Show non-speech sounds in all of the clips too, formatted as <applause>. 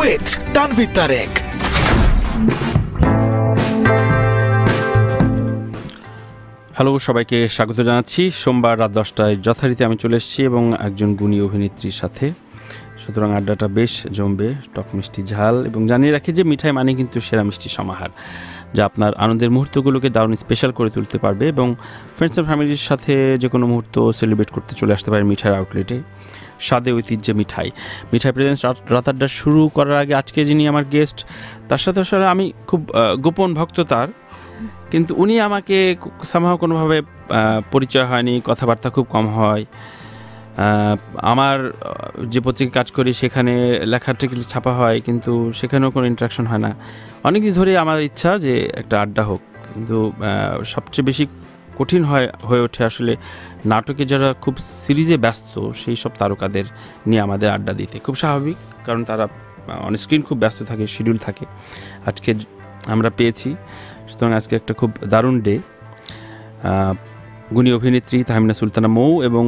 With Tanvir Tarique hello সবাইকে স্বাগত জানাচ্ছি। সোমবার রাত দশটায় যথারীতি আমি চলে এসেছি এবং একজন গুণী অভিনেত্রীর সাথে। সুতরাং আড্ডাটা বেশ জমবে, টক মিষ্টি ঝাল এবং জানিয়ে রাখি যে মিঠাই মানে কিন্তু সেরা মিষ্টি সমাহার, যা আপনার আনন্দের মুহূর্তগুলোকে দারুণ স্পেশাল করে তুলতে পারবে এবং ফ্রেন্ডস অ্যান্ড ফ্যামিলির সাথে যে কোনো মুহূর্ত সেলিব্রেট করতে চলে আসতে পারে মিঠাইয়ের আউটলেটে স্বাদে ঐতিহ্যে মিঠাই। মিঠাই প্রেজেন্স রাত আড্ডা শুরু করার আগে আজকে যিনি আমার গেস্ট তার সাথে আসলে আমি খুব গোপন ভক্ত তার। কিন্তু উনি আমাকে সামহাও কোনোভাবে পরিচয় হয়নি, কথাবার্তা খুব কম হয়। আমার যে পত্রিকা কাজ করি সেখানে লেখা ছাপা হয়, কিন্তু সেখানেও কোনো ইন্টারাকশন হয় না। অনেকদিন ধরে আমার ইচ্ছা যে একটা আড্ডা হোক। কিন্তু সবচেয়ে বেশি কঠিন হয়, হয়ে ওঠে আসলে নাটকে যারা খুব সিরিজে ব্যস্ত, সেই সব তারকাদের নিয়ে আমাদের আড্ডা দিতে। খুব স্বাভাবিক, কারণ তারা অন স্ক্রিন খুব ব্যস্ত থাকে শিডিউল থাকে। আজকে আমরা পেয়েছি, সুতরাং আজকে একটা খুব দারুণ ডে গুণী অভিনেত্রী তাহমিনা সুলতানা মৌ এবং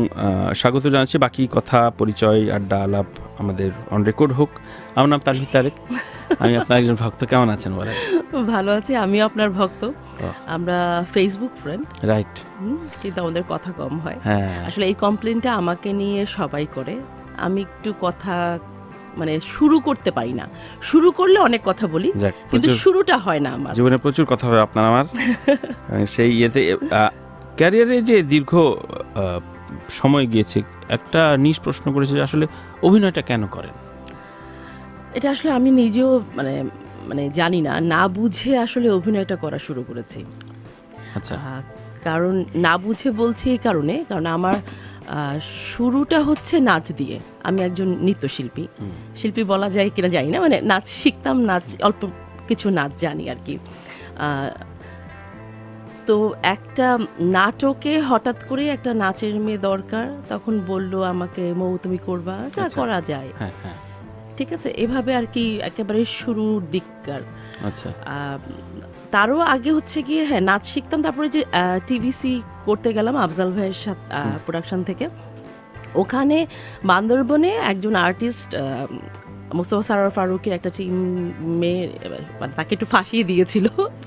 স্বাগত জানাচ্ছি। বাকি কথা, পরিচয় আড্ডা আলাপ আমাদের অন রেকর্ড হোক। আমার নাম তানভীর তারেক। আমি আপনার একজন ভক্ত কেমন আছেন বলে ভালো আছি আমিও আপনার ভক্ত। আমরা ফেসবুক ফ্রেন্ড রাইট কিন্তু আমাদের কথা কম হয়। হ্যাঁ। আসলে এই কমপ্লেনটা আমাকে নিয়ে সবাই করে। আমি একটু কথা মানে শুরু করতে পারি না। শুরু করলে অনেক কথা বলি কিন্তু শুরুটা হয় না আমার। জীবনে প্রচুর কথা হবে আপনার আমার। <laughs> সেই ইয়েতে ক্যারিয়ারে যে দীর্ঘ সময় গিয়েছে একটা নিজ প্রশ্ন করেছে যে আসলে অভিনয়টা কেন করেন? এটা আসলে আমি নিজেও মানে মানে জানি না। না বুঝে আসলে অভিনয়টা করা শুরু করেছি। আচ্ছা। কারণ না বুঝে বলছি এই কারণে কারণ আমার শুরুটা হচ্ছে নাচ দিয়ে। আমি একজন নৃত্যশিল্পী। শিল্পী বলা যায় কিনা জানি না মানে নাচ শিখতাম নাচ অল্প কিছু নাচ জানি আর কি। তো একটা নাটকে হঠাৎ করে একটা নাচের মেয়ে দরকার তখন বলল আমাকে মৌ তুমি করবা যা আচ্ছা। করা যায়। হ্যাঁ হ্যাঁ। ঠিক আছে? এভাবে আর কি একেবারে শুরুর দিককার। আচ্ছা। তারও আগে হচ্ছে গিয়ে হ্যাঁ নাচ শিখতাম তারপরে যে টিভিসি করতে গেলাম আফজাল ভাইয়ের সাথে প্রোডাকশন থেকে। ওখানে বান্দরবনে একজন আর্টিস্ট মুস্তফা সারার ফারুকের একটা টিম মেয়ে মানে তাকে একটু ফাঁসিয়ে দিয়েছিল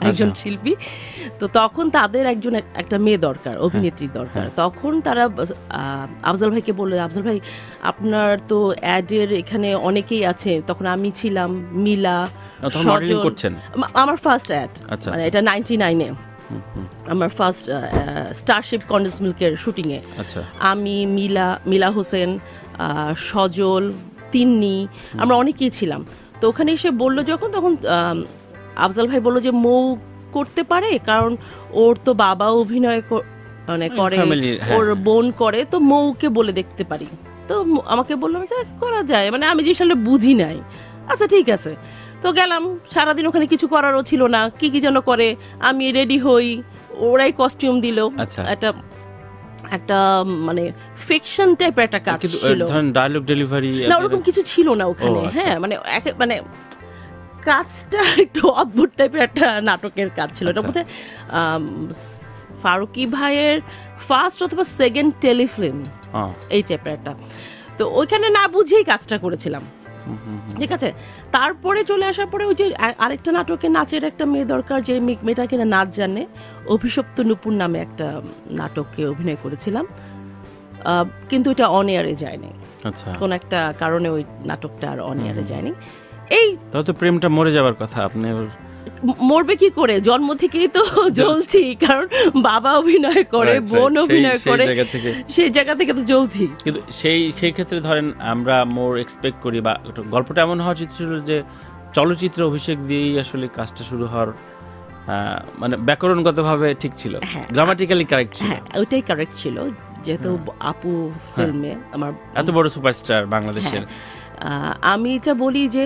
একজন শিল্পী। তো তখন তাদের একজন একটা মেয়ে দরকার অভিনেত্রী দরকার। তখন তারা আফজাল ভাইকে বলল আফজাল ভাই আপনার তো অ্যাডের এখানে অনেকেই আছে। তখন আমি ছিলাম মিলা? আমার ফার্স্ট অ্যাড আচ্ছা, মানে আচ্ছা। এটা নাইনটি নাইনে আমার ফার্স্ট স্টারশিপ কন্ডেন্স মিল্কের শুটিংয়ে আচ্ছা। আমি মিলা মিলা হোসেন সজল তিন্নি আমরা অনেকেই ছিলাম। তো ওখানে এসে বলল যখন তখন আফজাল ভাই বলল যে মৌ করতে পারে? কারণ ওর তো বাবা অভিনয় মানে করে হ্যাঁ, ওর। বোন করে তো মৌকে বলে দেখতে পারি। তো আমাকে বললাম যে করা যায়। মানে আমি যে আসলে বুঝি নাই। আচ্ছা ঠিক আছে। তো গেলাম সারাদিন ওখানে কিছু করারও ছিল না। কি কি যেন করে আমি রেডি হই ওরাই কস্টিউম দিল। আচ্ছা। একটা একটা মানে ফিকশন টাইপের একটা কাজ ছিল। ডায়লগ ডেলিভারি না ওরকম কিছু ছিল না ওখানে আচ্ছা। হ্যাঁ মানে মানে কাজটা একটু অদ্ভুত টাইপের একটা নাটকের কাজ ছিল। এটা আচ্ছা। বোধহয় ফারুকি ভাইয়ের ফার্স্ট অথবা সেকেন্ড টেলিফিল্ম এই টাইপের একটা। তো ওইখানে না বুঝেই কাজটা করেছিলাম। ঠিক আছে? তারপরে চলে আসার পরে ওই যে আরেকটা নাটকে নাচের একটা মেয়ে দরকার যে মেয়ে- মেয়েটা কিনা নাচ জানে। অভিশপ্ত নুপুর নামে একটা নাটককে অভিনয় করেছিলাম। কিন্তু এটা অন এয়ারে যায়নি। আচ্ছা। কোন একটা কারণে ওই নাটকটা আর অন এয়ারে যায়নি। এই তো প্রেমটা মরে যাবার কথা। আপনি ওর- ম- মরবে কি করে? জন্ম থেকেই তো <laughs> জ্বলছি কারণ বাবা অভিনয় করে right. বোন অভিনয় করে সেই জায়গা থেকে তো জ্বলছি। কিন্তু সেই সেই ক্ষেত্রে ধরেন আমরা মোর এক্সপেক্ট করি বা গল্পটা এমন হওয়া উচিত ছিল যে চলচ্চিত্র অভিষেক দিয়েই আসলে কাজটা শুরু হওয়ার মানে ব্যাকরণগতভাবে ঠিক ছিল। হ্যাঁ। গ্রামাটিক্যালি কারেক্ট ছিল। হ্যাঁ ওইটাই কারেক্ট ছিল। যেহেতু আপু ফিল্মে আমার এত বড় সুপারস্টার বাংলাদেশের। আহ, আমি এটা বলি যে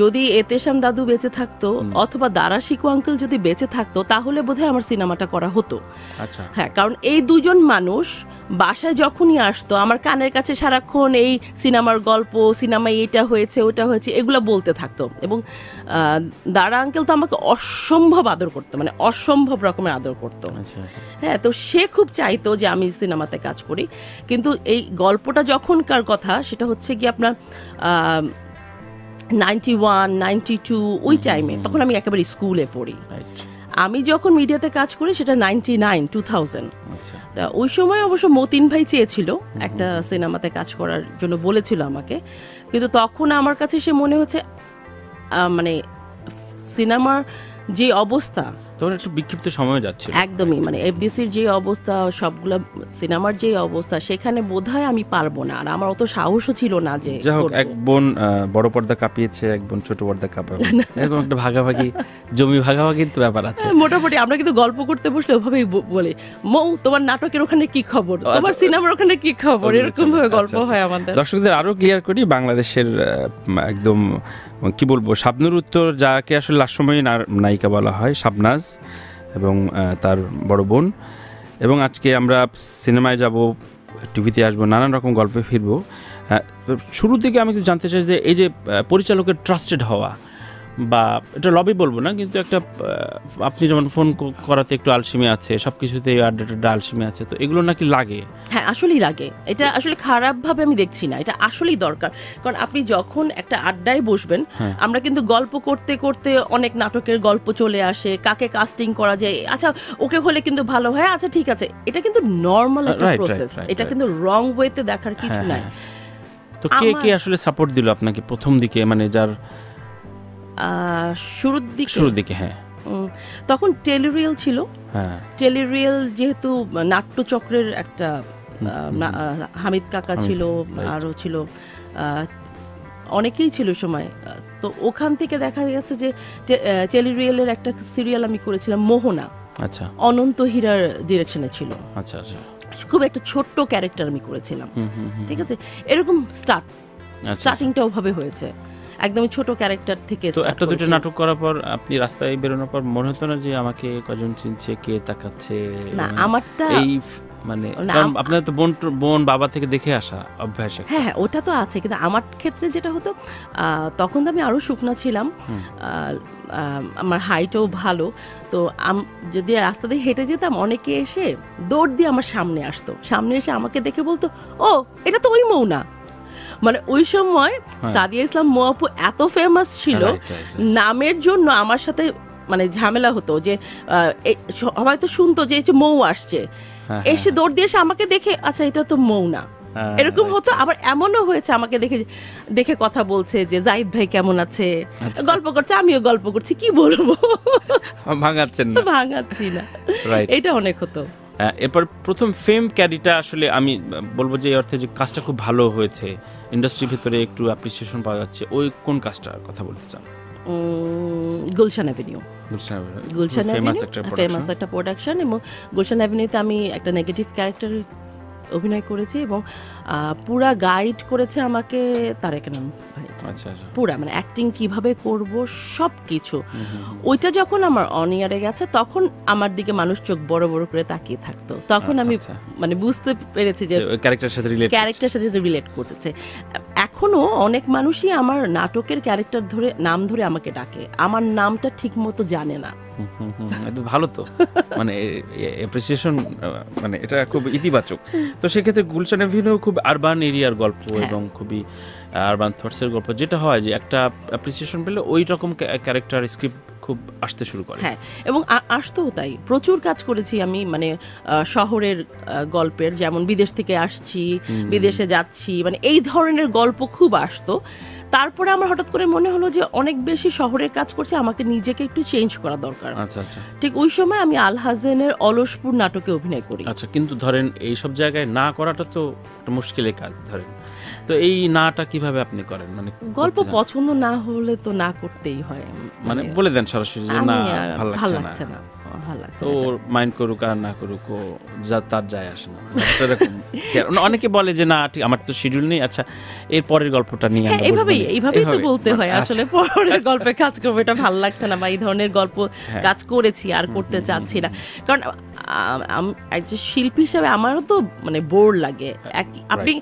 যদি এতেশাম দাদু বেঁচে থাকতো অথবা দারা শিকু আঙ্কেল যদি বেঁচে থাকতো তাহলে বোধহয় আমার সিনেমাটা করা হতো। আচ্ছা। হ্যাঁ কারণ এই দুজন মানুষ বাসায় যখনই আসতো আমার কানের কাছে সারাক্ষণ এই সিনেমার গল্প সিনেমায় এটা হয়েছে ওটা হয়েছে এগুলো বলতে থাকতো। এবং দারা আঙ্কেল তো আমাকে অসম্ভব আদর করতো মানে অসম্ভব রকমের আদর করতো। আচ্ছা আচ্ছা। হ্যাঁ তো সে খুব চাইতো যে আমি সিনেমাতে কাজ করি। কিন্তু এই গল্পটা যখনকার কথা সেটা হচ্ছে কি আপনার নাইনটি ওয়ান নাইনটি টু ওই টাইমে তখন আমি একেবারে স্কুলে পড়ি। আমি যখন মিডিয়াতে কাজ করি সেটা নাইনটি নাইন টু থাউজেন্ড ওই সময় অবশ্য মতিন ভাই চেয়েছিল একটা সিনেমাতে কাজ করার জন্য বলেছিল আমাকে। কিন্তু তখন আমার কাছে সে মনে হচ্ছে মানে সিনেমার যে অবস্থা তখন একটু বিক্ষিপ্ত সময় যাচ্ছিল। একদমই মানে এফডিসির যে অবস্থা সবগুলা সিনেমার যে অবস্থা সেখানে বোধহয় আমি পারব না। আর আমার অত সাহসও ছিল না যে যাই হোক এক বোন বড় পর্দা কাঁপিয়েছে এক বোন ছোট পর্দা কাঁপাবে। এরকম একটা ভাগাভাগি জমি ভাগাভাগির তো ব্যাপার আছে। হ্যাঁ, মোটামুটি আমরা কিন্তু গল্প করতে বসলে ওভাবেই বলি মৌ তোমার নাটকের ওখানে কি খবর? আচ্ছা। তোমার সিনেমার ওখানে কি খবর? এরকম ভাবে গল্প আচ্ছা, আচ্ছা। হয় আমাদের। দর্শকদের আরও ক্লিয়ার করি বাংলাদেশের একদম কি বলব, শাবনুর উত্তর যাকে আসলে লাস্ট সময় নায়িকা বলা হয়, শাবনাজ এবং তার বড় বোন। এবং আজকে আমরা সিনেমায় যাব, টিভিতে আসব, নানান রকম গল্পে ফিরবো। শুরু দিকে আমি কিন্তু জানতে চাই যে, এই যে পরিচালকের ট্রাস্টেড হওয়া বা এটা লবি বলব না কিন্তু একটা আপনি যেমন ফোন করাতে একটু আলসিমি আছে সব কিছুতে আড্ডাটা আলসিমি আছে তো এগুলো নাকি লাগে? হ্যাঁ আসলেই লাগে। এটা আসলে খারাপভাবে আমি দেখছি না এটা আসলেই দরকার। কারণ আপনি যখন একটা আড্ডায় বসবেন হ্যাঁ। আমরা কিন্তু গল্প করতে করতে অনেক নাটকের গল্প চলে আসে কাকে কাস্টিং করা যায় আচ্ছা ওকে হলে কিন্তু ভালো হয় আচ্ছা ঠিক আছে। এটা কিন্তু নর্মাল একটা প্রসেস এটা কিন্তু রং ওয়েতে দেখার কিছু হ্যাঁ, নাই। হ্যাঁ। তো কে কে আসলে সাপোর্ট দিল আপনাকে প্রথম দিকে? মানে যার শুরুর দিকে। শুরুর দিকে হ্যাঁ। তখন টেলিরিয়েল ছিল। হ্যাঁ। টেলিরিয়েল যেহেতু নাট্যচক্রের একটা হামিদ কাকা ছিল আরও ছিল অনেকেই ছিল সময়। তো ওখান থেকে দেখা গেছে যে টেলিরিয়েলের একটা সিরিয়াল আমি করেছিলাম মোহনা। আচ্ছা। অনন্ত হীরার ডিরেকশনে ছিল। আচ্ছা আচ্ছা। খুব একটা ছোট্ট ক্যারেক্টার আমি করেছিলাম। ঠিক আছে? এরকম স্টার্ট স্টার্টিংটা ওভাবে হয়েছে। একদমই ছোট ক্যারেক্টার থেকে তো একটা দুটো নাটক করার পর আপনি রাস্তায় বেরোনোর পর মনে হতো না যে আমাকে কজন চিনছে কে তাকাচ্ছে? না মানে আমারটা এই মানে আপনার তো বোন বোন বাবা থেকে দেখে আসা অভ্যাস। হ্যাঁ হ্যাঁ ওটা তো আছে। কিন্তু আমার ক্ষেত্রে যেটা হতো তখন তো আমি আরও শুকনা ছিলাম। আমার হাইটও ভালো। তো আম- যদি রাস্তা দিয়ে হেঁটে যেতাম অনেকে এসে দৌড় দিয়ে আমার সামনে আসতো। সামনে এসে আমাকে দেখে বলতো ও এটা তো ওই মৌনা। মানে ওই সময় সাদিয়া ইসলাম মোয়াপু এত ফেমাস ছিল right. নামের জন্য আমার সাথে মানে ঝামেলা হতো যে সবাই তো শুনতো যে মৌ আসছে। হ্যাঁ, এসে দৌড় দিয়ে এসে আমাকে দেখে আচ্ছা এটা তো মৌ না। হ্যাঁ, এরকম হতো আবার এমনও হয়েছে আমাকে দেখে দেখে কথা বলছে যে জাহিদ ভাই কেমন আছে? আচ্ছা। গল্প করছে আমিও গল্প করছি কি বলব? ভাঙাচ্ছেন না। ভাঙাচ্ছি না। এটা অনেক হতো। এরপর প্রথম ফেম ক্যারিটা আসলে আমি বলব যে এই অর্থে যে কাজটা খুব ভালো হয়েছে ইন্ডাস্ট্রির ভিতরে একটু অ্যাপ্রিসিয়েশন পাওয়া যাচ্ছে ওই কোন কাজটার কথা বলতে চান? Gulshan avenue Gulshan avenue famous একটা প্রোডাকশন এবং গুলশান অ্যাভিনিউতে আমি একটা নেগেটিভ ক্যারেক্টার অভিনয় করেছি এবং পুরা গাইড করেছে আমাকে তারেক নাম ভাই। আচ্ছা আচ্ছা। পুরা মানে অ্যাক্টিং কীভাবে করব সব কিছু ওইটা যখন আমার অন ইয়ারে গেছে তখন আমার দিকে মানুষ চোখ বড় বড় করে তাকিয়ে থাকতো। তখন আমি আচ্ছা। মানে বুঝতে পেরেছি যে ওই ক্যারেক্টারের সাথে রিলেট ক্যারেক্টার সাথে রিলেট করতেছে। এখনও অনেক মানুষই আমার নাটকের ক্যারেক্টার ধরে নাম ধরে আমাকে ডাকে। আমার নামটা ঠিক মতো জানে না। এটা ভালো তো। মানে অ্যাপ্রিসিয়েশন মানে এটা খুব ইতিবাচক। তো সেক্ষেত্রে গুলশান এভিনিউ খুব আরবান এরিয়ার গল্প হ্যাঁ। এবং খুবই আরবান থটসের গল্প যেটা হয় যে একটা অ্যাপ্রিসিয়েশন পেলে ওই রকম ক্যারেক্টার স্ক্রিপ্ট খুব আসতে শুরু করে। হ্যাঁ এবং আসতেও তাই। প্রচুর কাজ করেছি আমি মানে শহরের গল্পের যেমন বিদেশ থেকে আসছি বিদেশে যাচ্ছি মানে এই ধরনের গল্প খুব আসতো। তারপরে আমার হঠাৎ করে মনে হলো যে অনেক বেশি শহরের কাজ করছে আমাকে নিজেকে একটু চেঞ্জ করা দরকার। আচ্ছা আচ্ছা। ঠিক ওই সময় আমি আল হাজেনের অলসপুর নাটকে অভিনয় করি। আচ্ছা কিন্তু ধরেন এই সব জায়গায় না করাটা তো একটা মুশকিলের কাজ ধরেন। তো এই নাটা কীভাবে আপনি করেন? মানে গল্প পছন্দ না হলে তো না করতেই হয়। মানে বলে দেন সরাসরি যে না ভালো লাগছে না। লাগছে লাগছে তো মাইন্ড করুক আর না করুক ও যা তার যায় আসে না। এরকম। <laughs> অনেকে বলে যে না ঠিক আমার তো শিডিউল নেই আচ্ছা এর পরের গল্পটা নিয়ে হ্যাঁ এইভাবেই এইভাবেই তো বলতে হয় আচ্ছা, আসলে পরের গল্পে কাজ করব এটা ভালো লাগছে না বা এই ধরনের গল্প হ্যাঁ। কাজ করেছি আর করতে চাচ্ছি না। কারণ একজন শিল্পী হিসাবে আমারও তো মানে বোর লাগে। আপনি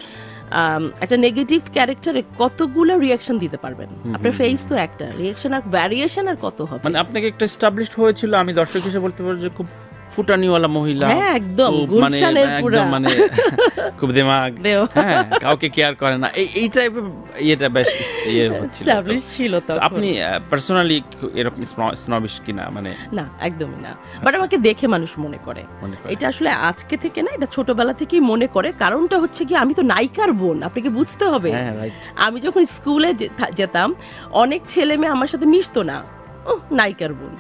একটা নেগেটিভ ক্যারেক্টারে কতগুলো রিয়াকশন দিতে পারবেন? আপনার ফেস তো একটা রিয়াকশন আর ভ্যারিয়েশন আর কত হবে? মানে আপনাকে একটা এস্টাবলিশড হয়েছিল আমি দর্শক হিসেবে বলতে পারব যে খুব ফুটানিওয়ালা মহিলা। হ্যাঁ, একদম, মানে একদম মানে <laughs> খুব দিমাগ। হ্যাঁ কাউকে কেয়ার করে না। এই এই টাইপের ইয়েটা বেশ ইয়ে <laughs> হচ্ছিল ছিল আপনি পার্সোনালি এরকম স্নবিশ কিনা? মানে না একদমই না। বাট আমাকে দেখে মানুষ মনে করে। এটা আসলে আজকে থেকে না এটা ছোটবেলা থেকেই মনে করে। কারণটা হচ্ছে কি আমি তো নায়িকার বোন আপনাকে বুঝতে হবে? হ্যাঁ আমি যখন স্কুলে যেতাম অনেক ছেলে মেয়ে আমার সাথে মিশতো না। ও নায়িকার বোন।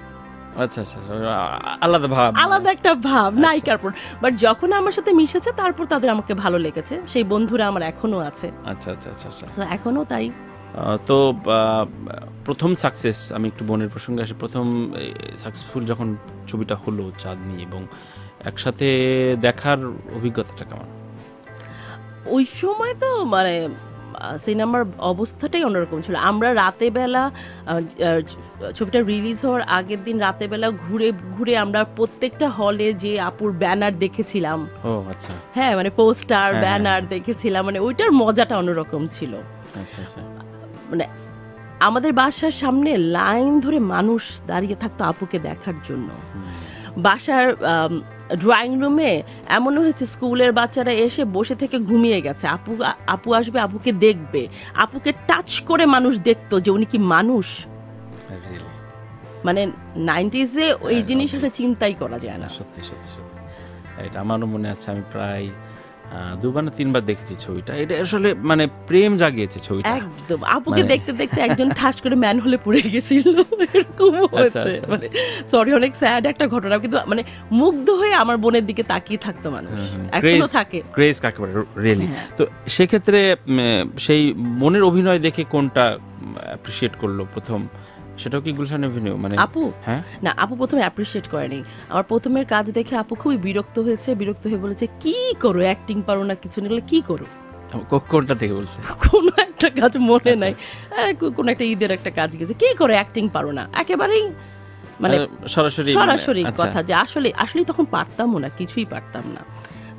আচ্ছা আচ্ছা আলাদা ভাব আলাদা একটা ভাব নায়িকার বোন বাট যখন আমার সাথে মিশেছে তারপর তাদের আমাকে ভালো লেগেছে। সেই বন্ধুরা আমার এখনও আছে। আচ্ছা আচ্ছা আচ্ছা আচ্ছা। এখনও তাই। তো প্রথম সাকসেস আমি একটু বোনের প্রসঙ্গে আসি। প্রথম সাকসেসফুল যখন ছবিটা হলো চাঁদনি এবং একসাথে দেখার অভিজ্ঞতাটা কেমন? ওই সময় তো মানে সিনেমার অবস্থাটাই অন্যরকম ছিল। আমরা রাতে বেলা ছবিটা রিলিজ হওয়ার আগের দিন রাতে বেলা ঘুরে ঘুরে আমরা প্রত্যেকটা হলে যে আপুর ব্যানার দেখেছিলাম। আচ্ছা। হ্যাঁ মানে পোস্টার হ্যাঁ, ব্যানার দেখেছিলাম মানে ওইটার মজাটা অন্যরকম ছিল। আচ্ছা আচ্ছা। মানে আমাদের বাসার সামনে লাইন ধরে মানুষ দাঁড়িয়ে থাকতো আপুকে দেখার জন্য। বাসার ড্রয়িং রুমে এমনও হয়েছে স্কুলের বাচ্চারা এসে বসে থেকে ঘুমিয়ে গেছে। আপু আপু আসবে আপুকে দেখবে। আপুকে টাচ করে মানুষ দেখতো যে উনি কি মানুষ। মানে নাইনটিজে ওই জিনিসটা জিনিস চিন্তাই করা যায় না। সত্যি সত্যি সত্যি। এটা আমারও মনে আছে আমি প্রায় দুবার না তিনবার দেখেছি ছবিটা। এটা আসলে মানে প্রেম জাগিয়েছে ছবিটা। একদম। আপুকে মানে- দেখতে দেখতে একজন ঠাস করে ম্যান হলে পড়ে গেছিল। এরকম হয়েছে। আচ্ছা। মানে সরি অনেক স্যাড একটা ঘটনা। কিন্তু মানে মুগ্ধ হয়ে আমার বোনের দিকে তাকিয়ে থাকতো মানুষ। এখনও থাকে। ক্রেজ কাকে বলে? রিয়েলি হ্যাঁ। তো সেক্ষেত্রে সেই মনের অভিনয় দেখে কোনটা অ্যাপ্রিসিয়েট করল প্রথম? সেটাও কি গুলশান এভিনিউ মানে আপু হ্যাঁ? না আপু প্রথমে অ্যাপ্রিসিয়েট করেনি। আমার প্রথমের কাজ দেখে আপু খুবই বিরক্ত হয়েছে। বিরক্ত হয়ে বলেছে কি করো? অ্যাক্টিং পারো না কিছু নিলে কি করো? কোনটা থেকে বলছে? কোনো একটা কাজ মনে আচ্ছা। নাই। কোনো একটা ঈদের একটা কাজ গেছে। কি করো? অ্যাক্টিং পারো না? একেবারেই মানে সরাসরি মানে- সরাসরি আচ্ছা। কথা যে আসলে আসলে তখন পারতামও না কিছুই পারতাম না।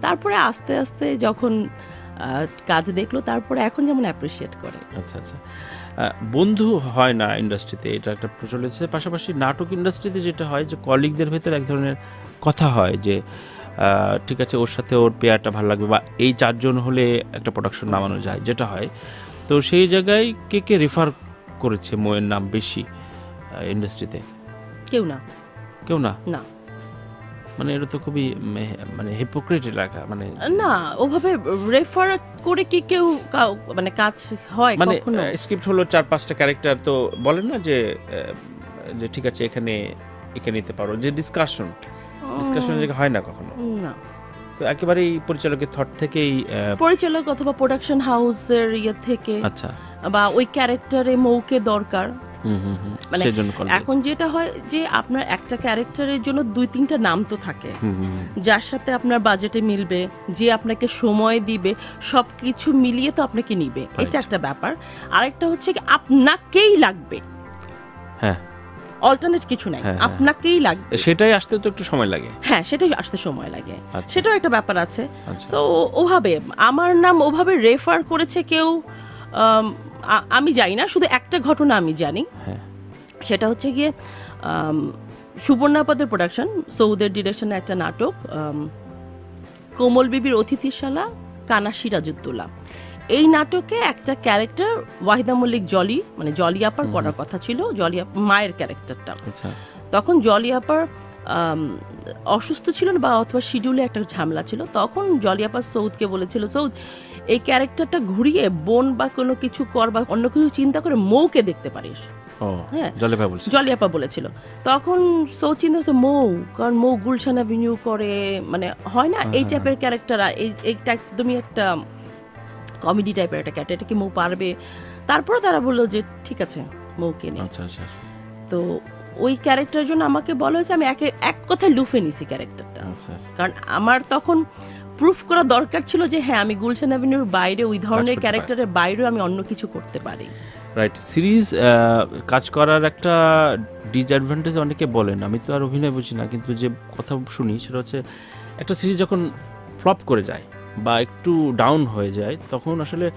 তারপরে আস্তে আস্তে যখন আহ, কাজ দেখল তারপরে এখন যেমন অ্যাপ্রিসিয়েট করে। আচ্ছা আচ্ছা। বন্ধু হয় না ইন্ডাস্ট্রিতে এটা একটা প্রচলিত পাশাপাশি নাটক ইন্ডাস্ট্রিতে যেটা হয় যে কলিগদের ভেতরে এক ধরনের কথা হয় যে ঠিক আছে ওর সাথে ওর পেয়ারটা ভালো লাগবে বা এই চারজন হলে একটা প্রোডাকশন নামানো যায় যেটা হয়। তো সেই জায়গায় কে কে রেফার করেছে মোয়ের নাম বেশি ইন্ডাস্ট্রিতে কেউ না। কেউ না? না। মানে এটা তো খুবই মানে হিপোক্রেট এলাকা মানে না ওভাবে রেফার করে কি কেউ মানে কাজ হয় মানে স্ক্রিপ্ট হলো চার পাঁচটা ক্যারেক্টার তো বলেন না যে যে ঠিক আছে এখানে একে নিতে পারো যে ডিসকাশন ডিসকাশন যে হয় না কখনো। না। তো একেবারেই পরিচালকের থট থেকেই পরিচালক অথবা প্রোডাকশন হাউসের ইয়ে থেকে আচ্ছা। বা ওই ক্যারেক্টারে মৌকে দরকার মানে এখন যেটা হয় যে আপনার একটা ক্যারেক্টারের জন্য দুই তিনটা নাম তো থাকে। যার সাথে আপনার বাজেটে মিলবে যে আপনাকে সময় দিবে সব কিছু মিলিয়ে তো আপনাকে নিবে। এটা একটা ব্যাপার। আরেকটা হচ্ছে কি আপনাকেই লাগবে। হ্যাঁ। অল্টারনেট কিছু নাই। হ্যাঁ, হ্যাঁ। আপনাকেই লাগবে। সেটাই আসতে তো একটু সময় লাগে। হ্যাঁ সেটাই আসতে সময় লাগে। আচ্ছা। সেটাও একটা ব্যাপার আছে। আচ্ছা। তো ওভাবে আমার নাম ওভাবে রেফার করেছে কেউ আম, জানি না শুধু একটা ঘটনা আমি জানি। হ্যাঁ। সেটা হচ্ছে গিয়ে সুবর্ণাপদের প্রোডাকশন সৌদের ডিরেকশনে একটা নাটক কোমল বিবির অতিথিশালা কানা সিরাজুদ্দোল্লা এই নাটকে একটা ক্যারেক্টার ওয়াহিদা মল্লিক জলি মানে জলি আপার করার কথা ছিল জলি মায়ের ক্যারেক্টারটা আচ্ছা। তখন জলি আপার অসুস্থ ছিলেন বা অথবা শিডিউলে একটা ঝামেলা ছিল তখন জলি আপা সৌদকে বলেছিল সৌদ এই ক্যারেক্টারটা ঘুরিয়ে বোন বা কোনো কিছু কর বা অন্য কিছু চিন্তা করে মৌকে দেখতে পারিস। হ্যাঁ। জলে ভাই বলছি। জলি আপা বলেছিল। তখন সৌ হচ্ছে মৌ কারণ মৌ গুলশান অ্যাভিনিউ করে মানে হয় না? এই টাইপের ক্যারেক্টার এই এইটা একদমই একটা কমেডি টাইপের একটা ক্যারেক্টার এটা কি মৌ পারবে? তারপরে তারা বলল যে ঠিক আছে মৌকে নিয়ে আচ্ছা আচ্ছা আচ্ছা। তো ওই ক্যারেক্টারের জন্য আমাকে বলা হয়েছে আমি একে এক কথায় লুফে নিছি ক্যারেক্টারটা আচ্ছা আচ্ছা। কারণ আমার তখন প্রুফ করা দরকার ছিল যে হ্যাঁ আমি গুলশান অ্যাভিনিউর বাইরে ওই ধরনের ক্যারেক্টারের বাইরেও আমি অন্য কিছু করতে পারি। রাইট সিরিজ কাজ করার একটা ডিসঅ্যাডভান্টেজ অনেকে বলেন। আমি তো আর অভিনয় বুঝি না কিন্তু যে কথা শুনি সেটা হচ্ছে একটা সিরিজ যখন ফ্লপ করে যায় বা একটু ডাউন হয়ে যায় তখন আসলে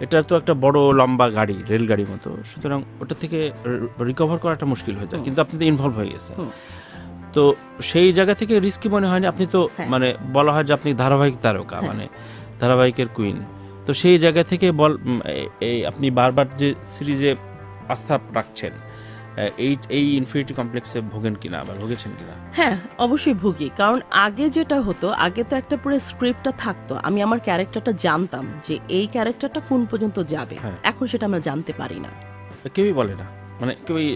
এটা তো একটা বড় লম্বা গাড়ি রেলগাড়ির মতো। সুতরাং ওটা থেকে রিকভার করাটা মুশকিল হয়ে যায়। কিন্তু আপনি তো ইনভলভ হয়ে গেছেন। হুম। তো সেই জায়গা থেকে রিস্কি মনে হয়নি। আপনি তো হ্যাঁ। মানে বলা হয় যে আপনি ধারাবাহিক তারকা হ্যাঁ। মানে ধারাবাহিকের কুইন তো সেই জায়গা থেকে বল এই আপনি বারবার যে সিরিজে আস্থা রাখছেন এই এই ইনফিনিটি কমপ্লেক্সে ভোগেন কিনা বা ভুগেছেন কিনা? হ্যাঁ অবশ্যই ভুগি। কারণ আগে যেটা হতো আগে তো একটা পুরো স্ক্রিপ্টটা থাকতো। আমি আমার ক্যারেক্টারটা জানতাম যে এই ক্যারেক্টারটা কোন পর্যন্ত যাবে। হ্যাঁ। এখন সেটা আমরা জানতে পারি না। কেউই বলে না। মানে কেউই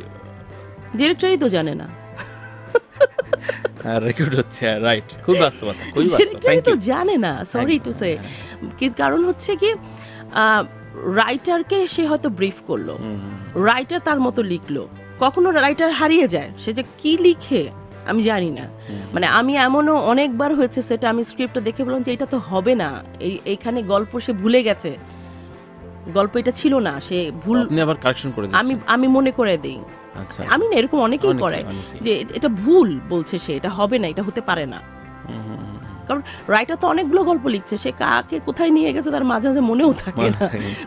ডিরেক্টরই তো জানে না। রেকর্ড হচ্ছে রাইট খুব বাস্তবতা খুবই থ্যাংক তো ইউ জানে না সরি টু সে কারণ হচ্ছে কি রাইটারকে সে হয়তো ব্রিফ করল রাইটার তার মতো লিখলো। কখনো রাইটার হারিয়ে যায় সে যে কি লিখে আমি জানি না। মানে আমি এমনও অনেকবার হয়েছে সেটা আমি স্ক্রিপ্টটা দেখে বললাম যে এটা তো হবে না। এই এইখানে গল্প সে ভুলে গেছে। গল্প এটা ছিল না সে ভুল আপনি আবার কারেকশন করে আমি আমি মনে করে দিই। আমি না এরকম অনেকেই করাই করে যে এটা ভুল বলছে সে এটা হবে না এটা হতে পারে না। কারণ রাইটার তো অনেকগুলো গল্প লিখছে সে কাকে কোথায় নিয়ে গেছে তার মাঝে মাঝে মনেও থাকে না।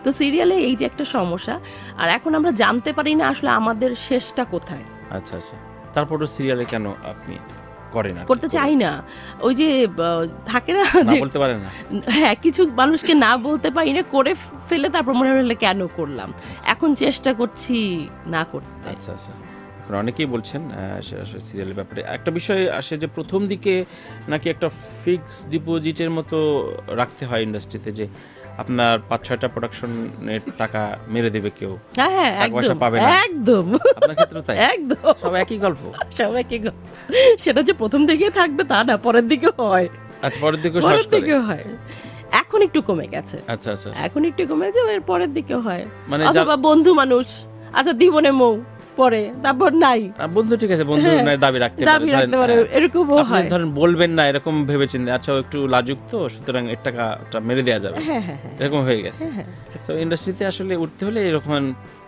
তো সিরিয়ালে এই যে একটা সমস্যা আর এখন আমরা জানতে পারি না আসলে আমাদের শেষটা কোথায়। আচ্ছা আচ্ছা। তারপরে সিরিয়ালে কেন আপনি করেন আর কি? করতে চাই না। ওই যে থাকে না না যে বলতে পারেন না। হ্যাঁ কিছু মানুষকে না বলতে পারি না করে ফেলে তারপর মনে হলে কেন করলাম। এখন চেষ্টা করছি না করতে। আচ্ছা আচ্ছা। এখন অনেকেই বলছেন সিরিয়ালের ব্যাপারে। একটা বিষয় আসে যে প্রথম দিকে নাকি একটা ফিক্স ডিপোজিটের মতো রাখতে হয় ইন্ডাস্ট্রিতে যে আপনার পাঁচ ছয়টা প্রোডাকশনের টাকা মেরে দেবে কেউ। হ্যাঁ হ্যাঁ পয়সা একদম পাবে না। একদম। আপনার ক্ষেত্রে তাই? একদম। সব একই গল্প? সবাইকে গো- সেটা যে প্রথম দিকে থাকবে তা না পরের দিকে হয়। আচ্ছা পরের দিকে পরের দিকে হয়। এখন একটু কমে গেছে। আচ্ছা আচ্ছা আচ্ছা। এখন একটু কমেছে এর পরের দিকে হয়। মানে অথবা বন্ধু মানুষ আচ্ছা দিবনে মৌ। পরে তারপর নাই। বন্ধু ঠিক আছে বন্ধু হ্যাঁ, দাবি রাখতে দাবি রাখতে পারে এরকমও হয়। ধরেন বলবেন না এরকম আচ্ছা একটু লাজুক তো সুতরাং এর টাকাটা মেরে দেওয়া যাবে। হ্যাঁ হ্যাঁ হ্যাঁ। এরকম হয়ে গেছে। হ্যাঁ তো ইন্ডাস্ট্রিতে আসলে উঠতে হলে এরকম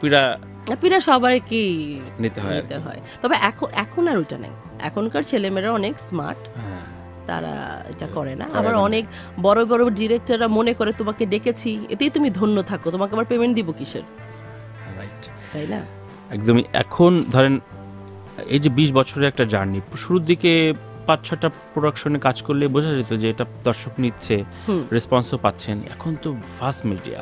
পীড়া সবাই কি নিতে হয় নিতে হয়। তবে এখন এখন আর ওইটা নেই। এখনকার ছেলেমেয়েরা অনেক স্মার্ট হ্যাঁ। তারা এটা করে না। আবার অনেক বড় বড় ডিরেক্টররা মনে করে তোমাকে ডেকেছি। এতেই তুমি ধন্য থাকো। তোমাকে আবার পেমেন্ট দিব কিসের? রাইট তাই না? একদমই এখন ধরেন এই যে বিশ বছরের একটা জার্নি শুরুর দিকে পাঁচ ছটা প্রোডাকশনে কাজ করলে বোঝা যেত যে এটা দর্শক নিচ্ছে রেসপন্সও পাচ্ছেন। এখন তো ফাস্ট মিডিয়া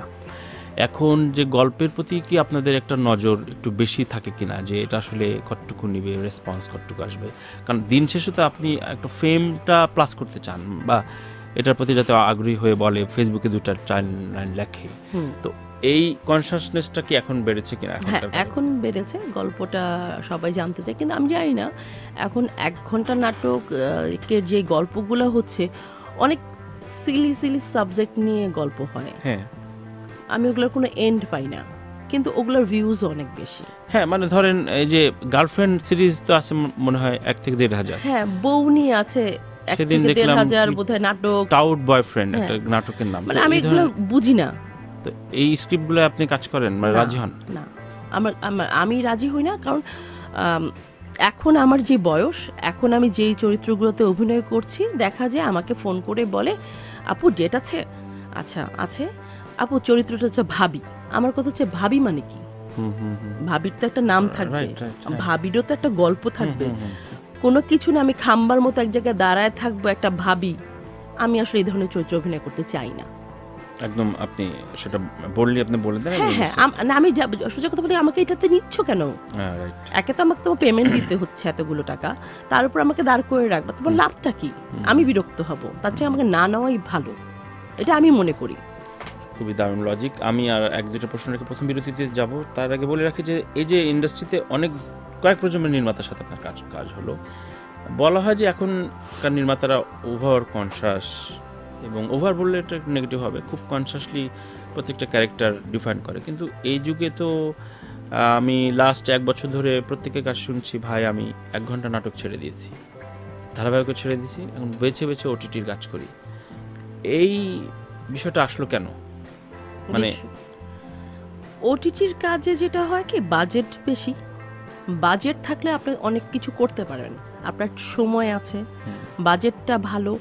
এখন যে গল্পের প্রতি কি আপনাদের একটা নজর একটু বেশি থাকে কিনা? যে এটা আসলে কতটুকু নিবে রেসপন্স কতটুকু আসবে? কারণ দিন শেষে তো আপনি একটা ফেমটা প্লাস করতে চান বা এটার প্রতি যাতে আগ্রহী হয়ে বলে ফেসবুকে দুটা চাইল্ড লাইন লেখে। তো এই কনসাসনেসটা কি এখন বেড়েছে কিনা হ্যাঁ এখন বেড়েছে। গল্পটা সবাই জানতে চায় কিন্তু আমি জানি না। এখন এক ঘণ্টা নাটক আহ, যে গল্পগুলো হচ্ছে অনেক সিলি সিলি সাবজেক্ট নিয়ে গল্প হয়। হ্যাঁ। আমি ওগুলোর কোনো এন্ড পাই না কিন্তু ওগুলোর ভিউজ অনেক বেশি। হ্যাঁ মানে ধরেন এই যে গার্লফ্রেন্ড সিরিজ তো আছে মনে হয় এক থেকে দেড় হাজার। হ্যাঁ বউ নিয়ে আছে সেদিন দেখলাম হাজার বোধহয় নাটক। টাউট বয়ফ্রেন্ড হ্যাঁ। একটা নাটকের নাম। মানে আমি এগুলো বুঝি না। তো এই স্ক্রিপ্টগুলো আপনি কাজ করেন মানে রাজি হন? না। আমার আমি রাজি হই না কারণ এখন আমার যে বয়স এখন আমি যেই চরিত্রগুলোতে অভিনয় করছি দেখা যায় আমাকে ফোন করে বলে আপু ডেট আছে? আচ্ছা আছে। আপু চরিত্রটা হচ্ছে ভাবি। আমার কথা হচ্ছে ভাবি মানে কি? হুম হুম হুম। ভাবির তো একটা নাম থাকবে। right, হ্যাঁ। ভাবিরও তো একটা গল্প থাকবে। কোনো কিছু না আমি খাম্বার মতো এক জায়গায় দাঁড়ায় থাকব একটা ভাবি। আমি আসলে এই ধরনের চরিত্র অভিনয় করতে চাই না। একদম আপনি সেটা বললি আপনি বলে দেন হ্যাঁ হ্যাঁ না আমি সোজা কথা বলি আমাকে এটাতে নিচ্ছ কেন? একে তো আমাকে তোমার পেমেন্ট দিতে হচ্ছে এতগুলো টাকা তার উপর আমাকে দাঁড় করে রাখবা তোমার লাভটা কি? আমি বিরক্ত হব তার চেয়ে আমাকে না নেওয়াই ভালো। এটা আমি মনে করি। খুবই দারুণ লজিক আমি আর এক দুটো প্রশ্ন রেখে প্রথম বিরতিতে যাব। তার আগে বলে রাখি যে এই যে ইন্ডাস্ট্রিতে অনেক কয়েক প্রজন্মের নির্মাতার সাথে আপনার কাজ কাজ হলো। বলা হয় যে এখনকার নির্মাতারা ওভার কনসাস এবং ওভার বললে এটা নেগেটিভ হবে। খুব কনসাসলি প্রত্যেকটা ক্যারেক্টার ডিফাইন করে। কিন্তু এই যুগে তো আমি লাস্ট এক বছর ধরে প্রত্যেকের কাজ শুনছি ভাই আমি এক ঘণ্টা নাটক ছেড়ে দিয়েছি। ধারাবাহিকও ছেড়ে দিয়েছি এখন বেছে বেছে ওটিটির কাজ করি। এই বিষয়টা আসলো কেন? মানে ওটিটির কাজে যেটা হয় কি বাজেট বেশি। বাজেট থাকলে আপনি অনেক কিছু করতে পারেন আপনার সময় আছে। বাজেটটা ভালো।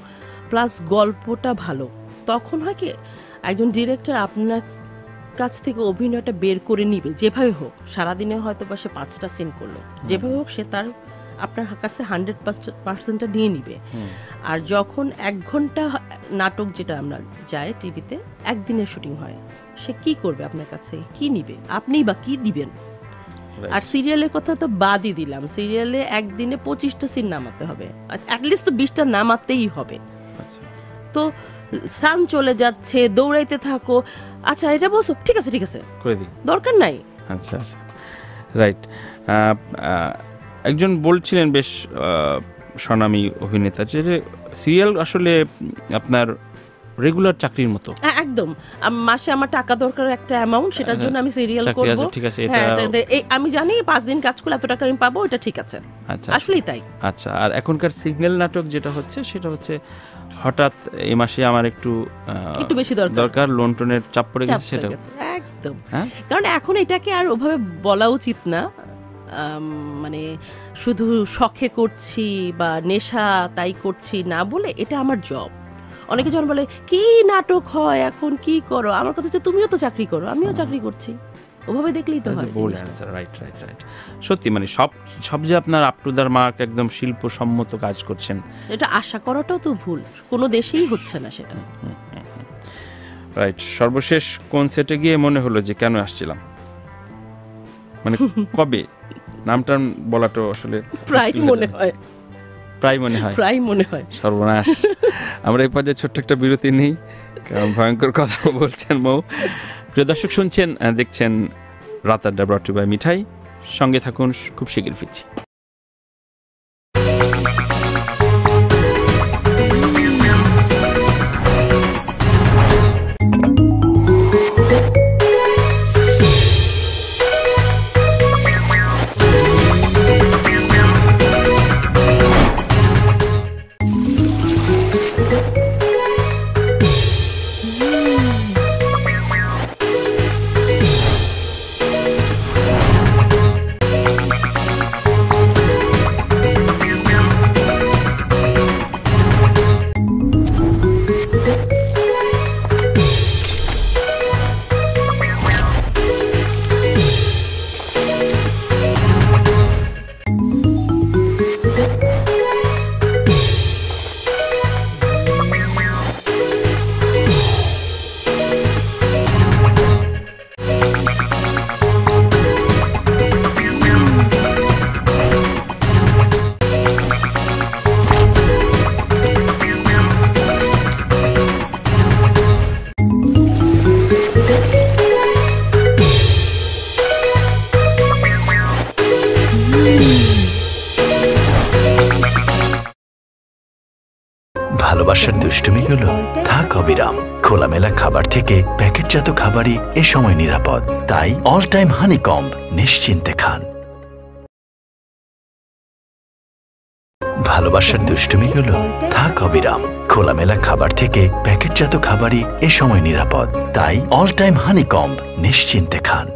প্লাস গল্পটা ভালো। তখন হয় কি একজন ডিরেক্টর আপনার কাছ থেকে অভিনয়টা বের করে নিবে যেভাবে হোক। সারাদিনে হয়তো বা সে পাঁচটা সিন করল। যেভাবে হোক সে তার আপনার কাছে হান্ড্রেড পার্সেন্টটা নিয়ে নিবে। আর যখন এক ঘণ্টা নাটক যেটা আমরা যাই টিভিতে একদিনের শুটিং হয়। সে কি করবে আপনার কাছে? কি নিবে? আপনিই বা কি দিবেন? আর সিরিয়ালের কথা তো বাদই দিলাম। সিরিয়ালে একদিনে পঁচিশটা সিন নামাতে হবে। অ্যাটলিস্ট তো বিশটা নামাতেই হবে। তো সান চলে যাচ্ছে দৌড়াইতে থাকো। আচ্ছা এটা বলছো? ঠিক আছে ঠিক আছে। করে দিই। দরকার নাই? আচ্ছা আচ্ছা। রাইট একজন বলছিলেন বেশ স্বনামী অভিনেতা যে সিরিয়াল আসলে আপনার রেগুলার চাকরির মতো। হ্যাঁ, একদম। মাসে আমার টাকা দরকার একটা অ্যামাউন্ট সেটার জন্য আমি সিরিয়াল হ্যাঁ, করব। ঠিক আছে, হ্যাঁ, এটা- এই আমি জানি পাঁচ দিন কাজ করলে এত টাকা আমি পাবো এটা ঠিক আছে। আচ্ছা। আসলেই তাই। আচ্ছা আর এখনকার সিগন্যাল নাটক যেটা হচ্ছে সেটা হচ্ছে হঠাৎ এই মাসে আমার একটু একটু বেশি দরকার। দরকার লোন টোনের চাপ পড়ে গেছে সেটা একদম। হ্যাঁ? কারণ এখন এটাকে আর ওভাবে বলা উচিত না। মানে শুধু শখে করছি বা নেশা তাই করছি না বলে এটা আমার জব অনেকে যখন বলে কি নাটক হয় এখন কি করো? আমার কথা হচ্ছে তুমিও তো চাকরি করো আমিও চাকরি করছি। ওভাবে দেখলেই তো হয় বোল্ড জিনিসটা। অ্যান্সার রাইট রাইট রাইট সত্যি মানে সব সব যে আপনার আপ টু দার মার্ক একদম শিল্পসম্মত কাজ করছেন। এটা আশা করাটাও তো ভুল। কোনো দেশেই হচ্ছে না সেটা। রাইট সর্বশেষ কোন সেটে গিয়ে মনে হলো যে কেন আসছিলাম? মানে <laughs> কবে? নামটা বলাটা আসলে <laughs> প্রায় মনে হয়। প্রায় মনে হয়। প্রায় মনে হয়। সর্বনাশ। <laughs> আমরা এই পর্যায়ে ছোট্ট একটা বিরতি নেই। কারণ ভয়ঙ্কর কথা বলছেন মৌ প্রিয় দর্শক শুনছেন দেখছেন রাত আড্ডা ব্রট বাই মিঠাই। সঙ্গে থাকুন খুব শিগগির ফিরছি। প্যাকেটজাত খাবারই এ সময় নিরাপদ। তাই অল টাইম হানিকম্ব নিশ্চিন্তে খান। ভালোবাসার দুষ্টুমি দুষ্টুমিগুলো? থাক অবিরাম। খোলামেলা খাবার থেকে প্যাকেটজাত খাবারই এ সময় নিরাপদ। তাই অল টাইম হানিকম্ব নিশ্চিন্তে খান।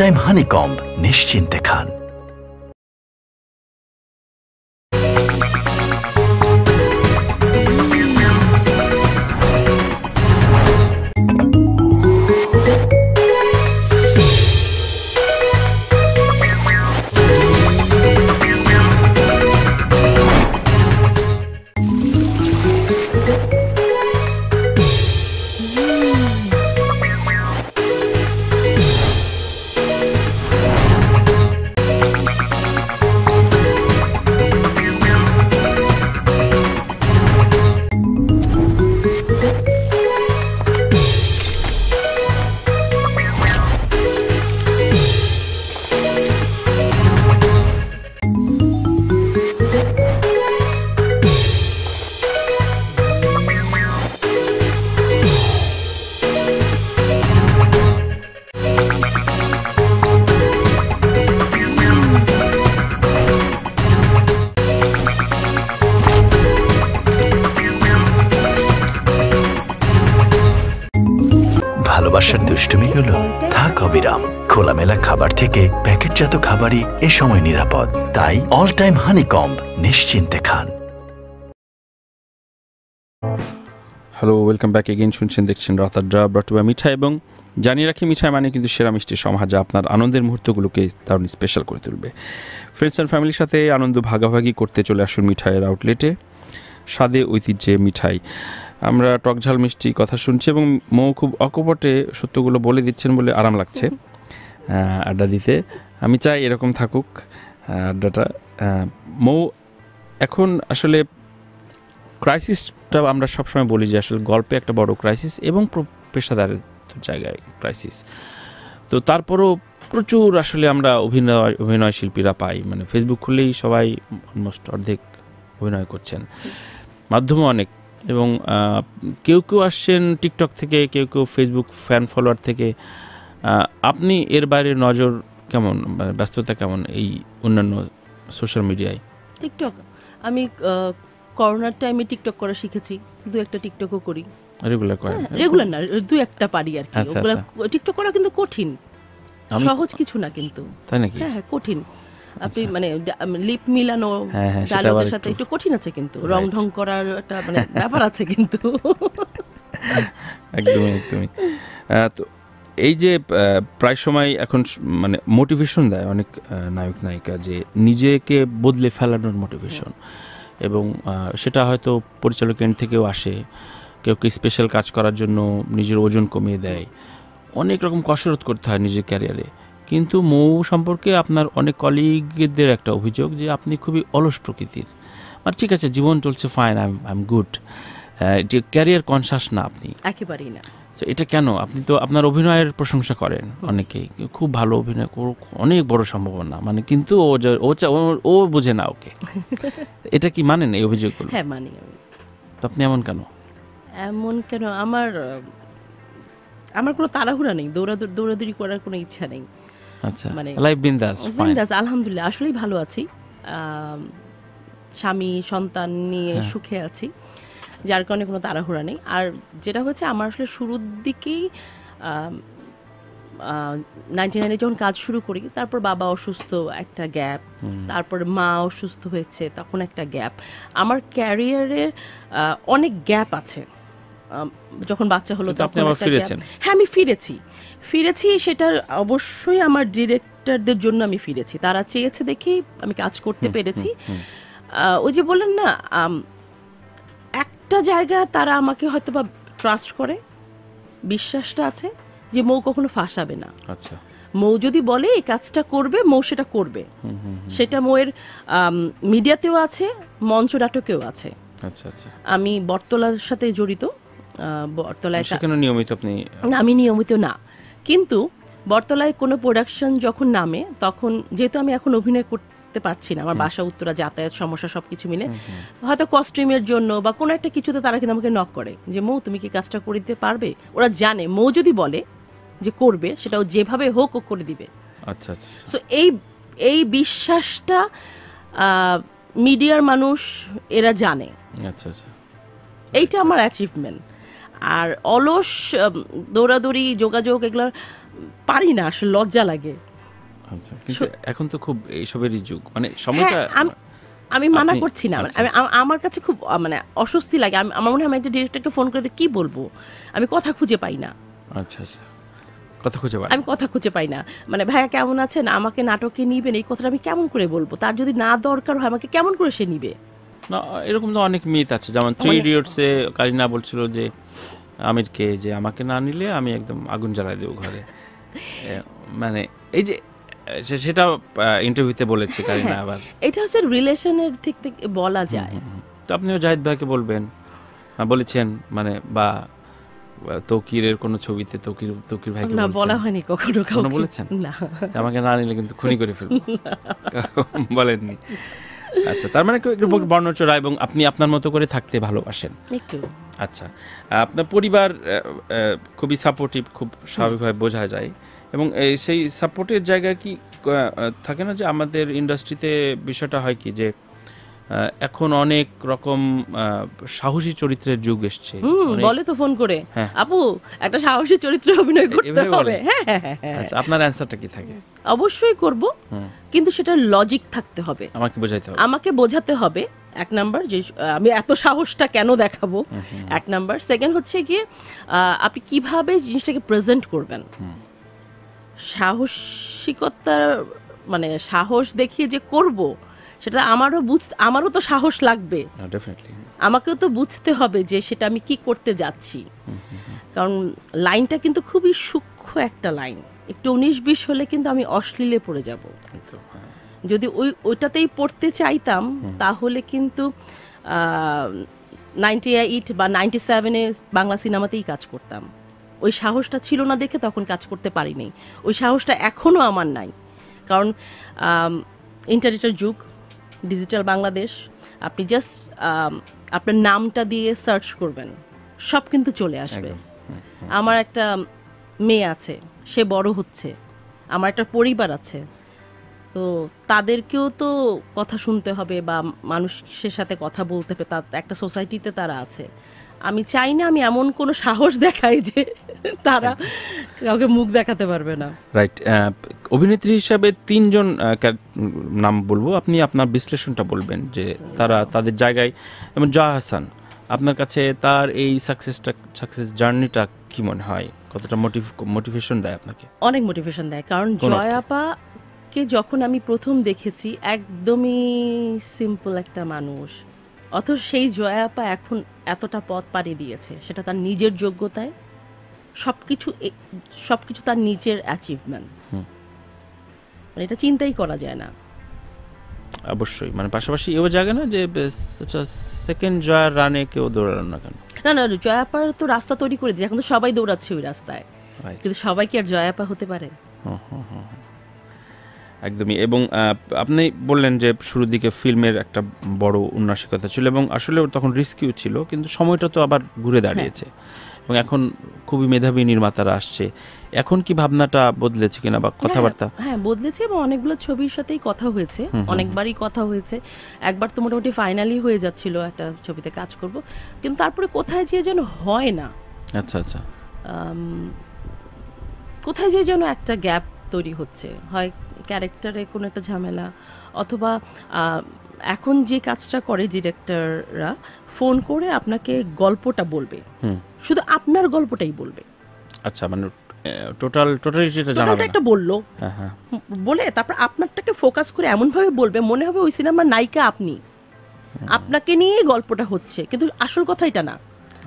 টাইম হানিকম্ব নিশ্চিন্তে খান। ওয়েলকাম ব্যাক এগেইন শুনছেন, দেখছেন রাতার ড্রা ব্রটবা মিঠাই এবং জানিয়ে রাখি মিঠাই মানে কিন্তু সেরা মিষ্টির সমাজ আপনার আনন্দের মুহূর্তগুলোকে দারুণ স্পেশাল করে তুলবে। ফ্রেন্ডস অ্যান্ড ফ্যামিলির সাথে আনন্দ ভাগাভাগি করতে চলে আসুন মিঠাইয়ের আউটলেটে স্বাদে, ঐতিহ্যে মিঠাই। আমরা টকঝাল মিষ্টি কথা শুনছি এবং মৌ খুব অকপটে সত্যগুলো বলে দিচ্ছেন বলে আরাম লাগছে। আড্ডা দিতে। আমি চাই এরকম থাকুক আড্ডাটা। মৌ এখন আসলে ক্রাইসিসটা আমরা সবসময় বলি যে আসলে গল্পে একটা বড় ক্রাইসিস এবং পেশাদারের জায়গায় ক্রাইসিস তো তারপরও প্রচুর আসলে আমরা অভিনয় অভিনয় শিল্পীরা পাই। মানে ফেসবুক খুললেই সবাই অলমোস্ট অর্ধেক অভিনয় করছেন। মাধ্যমে অনেক। এবং কেউ কেউ আসছেন টিকটক থেকে, কেউ কেউ ফেসবুক ফ্যান ফলোয়ার থেকে। আপনি এর বাইরে নজর কেমন? মানে ব্যস্ততা কেমন এই অন্যান্য সোশ্যাল মিডিয়ায় টিকটক আমি করোনার টাইমে টিকটক করা শিখেছি। দু একটা টিকটকও করি। রেগুলার করেন রেগুলার না দু একটা পারি আর কি। আচ্ছা, টিকটক করা কিন্তু কঠিন। সহজ কিছু না কিন্তু। তাই নাকি? হ্যাঁ হ্যাঁ কঠিন। আপনি মানে লিপ মিলানো হ্যাঁ, হ্যাঁ, ডায়লগের সাথে একটু- কঠিন আছে কিন্তু। রং ঢং করার একটা মানে ব্যাপার আছে কিন্তু। একদমই একদমই। তো এই যে প্রায় সময় এখন মানে মোটিভেশন দেয় অনেক নায়ক নায়িকা যে নিজেকে বদলে ফেলানোর মোটিভেশন এবং সেটা হয়তো পরিচালক এন্ড থেকেও আসে। কেউ কেউ স্পেশাল কাজ করার জন্য নিজের ওজন কমিয়ে দেয়। অনেক রকম কসরত করতে হয় নিজের ক্যারিয়ারে কিন্তু মৌ সম্পর্কে আপনার অনেক কলিগদের একটা অভিযোগ যে আপনি খুবই অলস প্রকৃতির। আর ঠিক আছে, জীবন চলছে fine I am good career conscious না আপনি। একেবারেই না। তো এটা কেন? আপনি তো আপনার অভিনয়ের প্রশংসা করেন অনেকেই। খুব ভালো অভিনয় অনেক বড় সম্ভাবনা। মানে কিন্তু ও যা- ও বোঝে না ওকে। <laughs> এটা কি মানেন এই অভিযোগগুলো? হ্যাঁ মানি তো আপনি এমন কেন? এমন কেন? আমার আমার কোনো তাড়াহুড়া নেই। দৌড়াদৌড়ি দৌড়াদৌড়ি করার কোনো ইচ্ছা নেই। আচ্ছা। মানে- লাইফ বিন্দাস বিন্দাস আলহামদুলিল্লাহ আসলেই ভালো আছি। স্বামী সন্তান নিয়ে হ্যাঁ। সুখে আছি। যার কারণে কোনো তাড়াহুড়া নেই। আর যেটা হচ্ছে আমার আসলে শুরুর দিকেই নাইনটি নাইনে যখন কাজ শুরু করি তারপর বাবা অসুস্থ একটা গ্যাপ তারপর মা অসুস্থ হয়েছে তখন একটা গ্যাপ। আমার ক্যারিয়ারে অনেক গ্যাপ আছে। যখন বাচ্চা হলো তখন। হ্যাঁ আমি ফিরেছি। ফিরেছি সেটা অবশ্যই আমার ডিরেক্টরদের জন্য আমি ফিরেছি। তারা চেয়েছে দেখেই আমি কাজ করতে পেরেছি। ওই যে বললেন না একটা জায়গা তারা আমাকে হয়তো বা ট্রাস্ট করে। বিশ্বাসটা আছে যে মৌ কখনো ফাঁসাবে না। আচ্ছা। মৌ যদি বলে এই কাজটা করবে মৌ সেটা করবে। সেটা মৌয়ের মিডিয়াতেও আছে মঞ্চ নাটকেও আছে। আচ্ছা আচ্ছা। আমি বটতলার সাথে জড়িত। বটতলায় সেখানে নিয়মিত আপনি আমি নিয়মিত না। কিন্তু বটতলায় কোনো প্রোডাকশন যখন নামে তখন যেহেতু আমি এখন অভিনয় করতে পারছি না। আমার বাসা উত্তরা যাতায়াত সমস্যা সব কিছু মিলে হয়তো কস্টিউমের জন্য বা কোনো একটা কিছুতে তারা কিন্তু আমাকে নক করে যে মৌ তুমি কি কাজটা করে দিতে পারবে? ওরা জানে। মৌ যদি বলে যে করবে সেটা ও যেভাবে হোক ও করে দিবে। আচ্ছা আচ্ছা আচ্ছা। সো এই এই বিশ্বাসটা মিডিয়ার মানুষ এরা জানে। আচ্ছা আচ্ছা। এইটা আমার অ্যাচিভমেন্ট আর অলস দৌড়াদৌড়ি যোগাযোগ এগুলো পারি না। আসলে লজ্জা লাগে। আচ্ছা কিন্তু এখন তো খুব এইসবেরই যুগ। মানে সময়টা হ্যাঁ আমি মানা করছি না আচ্ছা, আমি আমার কাছে খুব মানে অস্বস্তি লাগে। আমি আমার মনে হয় আমি একটা ডিরেক্টরকে ফোন করে কি বলব? আমি কথা খুঁজে পাই না। আচ্ছা আচ্ছা। কথা খুঁজে পাই আমি কথা খুঁজে পাই না। মানে ভাইয়া কেমন আছেন? আমাকে নাটকে নিবেন এই কথাটা আমি কেমন করে বলব? তার যদি না দরকার হয় আমাকে কেমন করে সে নিবে? না এরকম তো অনেক মিথ আছে। যেমন থ্রি ইডিয়টসে কারিনা বলছিল যে আমিরকে যে আমাকে না নিলে আমি একদম আগুন জ্বালাই দেবো ঘরে। <laughs> মানে এই যে সেটা ইন্টারভিউতে বলেছে কারিনা আবার এটা হচ্ছে রিলেশনের দিক থেকে বলা যায়। তো আপনিও জাহিদ ভাইকে বলবেন। বলেছেন মানে বা তৌকিরের কোনো ছবিতে তৌকির তৌকির ভাইকে না বলা হয়নি কখনো কখনো বলেছেন? না। আমাকে না নিলে কিন্তু খুনি করে ফেলব। <laughs> <laughs> বলেননি। আচ্ছা তার মানে একটু বর্ণচোরা এবং আপনি আপনার মতো করে থাকতে ভালোবাসেন। একটু। আচ্ছা আপনার পরিবার খুবই সাপোর্টিভ খুব স্বাভাবিকভাবে বোঝা যায়। এবং এই সেই সাপোর্টের জায়গা কি থাকে না যে আমাদের ইন্ডাস্ট্রিতে বিষয়টা হয় কি যে এখন অনেক রকম সাহসী চরিত্রের যুগ এসছে। বলে তো ফোন করে। হ্যাঁ। আপু একটা সাহসী চরিত্রে অভিনয় করতে হবে। হ্যাঁ হ্যাঁ হ্যাঁ, হ্যাঁ। আচ্ছা আপনার অ্যানসারটা কি থাকে? অবশ্যই করব কিন্তু সেটা লজিক থাকতে হবে। আমাকে বোঝাতে হবে। আমাকে বোঝাতে হবে এক নাম্বার যে আমি এত সাহসটা কেন দেখাবো? এক নাম্বার সেকেন্ড হচ্ছে গিয়ে আপনি কীভাবে জিনিসটাকে প্রেজেন্ট করবেন? সাহসিকতার মানে সাহস দেখিয়ে যে করব সেটা আমারও বুঝতে আমারও তো সাহস লাগবে। আমাকেও তো বুঝতে হবে যে সেটা আমি কি করতে যাচ্ছি। কারণ লাইনটা কিন্তু খুবই সূক্ষ্ম একটা লাইন। একটু উনিশ বিশ হলে কিন্তু আমি অশ্লীলে পড়ে যাব। হ্যাঁ। যদি ওই ওইটাতেই পড়তে চাইতাম তাহলে কিন্তু নাইনটি এইট বা নাইনটি সেভেনে বাংলা সিনেমাতেই কাজ করতাম। ওই সাহসটা ছিল না দেখে তখন কাজ করতে পারিনি। ওই সাহসটা এখনও আমার নাই। কারণ ইন্টারনেটের যুগ ডিজিটাল বাংলাদেশ আপনি জাস্ট আপনার নামটা দিয়ে সার্চ করবেন সব কিন্তু চলে আসবে। আমার একটা মেয়ে আছে সে বড় হচ্ছে আমার একটা পরিবার আছে। তো তাদেরকেও তো কথা শুনতে হবে বা মানুষের সাথে কথা বলতে হবে তার একটা সোসাইটিতে তারা আছে। আমি চাই না আমি এমন কোনো সাহস দেখাই যে তারা কাউকে মুখ দেখাতে পারবে না। রাইট অভিনেত্রী হিসাবে তিনজন নাম বলব। আপনি আপনার বিশ্লেষণটা বলবেন যে তারা তাদের জায়গায় যেমন জয়া হাসান আপনার কাছে তার এই সাকসেসটা সাকসেস জার্নিটা কি মনে হয়? কতটা মোটিভ মোটিভেশন দেয় আপনাকে? অনেক মোটিভেশন দেয় কারণ অর্থে? জয়াপাকে যখন আমি প্রথম দেখেছি একদমই সিম্পল একটা মানুষ। অথচ সেই জয়াপা এখন এতটা পথ পাড়ি দিয়েছে সেটা তার নিজের যোগ্যতায় সব কিছু সব কিছু তার নিজের অ্যাচিভমেন্ট মানে এটা চিন্তাই করা যায় না। অবশ্যই মানে পাশাপাশি এও জাগে না যে সেকেন্ড জয়ার রানে কেউ দৌড়ালো না কেন? না না জয়াপার তো রাস্তা তৈরি করে দিয়েছে এখন তো সবাই দৌড়াচ্ছে ওই রাস্তায়। কিন্তু সবাই কি আর জয়াপা হতে পারে? একদমই। এবং আপনি বললেন যে শুরুর দিকে ফিল্মের একটা বড় উন্নাসিকতা ছিল এবং আসলে তখন রিস্কিও ছিল কিন্তু সময়টা তো আবার ঘুরে দাঁড়িয়েছে। এবং এখন খুবই মেধাবী নির্মাতারা আসছে। এখন কি ভাবনাটা বদলেছে কিনা বা কথাবার্তা? হ্যাঁ, হ্যাঁ বদলেছে এবং অনেকগুলো ছবির সাথেই কথা হয়েছে। অনেকবারই কথা হয়েছে। একবার তো মোটামুটি ফাইনালি হয়ে যাচ্ছিল একটা ছবিতে কাজ করব। কিন্তু তারপরে কোথায় যেয়ে যেন হয় না। আচ্ছা আচ্ছা। কোথায় যেয়ে যেন একটা গ্যাপ তৈরি হচ্ছে। হয় ক্যারেক্টারে কোনো একটা ঝামেলা অথবা এখন যে কাজটা করে ডিরেক্টররা ফোন করে আপনাকে গল্পটা বলবে। শুধু আপনার গল্পটাই বলবে। আচ্ছা মানে টোটাল টোটালিটিটা জানাবে টোটালটা একটা বলল। হ্যাঁ হ্যাঁ। বলে তারপর আপনারটাকে ফোকাস করে এমনভাবে বলবে মনে হবে ওই সিনেমার নায়িকা আপনি। আপনাকে নিয়েই গল্পটা হচ্ছে কিন্তু আসল কথা এটা না।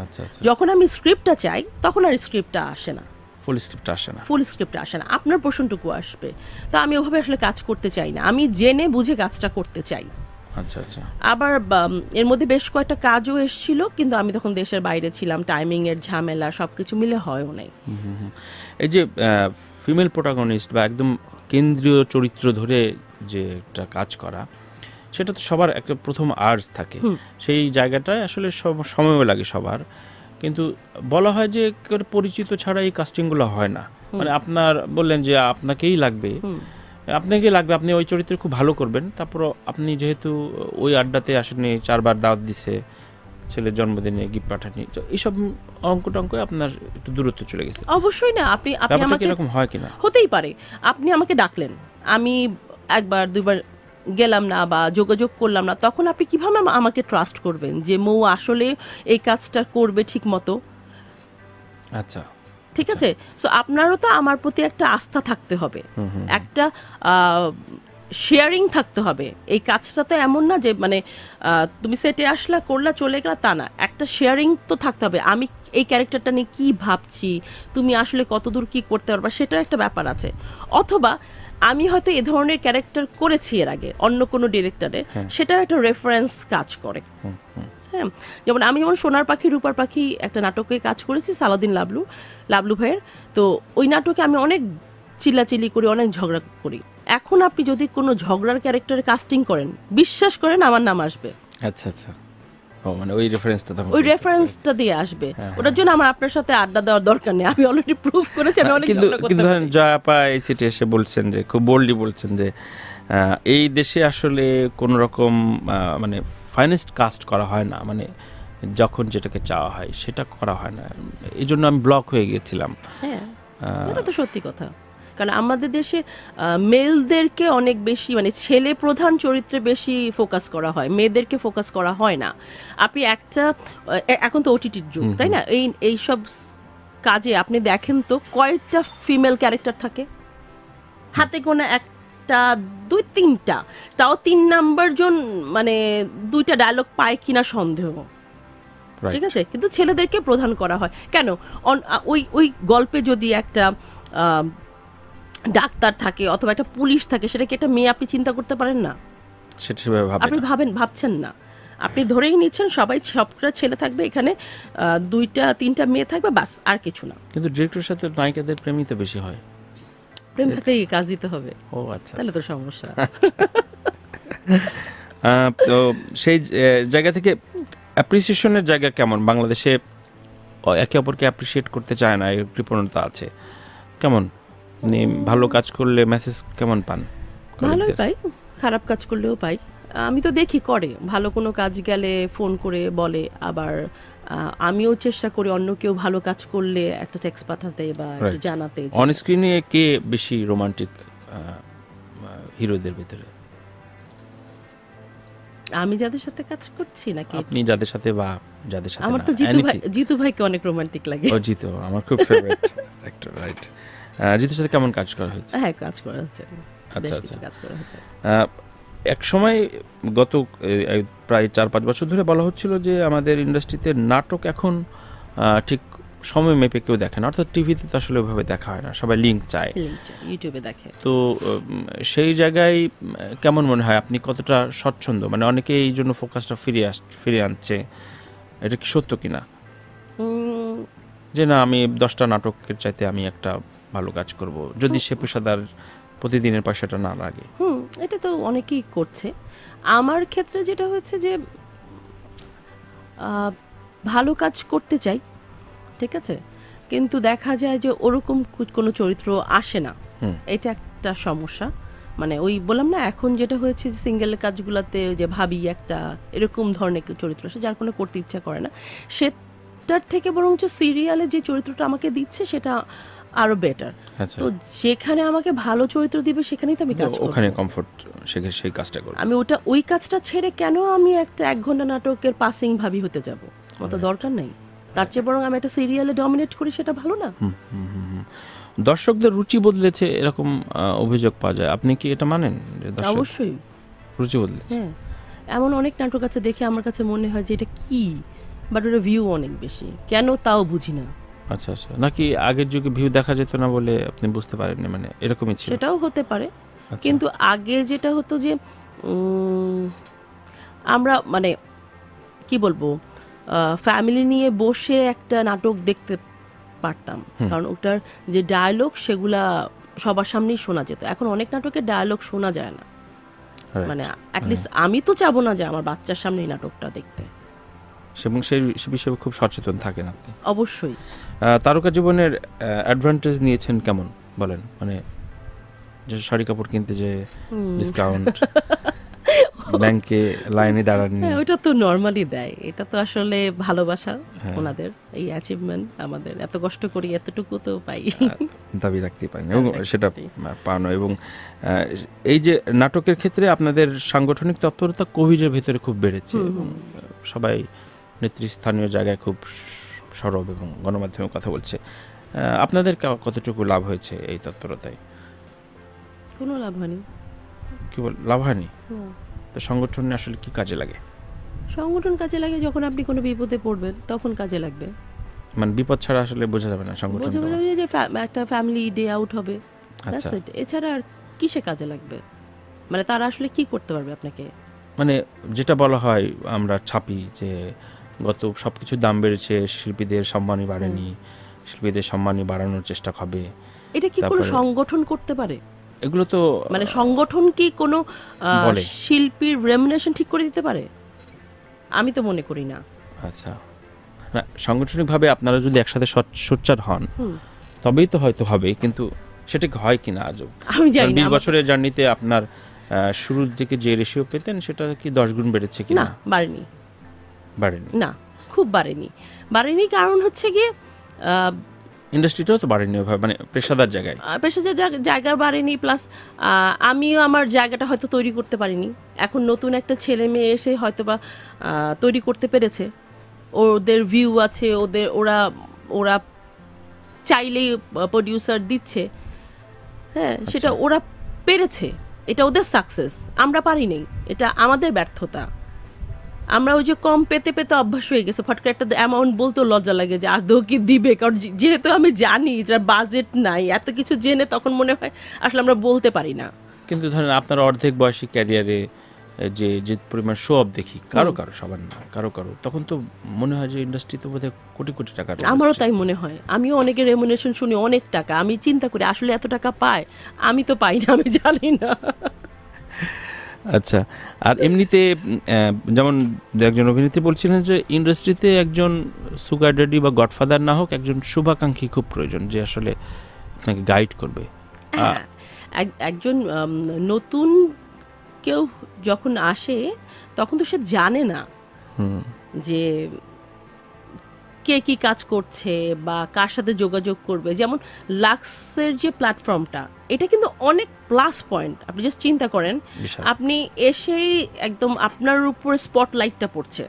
আচ্ছা আচ্ছা। যখন আমি স্ক্রিপ্টটা চাই তখন আর স্ক্রিপ্টটা আসে না। ফুল স্ক্রিপ্ট আসে না। ফুল স্ক্রিপ্ট আসে না। আপনার পোর্শনটুকু আসবে। তো আমি ওভাবে আসলে কাজ করতে চাই না। আমি জেনে বুঝে কাজটা করতে চাই। আচ্ছা আচ্ছা। আবার এর মধ্যে বেশ কয়েকটা কাজও এসেছিল কিন্তু আমি তখন দেশের বাইরে ছিলাম। টাইমিং এর ঝামেলা সবকিছু মিলে হয়ও নাই। এই যে ফিমেল প্রোটাগনিস্ট বা একদম কেন্দ্রীয় চরিত্র ধরে যে একটা কাজ করা সেটা তো সবার একটা প্রথম আর্জ থাকে। সেই জায়গাটায় আসলে সব সময়ও লাগে সবার। কিন্তু বলা হয় যে পরিচিত ছাড়া এই কাস্টিংগুলো হয় না। মানে আপনার বললেন যে আপনাকেই লাগবে। আপনাকে লাগবে আপনি ওই চরিত্রে খুব ভালো করবেন। তারপর আপনি যেহেতু ওই আড্ডাতে আসেননি চারবার দাওয়াত দিছে ছেলের জন্মদিনে গিফট পাঠানি তো এইসব অঙ্ক টঙ্ক আপনার একটু দূরত্ব চলে গেছে। অবশ্যই না আপনি আপনি আমাকে এরকম হয় কিনা? হতেই পারে। আপনি আমাকে ডাকলেন। আমি একবার দুইবার গেলাম না বা যোগাযোগ করলাম না তখন আপনি কীভাবে আমাকে ট্রাস্ট করবেন যে মৌ আসলে এই কাজটা করবে ঠিক মতো আচ্ছা। ঠিক আছে? সো আপনারও তো আমার প্রতি একটা আস্থা থাকতে হবে। একটা শেয়ারিং থাকতে হবে। এই কাজটা তো এমন না যে মানে তুমি সেটে আসলা করলা চলে গেলা তা না। একটা শেয়ারিং তো থাকতে হবে। আমি এই ক্যারেক্টারটা নিয়ে কী ভাবছি? তুমি আসলে কতদূর কি করতে পারবা? সেটার একটা ব্যাপার আছে। অথবা আমি হয়তো এ ধরনের ক্যারেক্টার করেছি এর আগে অন্য কোনো ডিরেক্টরে সেটা একটা রেফারেন্স কাজ করে। হ্যাঁ যেমন আমি যেমন সোনার পাখি রূপার পাখি একটা নাটকে কাজ করেছি সালাদিন লাবলু লাবলু ভাইয়ের। তো ওই নাটকে আমি অনেক চিল্লাচিল্লি করি অনেক ঝগড়া করি। এখন আপনি যদি কোনো ঝগড়ার ক্যারেক্টারে কাস্টিং করেন বিশ্বাস করেন আমার নাম আসবে। আচ্ছা আচ্ছা। ও মানে ওই রেফারেন্সটা তখন ওই রেফারেন্সটা দিয়ে আসবে। ওটার জন্য আমার আপনার সাথে আড্ডা দেওয়ার দরকার নেই। আমি অলরেডি প্রুভ করেছি আমি অনেক কিন্তু ঝগড়া কিন্তু ধরেন জয়াপা এই চিঠি এসে বলছেন যে খুব বোল্ডলি বলছেন যে এই দেশে আসলে কোনো রকম মানে ফাইনেস্ট কাস্ট করা হয় না। মানে যখন যেটাকে চাওয়া হয় সেটা করা হয় না। এই জন্য আমি ব্লক হয়ে গেছিলাম হ্যাঁ এটা তো সত্যি কথা। কারণ আমাদের দেশে মেলদেরকে অনেক বেশি মানে ছেলে প্রধান চরিত্রে বেশি ফোকাস করা হয় মেয়েদেরকে ফোকাস করা হয় না। আপনি একটা এখন তো ওটিটির যুগ তাই না? এই এইসব কাজে আপনি দেখেন তো কয়েকটা ফিমেল ক্যারেক্টার থাকে। হাতে কোনো একটা দুই তিনটা তাও তিন নাম্বার জন মানে দুইটা ডায়লগ পায় কিনা সন্দেহ। ঠিক আছে? কিন্তু ছেলেদেরকে প্রধান করা হয়। কেন? ওই ওই গল্পে যদি একটা ডাক্তার থাকে অথবা একটা পুলিশ থাকে সেটা কি একটা মেয়ে আপনি চিন্তা করতে পারেন না? সেটা সেভাবে আপনি ভাবেন ভাবছেন না। আপনি ধরেই নিচ্ছেন সবাই সবটা ছেলে থাকবে এখানে দুইটা তিনটা মেয়ে থাকবে বাস আর কিছু না। কিন্তু ডিরেক্টরের সাথে নায়িকাদের প্রেমই তো বেশি হয়। প্রেম থাকলে এই কাজ দিতে হবে। ও আচ্ছা তাহলে তো সমস্যা। তো সেই জায়গা থেকে অ্যাপ্রিসিয়েশনের জায়গা কেমন? বাংলাদেশে একে অপরকে অ্যাপ্রিসিয়েট করতে চায় না এর কৃপণতা আছে। কেমন? আপনি ভালো কাজ করলে মেসেজ কেমন পান? ভালোই পাই খারাপ কাজ করলেও পাই। আমি তো দেখি করে ভালো কোনো কাজ গেলে ফোন করে বলে আবার আমিও চেষ্টা করি অন্য কেউ ভালো কাজ করলে একটা টেক্সট পাঠাতে বা একটু জানাতে অন স্ক্রিনে কে বেশি রোমান্টিক হিরোদের ভিতরে? আমি যাদের সাথে কাজ করছি নাকি? আপনি যাদের সাথে বা যাদের সাথে আমার তো জিতু ভাই। জিতু ভাইকে অনেক রোমান্টিক লাগে। ও জিতু আমার খুব ফেভারিট একটা রাইট জিতুর সাথে কেমন কাজ করা হয়েছে? হ্যাঁ কাজ করা হচ্ছে। আচ্ছা আচ্ছা। কাজ করা হচ্ছে। এক সময় গত প্রায় চার পাঁচ বছর ধরে বলা হচ্ছিল যে আমাদের ইন্ডাস্ট্রিতে নাটক এখন ঠিক সময় মেপে কেউ দেখে না। অর্থাৎ টিভিতে তো আসলে ওইভাবে দেখা হয় না সবাই লিঙ্ক চায়। ইউটিউবে দেখে। তো সেই জায়গায় কেমন মনে হয় আপনি কতটা স্বচ্ছন্দ? মানে অনেকে এই জন্য ফোকাসটা ফিরিয়ে আস ফিরিয়ে আনছে। এটা কি সত্য কিনা? উম, যে না আমি দশটা নাটকের চাইতে আমি একটা ভালো কাজ করব। যদি সে পেশাদার প্রতিদিনের পয়সাটা না লাগে। হুম এটা তো অনেকেই করছে। আমার ক্ষেত্রে যেটা হচ্ছে যে ভালো কাজ করতে চাই ঠিক আছে? কিন্তু দেখা যায় যে ওরকম কোনো চরিত্র আসে না। এটা একটা সমস্যা। মানে ওই বললাম না এখন যেটা হয়েছে যে সিঙ্গেল কাজগুলোতে যে ভাবি একটা এরকম ধরনের চরিত্র আসে যার কোনো করতে ইচ্ছা করে না। সেটার থেকে বরঞ্চ সিরিয়ালে যে চরিত্রটা আমাকে দিচ্ছে সেটা আরও বেটার আচ্ছা। তো যেখানে আমাকে ভালো চরিত্র দিবে সেখানেই তো আমি কাজ করব। ওখানে কমফোর্ট সেখানে সেই কাজটা করব। আমি ওটা ওই কাজটা ছেড়ে কেন আমি একটা এক ঘণ্টা নাটকের পাসিং ভাবি হতে যাব? অত দরকার নেই। তার চেয়ে বরং আমি একটা সিরিয়ালে ডমিনেট করি সেটা ভালো না। দর্শকদের রুচি বদলেছে এরকম অভিযোগ পাওয়া যায়। আপনি কি এটা মানেন? অবশ্যই। রুচি বদলেছে। হ্যাঁ। এমন অনেক নাটক আছে দেখে আমার কাছে মনে হয় যে এটা কি? বাট ওটা ভিউ অনেক বেশি। কেন তাও বুঝি না। আচ্ছা আচ্ছা। নাকি আগের যুগে ভিউ দেখা যেত না বলে আপনি বুঝতে পারেননি? মানে এরকমই ছিল। সেটাও হতে পারে। আচ্ছা। কিন্তু আগে যেটা হতো যে আমরা মানে কি বলব ফ্যামিলি নিয়ে বসে একটা নাটক দেখতে পারতাম। কারণ ওটার যে ডায়লগ সেগুলা সবার সামনেই শোনা যেত। এখন অনেক নাটকের ডায়লগ শোনা যায় না। মানে অ্যাটলিস্ট আমি তো চাবো না যে আমার বাচ্চার সামনে এই নাটকটা দেখতে। এবং সেই সে বিষয়ে খুব সচেতন থাকেন আপনি। অবশ্যই। তারকা জীবনের অ্যাডভান্টেজ নিয়েছেন কেমন বলেন? মানে যে শাড়ি কাপড় কিনতে যে ডিসকাউন্ট <laughs> ব্যাংকে লাইনে দাঁড়াননি। হ্যাঁ ওটা তো নর্মালি দেয়। এটা তো আসলে ভালোবাসা হ্যাঁ। ওনাদের এই অ্যাচিভমেন্ট আমাদের। এত কষ্ট করি এতটুকু তো পাই। দাবি রাখতে পারেন। এবং সেটা পানো এবং এই যে নাটকের ক্ষেত্রে আপনাদের সাংগঠনিক তৎপরতা কোভিডের ভেতরে খুব বেড়েছে এবং সবাই নেতৃস্থানীয় জায়গায় খুব সরব এবং গণমাধ্যমে কথা বলছে। আপনাদের কতটুকু লাভ হয়েছে এই তৎপরতায়? কোনো লাভ হয়নি। কি বল লাভ হয়নি। তো সংগঠনে আসলে কি কাজে লাগে? সংগঠন কাজে লাগে যখন আপনি কোনো বিপদে পড়বেন তখন কাজে লাগবে। মানে বিপদ ছাড়া আসলে বোঝা যাবে না সংগঠন বোঝা যাবে যে একটা ফ্যামিলি ডে আউট হবে। আচ্ছা। এছাড়া আর কিসে কাজে লাগবে? মানে তারা আসলে কি করতে পারবে আপনাকে? মানে যেটা বলা হয় আমরা ছাপি যে গত সব কিছুর দাম বেড়েছে শিল্পীদের সম্মানই বাড়েনি শিল্পীদের সম্মানই বাড়ানোর চেষ্টা হবে। এটা কি কোনো সংগঠন করতে পারে? এগুলো তো মানে সংগঠন কি কোনো শিল্পীর রেমুনেশন ঠিক করে দিতে পারে? আমি তো মনে করি না। আচ্ছা। না সাংগঠনিকভাবে আপনারা যদি একসাথে সোচ্চার হন তবেই তো হয়তো হবে কিন্তু সেটা হয় কি হয় কিনা আজও? আমি জানি না বিশ বছরের জার্নিতে আপনার শুরুর দিকে যে রেশিও পেতেন সেটা কি দশ গুণ বেড়েছে কি না না বাড়েনি। বাড়েনি। না খুব বাড়েনি। বাড়েনি কারণ হচ্ছে গিয়ে ইন্ডাস্ট্রিটাও তো বাড়েনি ওইভাবে মানে পেশাদার জায়গায়। পেশাদার জায়গা- বাড়েনি প্লাস আমিও আমার জায়গাটা হয়তো তৈরি করতে পারিনি। এখন নতুন একটা ছেলে মেয়ে এসে হয়তো বা তৈরি করতে পেরেছে। ওদের ভিউ আছে ওদের ওরা ওরা চাইলেই প্রডিউসার দিচ্ছে। হ্যাঁ সেটা ওরা পেরেছে। এটা ওদের সাকসেস আমরা পারিনি এটা আমাদের ব্যর্থতা। আমরা ওই যে কম পেতে পেতে অভ্যাস হয়ে গেছে। ফট করে একটা অ্যামাউন্ট বলতেও লজ্জা লাগে যে আদৌ কি দিবে? কারণ যেহেতু আমি জানি যার বাজেট নাই এত কিছু জেনে তখন মনে হয় আসলে আমরা বলতে পারি না। কিন্তু ধরেন আপনার অর্ধেক বয়সী ক্যারিয়ারে যে যে পরিমাণ শো অফ দেখি কারও কারও সবার না কারও কারও তখন তো মনে হয় যে ইন্ডাস্ট্রি তো বোধহয় কোটি কোটি টাকা আমারও তাই মনে হয়। আমিও অনেকের রেমুনেশন শুনি অনেক টাকা। আমি চিন্তা করি আসলে এত টাকা পায়? আমি তো পাই না আমি জানি না। <laughs> আচ্ছা আর এমনিতে যেমন একজন অভিনেত্রী বলছিলেন যে ইন্ডাস্ট্রিতে একজন সুগার ড্যাডি বা গডফাদার না হোক একজন শুভাকাঙ্ক্ষী খুব প্রয়োজন যে আসলে আপনাকে গাইড করবে। হ্যাঁ এক- একজন নতুন কেউ যখন আসে তখন তো সে জানে না যে কে কি কাজ করছে বা কার সাথে যোগাযোগ করবে? যেমন লাক্সের যে প্ল্যাটফর্মটা এটা কিন্তু অনেক প্লাস পয়েন্ট আপনি জাস্ট চিন্তা করেন আপনি এসেই একদম আপনার উপরে স্পটলাইটটা পড়ছে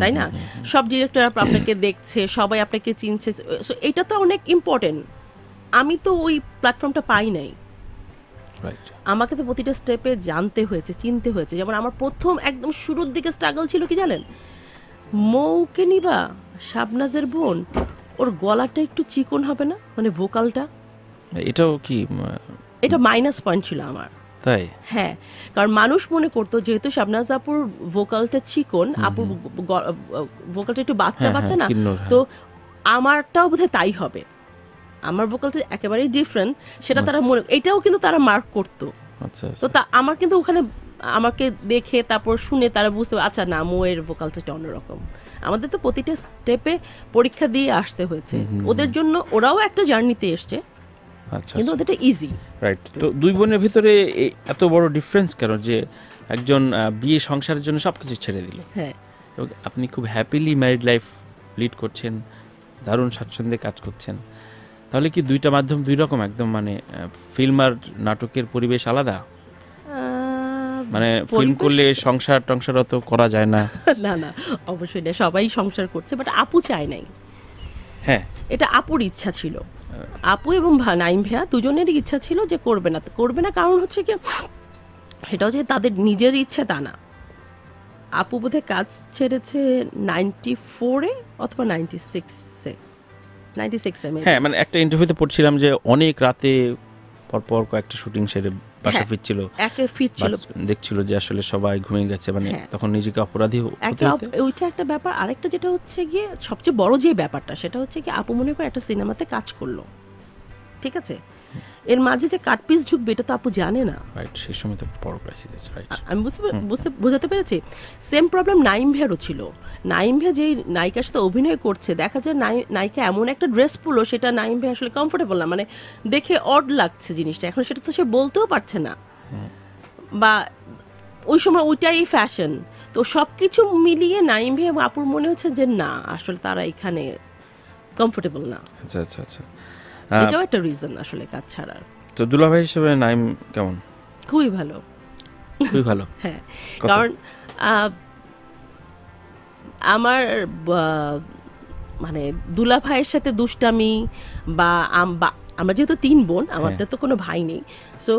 তাই না? সব ডিরেক্টর আপনাকে দেখছে সবাই আপনাকে চিনছে So, এটা তো অনেক ইম্পর্টেন্ট আমি তো ওই প্ল্যাটফর্মটা পাই নাই। আমাকে তো প্রতিটা স্টেপে জানতে হয়েছে চিনতে হয়েছে। যেমন আমার প্রথম একদম শুরুর দিকে স্ট্রাগল ছিল কি জানেন? মৌকে নিবা শাবনাজের বোন ওর গলাটা একটু চিকন হবে না? মানে ভোকালটা? এটাও কি এটা মাইনাস পয়েন্ট ছিল আমার। তাই? হ্যাঁ কারণ মানুষ মনে করতো যেহেতু শাবনাজ আপুর ভোকালটা চিকন আপুর ভোকালটা একটু বাচ্চা হ্যাঁ, বাচ্চা না হ্যাঁ, কিন্নর, হ্যাঁ। তো আমারটাও বোধহয় তাই হবে। আমার ভোকালটা একেবারেই ডিফারেন্ট সেটা তারা মনে এটাও কিন্তু তারা মার্ক করতো। আচ্ছা তো তা আমার কিন্তু ওখানে আমাকে দেখে তারপর শুনে তারা বুঝতে আচ্ছা না মোয়ের ভোকালটা অন্যরকম। আমাদের তো প্রতিটা স্টেপে পরীক্ষা দিয়ে আসতে হয়েছে। ওদের জন্য ওরাও একটা জার্নিতে এসছে। আচ্ছা কিন্তু ওদেরটা ইজি রাইট তো দুই বোনের ভিতরে এত বড় ডিফারেন্স কেন যে একজন বিয়ে সংসারের জন্য সব কিছু ছেড়ে দিল? হ্যাঁ। আপনি খুব হ্যাপিলি ম্যারিড লাইফ লিড করছেন দারুণ স্বাচ্ছন্দ্যে কাজ করছেন। তাহলে কি দুইটা মাধ্যম দুই রকম একদম মানে ফিল্ম আর নাটকের পরিবেশ আলাদা? মানে ফিল্ম করলে সংসার টংসার অত করা যায় না। <laughs> না না অবশ্যই না সবাই সংসার করছে বাট আপু চায় নাই। হ্যাঁ। এটা আপুর ইচ্ছা ছিল। আপু এবং নাইম ভাইয়া দুজনেরই ইচ্ছা ছিল যে করবে না করবে না কারণ হচ্ছে কি সেটা হচ্ছে তাদের নিজের ইচ্ছা তা না। আপু বোধহয় কাজ ছেড়েছে নাইনটি ফোরে অথবা নাইনটি সিক্সে নাইনটি সিক্সে হ্যাঁ মানে একটা ইন্টারভিউতে পড়ছিলাম যে অনেক রাতে পরপর কয়েকটা শুটিং সেরে বাসা হ্যাঁ। ফিরছিল একে ফিট ছিল বাস- দেখছিল যে আসলে সবাই ঘুমিয়ে গেছে মানে হ্যাঁ। তখন নিজেকে অপরাধী একটা ওইটা একটা ব্যাপার আরেকটা যেটা হচ্ছে গিয়ে সবচেয়ে বড় যে ব্যাপারটা সেটা হচ্ছে কি আপু মনে করে একটা সিনেমাতে কাজ করল ঠিক আছে এর মাঝে যে কাটপিস ঢুকবে এটা তো আপু জানে না। রাইট সেই সময় তো বড় ক্রাইসিস রাইট আমি বুঝতে বুঝতে বোঝাতে পেরেছি? সেম প্রবলেম নাইম ভেরও ছিল। নাইম ভে যেই নায়িকার সাথে অভিনয় করছে দেখা যায় নায়িকা এমন একটা ড্রেস পরলো সেটা নাইম ভে আসলে কমফোর্টেবল না। মানে দেখে অড লাগছে জিনিসটা। এখন সেটা তো সে বলতেও পারছে না। বা ওই সময় ওইটাই ফ্যাশন তো সব কিছু মিলিয়ে নাইম ভে আপুর মনে হচ্ছে যে না আসলে তারা এখানে কমফোর্টেবল না। আচ্ছা আচ্ছা আচ্ছা। এটাও একটা রিজন আসলে কাজ ছাড়ার তো দুলাভাই হিসেবে নাইম কেমন? খুবই ভালো। খুবই ভালো। <laughs> হ্যাঁ কারণ আমার মানে দুলা ভাইয়ের সাথে দুষ্টামি বা আম- বা- আমরা যেহেতু তিন বোন আমাদের তো কোনো ভাই নেই। সো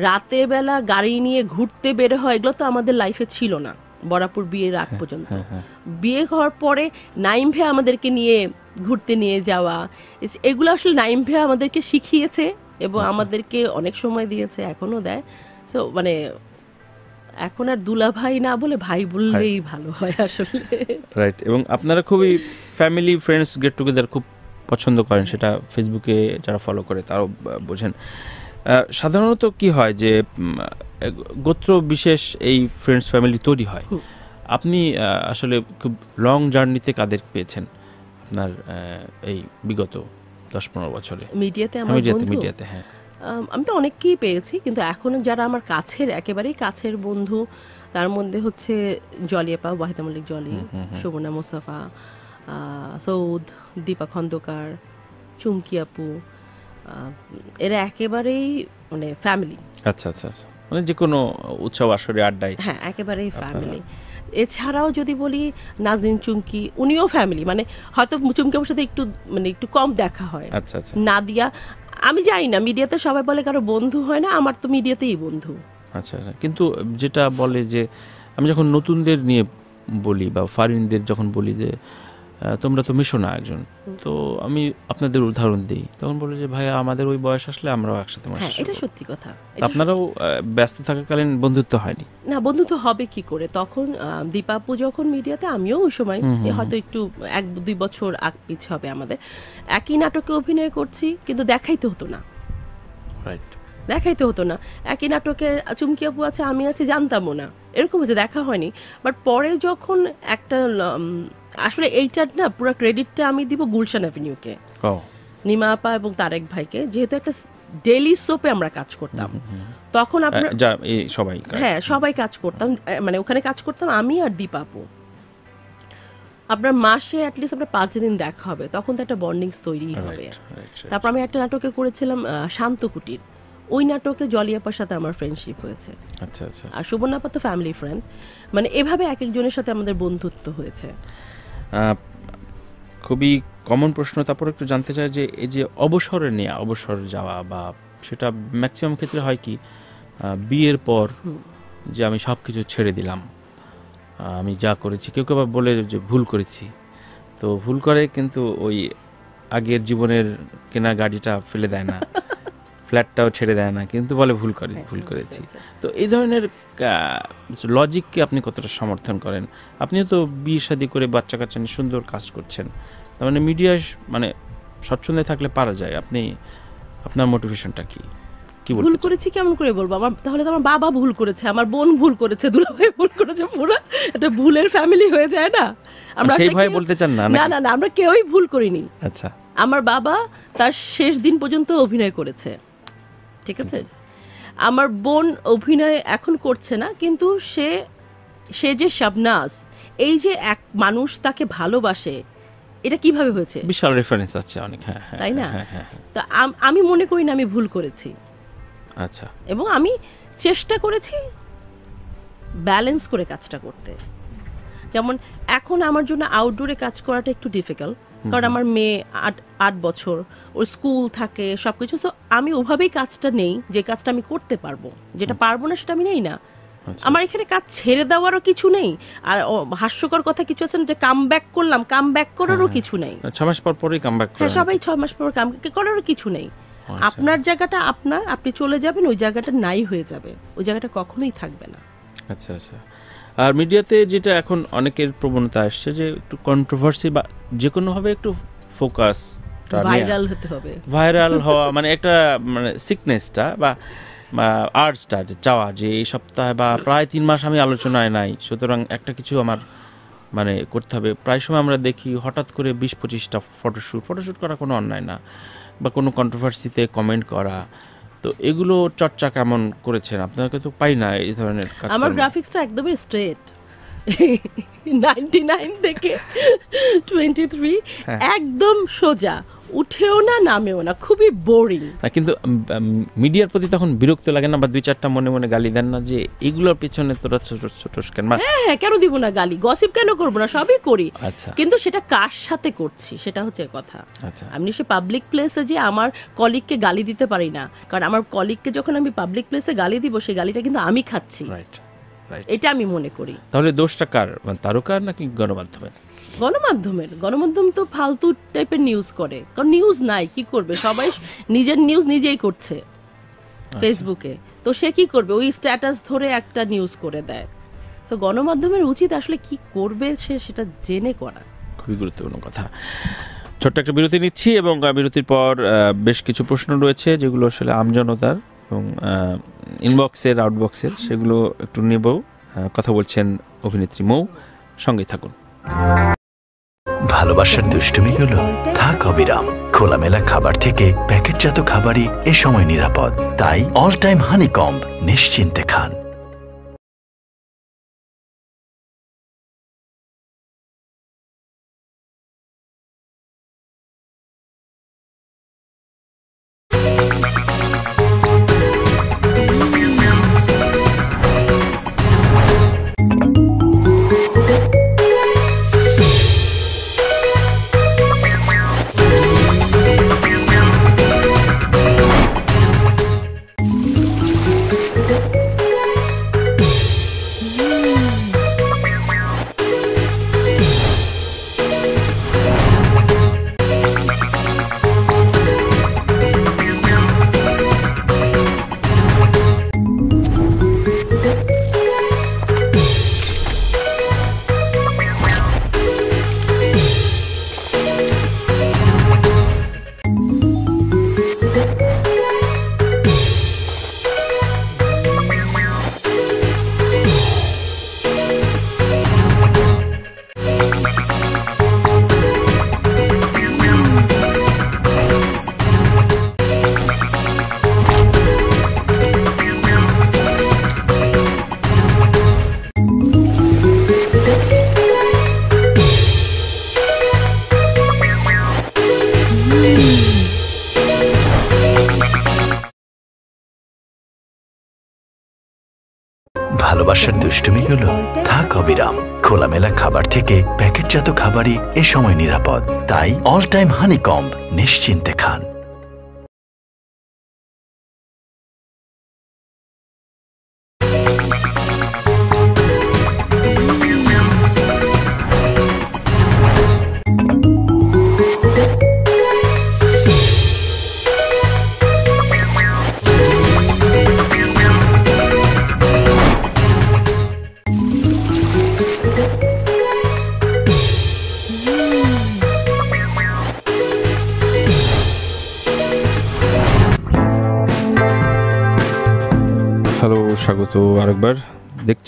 রাতে বেলা গাড়ি নিয়ে ঘুরতে বের হয় এগুলো তো আমাদের লাইফে ছিল না বরাপুর বিয়ের আগ পর্যন্ত। হ্যাঁ হ্যাঁ। বিয়ে হওয়ার পরে নাইম ভে আমাদেরকে নিয়ে ঘুরতে নিয়ে যাওয়া। এগুলো আসলে নাইম ভে আমাদেরকে শিখিয়েছে এবং আমাদেরকে অনেক সময় দিয়েছে এখনও দেয়। সো মানে এখন আর দুলা ভাই না বলে ভাই বললেই ভালো হয় আসলে। রাইট এবং আপনারা খুবই ফ্যামিলি ফ্রেন্ডস গেট টুগেদার খুব পছন্দ করেন সেটা ফেসবুকে যারা ফলো করে তারাও বোঝেন। সাধারণত কি হয় যে গোত্র বিশেষ এই ফ্রেন্ডস ফ্যামিলি তৈরি হয়। আপনি আসলে খুব লং জার্নিতে কাদের পেয়েছেন? আপনার এই বিগত দশ পনেরো বছরে। মিডিয়াতে আমার মিডিয়াতে মিডিয়াতে হ্যাঁ। আমি তো অনেককেই পেয়েছি কিন্তু এখন যারা আমার কাছের একেবারেই কাছের বন্ধু তার মধ্যে হচ্ছে জলিয়াপা ওয়াহিদা মল্লিক জলি সুবর্ণা মোস্তফা সৌদ দীপা খন্দকার চুমকি আপু এরা একেবারেই মানে ফ্যামিলি আচ্ছা আচ্ছা আচ্ছা। মানে যে কোনো উৎসব আসরে আড্ডায়। হ্যাঁ একেবারেই ফ্যামিলি এছাড়াও যদি বলি নাজিন চুমকি উনিও ফ্যামিলি মানে হয়তো চুমকি আমার সাথে একটু মানে একটু কম দেখা হয়। আচ্ছা আচ্ছা। নাদিয়া আমি জানি না মিডিয়াতে সবাই বলে কারও বন্ধু হয় না আমার তো মিডিয়াতেই বন্ধু। আচ্ছা আচ্ছা। কিন্তু যেটা বলে যে আমি যখন নতুনদের নিয়ে বলি বা ফারিনদের যখন বলি যে তোমরা তো মিশো না একজন। তো আমি আপনাদের উদাহরণ দিই। তখন বলে যে ভাই আমাদের ওই বয়স আসলে আমরাও একসাথে মাসে হ্যাঁ এটা সত্যি কথা। আপনারাও ব্যস্ত থাকাকালীন বন্ধুত্ব হয়নি? না বন্ধুত্ব হবে কি করে? তখন দীপাপু যখন মিডিয়াতে আমিও ওই সময় হয়তো একটু এক দুই বছর আগ পিছ হবে আমাদের। একই নাটকে অভিনয় করছি কিন্তু দেখাইতে হতো না। রাইট দেখাইতে হতো না। একই নাটকে চুমকি আপু আছে আমি আছি জানতামও না। এরকম হচ্ছে দেখা হয়নি। বাট পরে যখন একটা আসলে এইটার না পুরো ক্রেডিটটা আমি দিব গুলশান অ্যাভিনিউকে নিমা আপা এবং তারেক ভাইকে যেহেতু একটা ডেইলি সোপে আমরা কাজ করতাম। তখন আপনার সবাই হ্যাঁ সবাই কাজ করতাম মানে ওখানে কাজ করতাম আমি আর দীপাপু আপনার মাসে অ্যাটলিস্ট আপনার পাঁচ দিন দেখা হবে তখন তো একটা বন্ডিংস তৈরি হবে। তারপর আমি একটা নাটকে করেছিলাম শান্ত কুটির। ওই নাটকে জলিয়াপার সাথে আমার ফ্রেন্ডশিপ হয়েছে। আচ্ছা আচ্ছা আর সুবর্ণাপা তো ফ্যামিলি ফ্রেন্ড মানে এভাবে এক একজনের সাথে আমাদের বন্ধুত্ব হয়েছে। খুবই কমন প্রশ্ন। তারপর একটু জানতে চাই যে, এই যে অবসরে নেওয়া অবসর যাওয়া বা সেটা ম্যাক্সিমাম ক্ষেত্রে হয় কি বিয়ের পর যে আমি সব কিছু ছেড়ে দিলাম আমি যা করেছি, কেউ কেউ বলে যে ভুল করেছি। তো ভুল করে কিন্তু ওই আগের জীবনের কেনা গাড়িটা ফেলে দেয় না। <laughs> ফ্ল্যাটটাও ছেড়ে দেয় না কিন্তু বলে ভুল করে ভুল করেছি। তো এই ধরনের লজিককে আপনি কতটা সমর্থন করেন? আপনিও তো বিয়ে শাদি করে বাচ্চা কাচ্চা নিয়ে সুন্দর কাজ করছেন। তার মানে মিডিয়া মানে স্বচ্ছন্দে থাকলে পারা যায়। আপনি আপনার মোটিভেশনটা কি? কি ভুল করেছি কেমন করে বলব? আমার তাহলে তো আমার বাবা ভুল করেছে আমার বোন ভুল করেছে দুলাভাই ভুল করেছে পুরো একটা ভুলের ফ্যামিলি হয়ে যায় না? আমরা সেই ভয়ে বলতে চান না না না আমরা কেউই ভুল করিনি। আচ্ছা। আমার বাবা তার শেষ দিন পর্যন্ত অভিনয় করেছে। ঠিক আছে? আমার বোন অভিনয় এখন করছে না কিন্তু সে সে যে শাবনাজ এই যে এক মানুষ তাকে ভালোবাসে এটা কীভাবে হয়েছে? বিশাল রেফারেন্স আছে অনেক হ্যাঁ হ্যাঁ তাই না? হ্যাঁ হ্যাঁ। তা আমি মনে করি না আমি ভুল করেছি। আচ্ছা। এবং আমি চেষ্টা করেছি ব্যালেন্স করে কাজটা করতে। যেমন এখন আমার জন্য আউটডোরে কাজ করাটা একটু ডিফিকাল্ট কারণ আমার মেয়ে আট আট বছর ওর স্কুল থাকে সব কিছু তো আমি ওভাবেই কাজটা নেই যে কাজটা আমি করতে পারব। যেটা পারব না সেটা আমি নেই না। আচ্ছা। আমার এখানে কাজ ছেড়ে দেওয়ারও কিছু নেই। আর হাস্যকর কথা কিছু আছে যে কাম ব্যাক করলাম কাম ব্যাক করারও কিছু নেই। ছ মাস পর পরেই কাম ব্যাক হ্যাঁ সবাই ছয় মাস পর কাম করারও কিছু নেই। আচ্ছা। আপনার জায়গাটা আপনার আপনি চলে যাবেন ওই জায়গাটা নাই হয়ে যাবে। ওই জায়গাটা কখনোই থাকবে না। আচ্ছা আচ্ছা। আর মিডিয়াতে যেটা এখন অনেকের প্রবণতা আসছে যে একটু কন্ট্রোভার্সি বা যে কোনোভাবে একটু ফোকাস ভাইরাল হতে হবে। ভাইরাল হওয়া মানে একটা মানে সিকনেসটা বা আর্টসটা যে চাওয়া যে এই সপ্তাহে বা প্রায় তিন মাস আমি আলোচনায় নাই সুতরাং একটা কিছু আমার মানে করতে হবে। প্রায় সময় আমরা দেখি হঠাৎ করে বিশ পঁচিশটা ফটোশ্যুট ফটোশ্যুট করা কোনো অন্যায় না। বা কোনো কন্ট্রোভার্সিতে কমেন্ট করা। তো এগুলো চর্চা কেমন করেছেন? আপনাকে তো পাই না এই ধরনের কাজ আমার গ্রাফিক্সটা একদমই স্ট্রেট নাইনটি নাইন থেকে টোয়েন্টি থ্রি হ্যাঁ। একদম সোজা। উঠেও না নামেও না খুবই বোরিং না কিন্তু মিডিয়ার প্রতি তখন বিরক্ত লাগে না বা দুই চারটা মনে মনে গালি দেন না যে এগুলোর পেছনে তোরা ছোট ছোট কেন? হ্যাঁ হ্যাঁ কেন দিব না গালি? গসিপ কেন করব না? সবই করি। আচ্ছা। কিন্তু সেটা কার সাথে করছি? সেটা হচ্ছে কথা। আচ্ছা। আমি সে পাবলিক প্লেসে যে আমার কলিগকে গালি দিতে পারি না কারণ আমার কলিগকে যখন আমি পাবলিক প্লেসে গালি দিব সেই গালিটা কিন্তু আমি খাচ্ছি। রাইট রাইট এটা আমি মনে করি। তাহলে দোষটা কার? মানে তারকার নাকি গণমাধ্যমের? গণমাধ্যমের। গণমাধ্যম তো ফালতু টাইপের নিউজ করে। কারণ নিউজ নাই কি করবে? সবাই নিজের নিউজ নিজেই করছে ফেসবুকে তো সে কি করবে? ওই স্ট্যাটাস ধরে একটা নিউজ করে দেয়। তো গণমাধ্যমের উচিত আসলে কি করবে সে সেটা জেনে করা। খুবই গুরুত্বপূর্ণ কথা। ছোট্ট একটা বিরতি নিচ্ছি এবং বিরতির পর বেশ কিছু প্রশ্ন রয়েছে যেগুলো আসলে আমজনতার এবং ইনবক্সের আউটবক্সের সেগুলো একটু নেব। কথা বলছেন অভিনেত্রী মৌ। সঙ্গে থাকুন। ভালোবাসার দুষ্টুমি দুষ্টুমিগুলো থাক অবিরাম। খোলামেলা খাবার থেকে প্যাকেটজাত খাবারই এ সময় নিরাপদ। তাই অল টাইম হানিকম্ব নিশ্চিন্তে খান। অল টাইম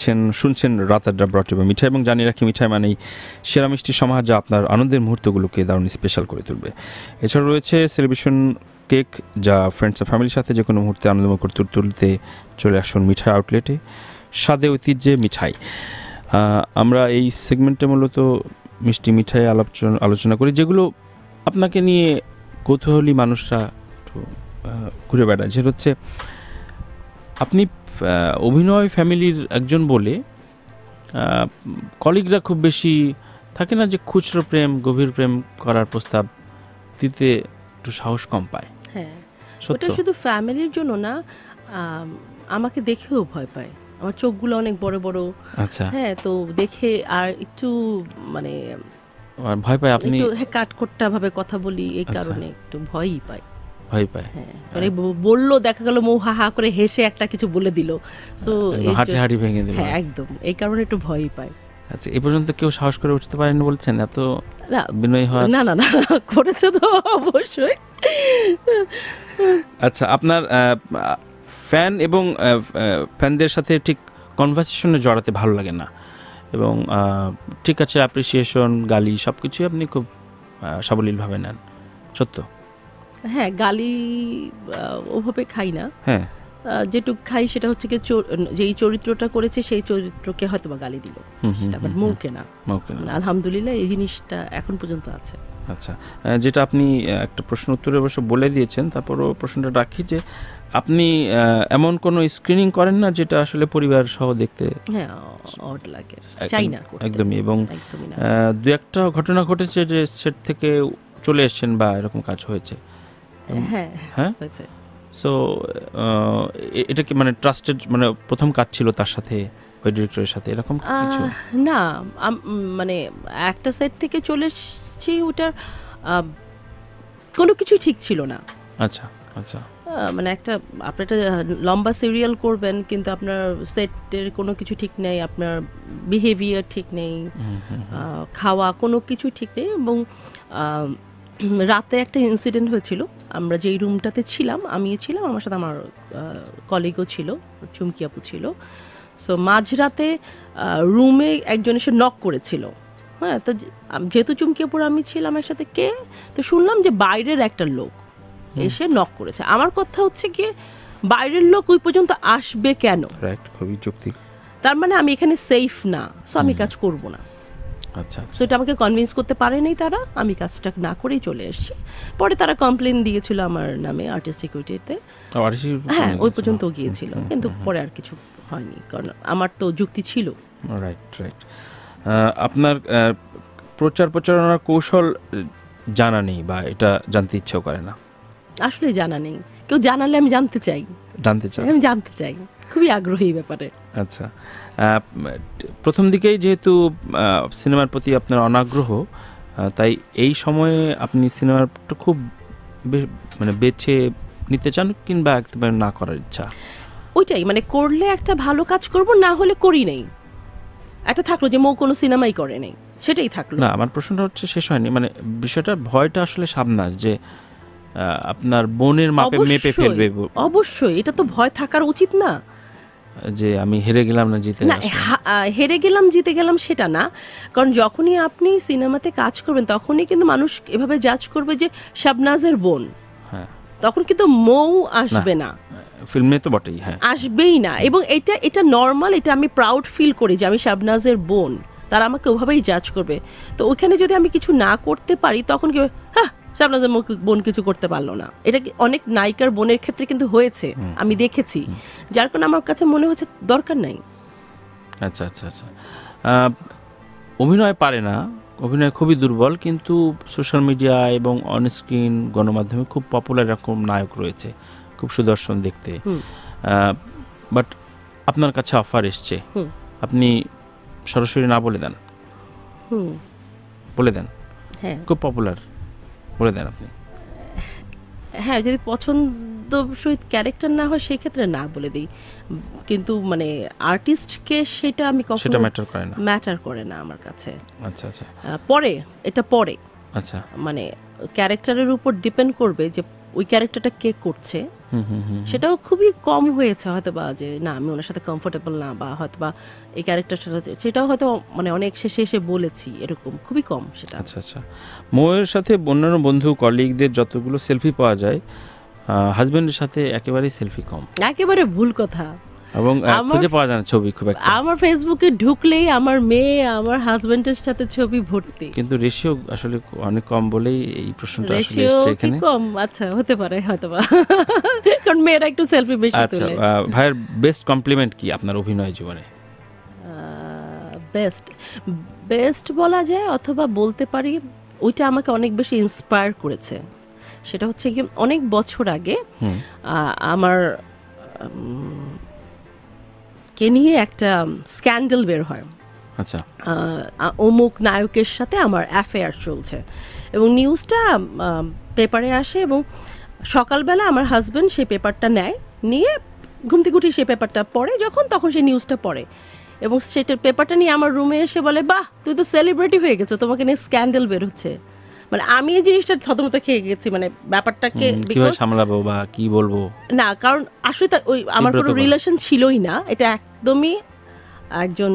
দেখছেন, শুনছেন রাত আড্ডা ব্রট মিঠাই এবং জানিয়ে রাখি মিঠাই মানেই সেরা মিষ্টি সমাজ যা আপনার আনন্দের মুহূর্তগুলোকে দারুণ স্পেশাল করে তুলবে। এছাড়া রয়েছে সেলিব্রেশন কেক যা ফ্রেন্ডস আর ফ্যামিলির সাথে যে কোনো মুহূর্তে আনন্দময় করে তুল- তুলতে চলে আসুন মিঠাই আউটলেটে স্বাদে ঐতিহ্যে মিঠাই। আমরা এই সেগমেন্টে মূলত মিষ্টি মিঠাই আলোচনা আলোচনা করি, যেগুলো আপনাকে নিয়ে কৌতূহলী মানুষরা ঘুরে বেড়ায়। যেটা হচ্ছে, আপনি অভিনয় ফ্যামিলির একজন বলে কলিগরা খুব বেশি থাকে না যে খুচরো প্রেম গভীর প্রেম করার প্রস্তাব দিতে একটু সাহস কম পায়। হ্যাঁ ওটা শুধু ফ্যামিলির জন্য না আমাকে দেখেও ভয় পায়। আমার চোখগুলো অনেক বড় বড়। আচ্ছা। হ্যাঁ তো দেখে আর একটু মানে ভয় পায় আপনি একটু হ্যাঁ কাটকোট্টা ভাবে কথা বলি এই আচ্ছা। কারণে একটু ভয়ই পাই। ভয় পায়। হ্যাঁ মানে বলল দেখা গেল মৌ হা হা করে হেসে একটা কিছু বলে দিল। সো হাঁটি হাঁটি ভেঙে দিল। হ্যাঁ একদম। এই কারণে একটু ভয়ই পাই আচ্ছা এই পর্যন্ত কেউ সাহস করে উঠতে পারেনি বলছেন? এত না বিনয় হওয়ার না না না করেছে তো অবশ্যই। আচ্ছা আপনার ফ্যান এবং ফ্যানদের সাথে ঠিক কনভারসেশনে জড়াতে ভালো লাগে না। এবং ঠিক আছে অ্যাপ্রিসিয়েশন গালি সব কিছুই আপনি খুব সাবলীলভাবে নেন। সত্য? হ্যাঁ গালি ওভাবে খাই না। হ্যাঁ। যেটুক খাই সেটা হচ্ছে কি যেই চরিত্রটা করেছে সেই চরিত্রকে হয়তো বা গালি দিল। সেটা আবার মৌকে না। মৌকে না। আলহামদুলিল্লাহ এই জিনিসটা এখন পর্যন্ত আছে। আচ্ছা যেটা আপনি একটা প্রশ্ন উত্তরে অবশ্য বলে দিয়েছেন তারপরও প্রশ্নটা রাখি যে আপনি এমন কোনো স্ক্রিনিং করেন না যেটা আসলে পরিবার সহ দেখতে হ্যাঁ অড লাগে। চাই না একদমই এবং দু একটা ঘটনা ঘটেছে যে সেট থেকে চলে এসেছেন বা এরকম কাজ হয়েছে। হ্যাঁ হ্যাঁ? সো এটা কি মানে ট্রাস্টেড মানে প্রথম কাজ ছিল তার সাথে ওই ডিরেক্টরের সাথে? এরকম কিছু? না মানে একটা সেট থেকে চলে এসেছি ওটার কোনো কিছু ঠিক ছিল না। আচ্ছা আচ্ছা। মানে একটা আপনি একটা লম্বা সিরিয়াল করবেন কিন্তু আপনার সেটের কোনো কিছু ঠিক নেই আপনার বিহেভিয়ার ঠিক নেই খাওয়া কোনো কিছু ঠিক নেই এবং রাতে একটা ইনসিডেন্ট হয়েছিল। আমরা যেই রুমটাতে ছিলাম আমি ছিলাম আমার সাথে আমার কলিগও ছিল চুমকি আপু ছিল। সো মাঝরাতে রুমে একজন এসে নক করেছিল। হ্যাঁ তো যেহেতু চুমকে পড়ে আমি ছিলাম একসাথে কে? তো শুনলাম যে বাইরের একটা লোক এসে নক করেছে। আমার কথা হচ্ছে কি বাইরের লোক ওই পর্যন্ত আসবে কেন? রাইট খুবই যুক্তি। তার মানে আমি এখানে সেফ না। সো আমি কাজ করব না। আচ্ছা আচ্ছা। সো এটা আমাকে কনভিন্স করতে পারে নাই তারা। আমি কাজটা না করেই চলে এসেছি। পরে তারা কমপ্লেন দিয়েছিল আমার নামে আর্টিস্ট সিকিউরিটিতে হ্যাঁ ওই পর্যন্ত গিয়েছিল। কিন্তু পরে আর কিছু হয়নি কারণ আমার তো যুক্তি ছিল। রাইট রাইট আপনার প্রচার প্রচারণার কৌশল জানা নেই বা এটা জানতে ইচ্ছেও করে না? আসলে জানা নেই। কেউ জানালে আমি জানতে চাই। জানতে চাই। আমি জানতে চাই। খুবই আগ্রহী ব্যাপারে। আচ্ছা। প্রথম দিকেই যেহেতু সিনেমার প্রতি আপনার অনাগ্রহ তাই এই সময়ে আপনি সিনেমাটা খুব মানে বেছে নিতে চান কিংবা একেবারে না করার ইচ্ছা? ওইটাই মানে করলে একটা ভালো কাজ করব না হলে করি নেই। একটা থাকল যে মৌ কোনো সিনেমাই করে নেই সেটাই থাকল। না আমার প্রশ্নটা হচ্ছে শেষ হয়নি মানে বিষয়টা ভয়টা আসলে সামনাস যে আপনার বোনের মাপে মেপে ফেলবে। অবশ্যই এটা তো ভয় থাকার উচিত না। যে আমি হেরে গেলাম না জিতে না হেরে গেলাম জিতে গেলাম সেটা না। কারণ যখনই আপনি সিনেমাতে কাজ করবেন তখনই কিন্তু মানুষ এভাবে জাজ করবে যে শাবনাজের বোন। হ্যাঁ। তখন কিন্তু মৌ আসবে না ফিল্মে তো বটেই হ্যাঁ। আসবেই না। এবং এটা এটা নর্মাল এটা আমি প্রাউড ফিল করি যে আমি শাবনাজের বোন। তারা আমাকে ওভাবেই জাজ করবে। তো ওখানে যদি আমি কিছু না করতে পারি তখন কি হ্যাঁ শাবনাজের মুখ- বোন কিছু করতে পারল না। এটা কি অনেক নায়িকার বোনের ক্ষেত্রে কিন্তু হয়েছে আমি দেখেছি। যার কারণে আমার কাছে মনে হচ্ছে দরকার নাই। আচ্ছা আচ্ছা আচ্ছা। অভিনয় পারে না অভিনয় খুবই দুর্বল কিন্তু সোশ্যাল মিডিয়া এবং অনস্ক্রিন গণমাধ্যমে খুব পপুলার এরকম নায়ক রয়েছে খুব সুদর্শন দেখতে। বাট আপনার কাছে অফার এসছে। আপনি সরাসরি না বলে দেন? হুম। বলে দেন? হ্যাঁ। খুব পপুলার। বলে দেন আপনি। হ্যাঁ যদি পছন্দসই ক্যারেক্টার না হয় সেই ক্ষেত্রে না বলে দিই। কিন্তু মানে আর্টিস্টকে সেটা আমি কখনো সেটা ম্যাটার করে না। ম্যাটার করে না আমার কাছে। আচ্ছা আচ্ছা। পরে এটা পরে। আচ্ছা। মানে ক্যারেক্টারের উপর ডিপেন্ড করবে যে ওই ক্যারেক্টারটা কে করছে হুম হুম হুম সেটাও খুবই কম হয়েছে হয়তো বা যে না আমি ওনার সাথে কমফোর্টেবল না বা হয়তো বা এই ক্যারেক্টার সাথে সেটাও হয়তো মানে অনেক শেষে এসে বলেছি এরকম খুবই কম সেটা। আচ্ছা আচ্ছা। ময়ের সাথে অন্যান্য বন্ধু কলিগদের যতগুলো সেলফি পাওয়া যায় হাজব্যান্ডের সাথে একেবারেই সেলফি কম। একেবারে ভুল কথা। এবং খুঁজে পাওয়া যায় না ছবি খুব একটা। আমার ফেসবুকে ঢুকলেই আমার মেয়ে আমার হাজবেন্ডের সাথে ছবি ভর্তি। কিন্তু রেশিও আসলে অনেক কম বলেই এই প্রশ্নটা আসলে এসছে এখানে। কম? আচ্ছা হতে পারে হয়তো <laughs> কারণ মেয়েরা একটু সেলফি বেশি আচ্ছা তোলে। আহ, ভাইয়ের বেস্ট কমপ্লিমেন্ট কি আপনার অভিনয় জীবনে? বেস্ট বেস্ট বলা যায় অথবা বলতে পারি ওইটা আমাকে অনেক বেশি ইন্সপায়ার করেছে। সেটা হচ্ছে কি অনেক বছর আগে আমার উম, কে নিয়ে একটা স্ক্যান্ডেল বের হয়। আচ্ছা। অমুক নায়কের সাথে আমার অ্যাফেয়ার চলছে। এবং নিউজটা পেপারে আসে এবং সকালবেলা আমার হাজব্যান্ড সেই পেপারটা নেয় নিয়ে ঘুম থেকে উঠে সেই পেপারটা পড়ে যখন তখন সেই নিউজটা পড়ে। এবং সেটার পেপারটা নিয়ে আমার রুমে এসে বলে বাহ তুই তো সেলিব্রিটি হয়ে গেছো তোমাকে নিয়ে স্ক্যান্ডেল বের হচ্ছে। মানে আমি এই জিনিসটা থতমত খেয়ে গেছি মানে ব্যাপারটাকে কীভাবে সামলাবো বা কি বলব? না কারণ আসলে ওই আমার কোনো রিলেশন ছিলই না এটা একদমই একজন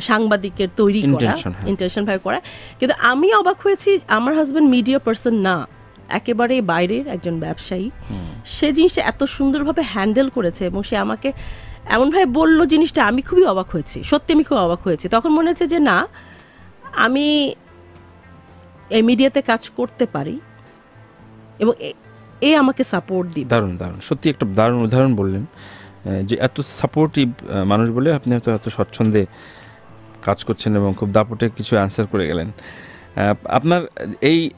সাংবাদিকের তৈরি করা Intention, হ্যাঁ। ইন্টেনশন ভাবে করা। কিন্তু আমি অবাক হয়েছি আমার হাজব্যান্ড মিডিয়া পার্সন না একেবারে বাইরের একজন ব্যবসায়ী। সে জিনিসটা এত সুন্দরভাবে হ্যান্ডেল করেছে এবং সে আমাকে এমনভাবে বলল জিনিসটা আমি খুবই অবাক হয়েছি সত্যি আমি খুব অবাক হয়েছি। তখন মনে হচ্ছে যে না আমি এই মিডিয়াতে কাজ করতে পারি এবং এ- আমাকে সাপোর্ট দিবে। দারুণ দারুণ। সত্যি একটা দারুণ উদাহরণ বললেন যে এত সাপোর্টিভ মানুষ বলে আপনি হয়তো এত স্বচ্ছন্দে কাজ করছেন এবং খুব দাপটে কিছু অ্যান্সার করে গেলেন। আপনার এই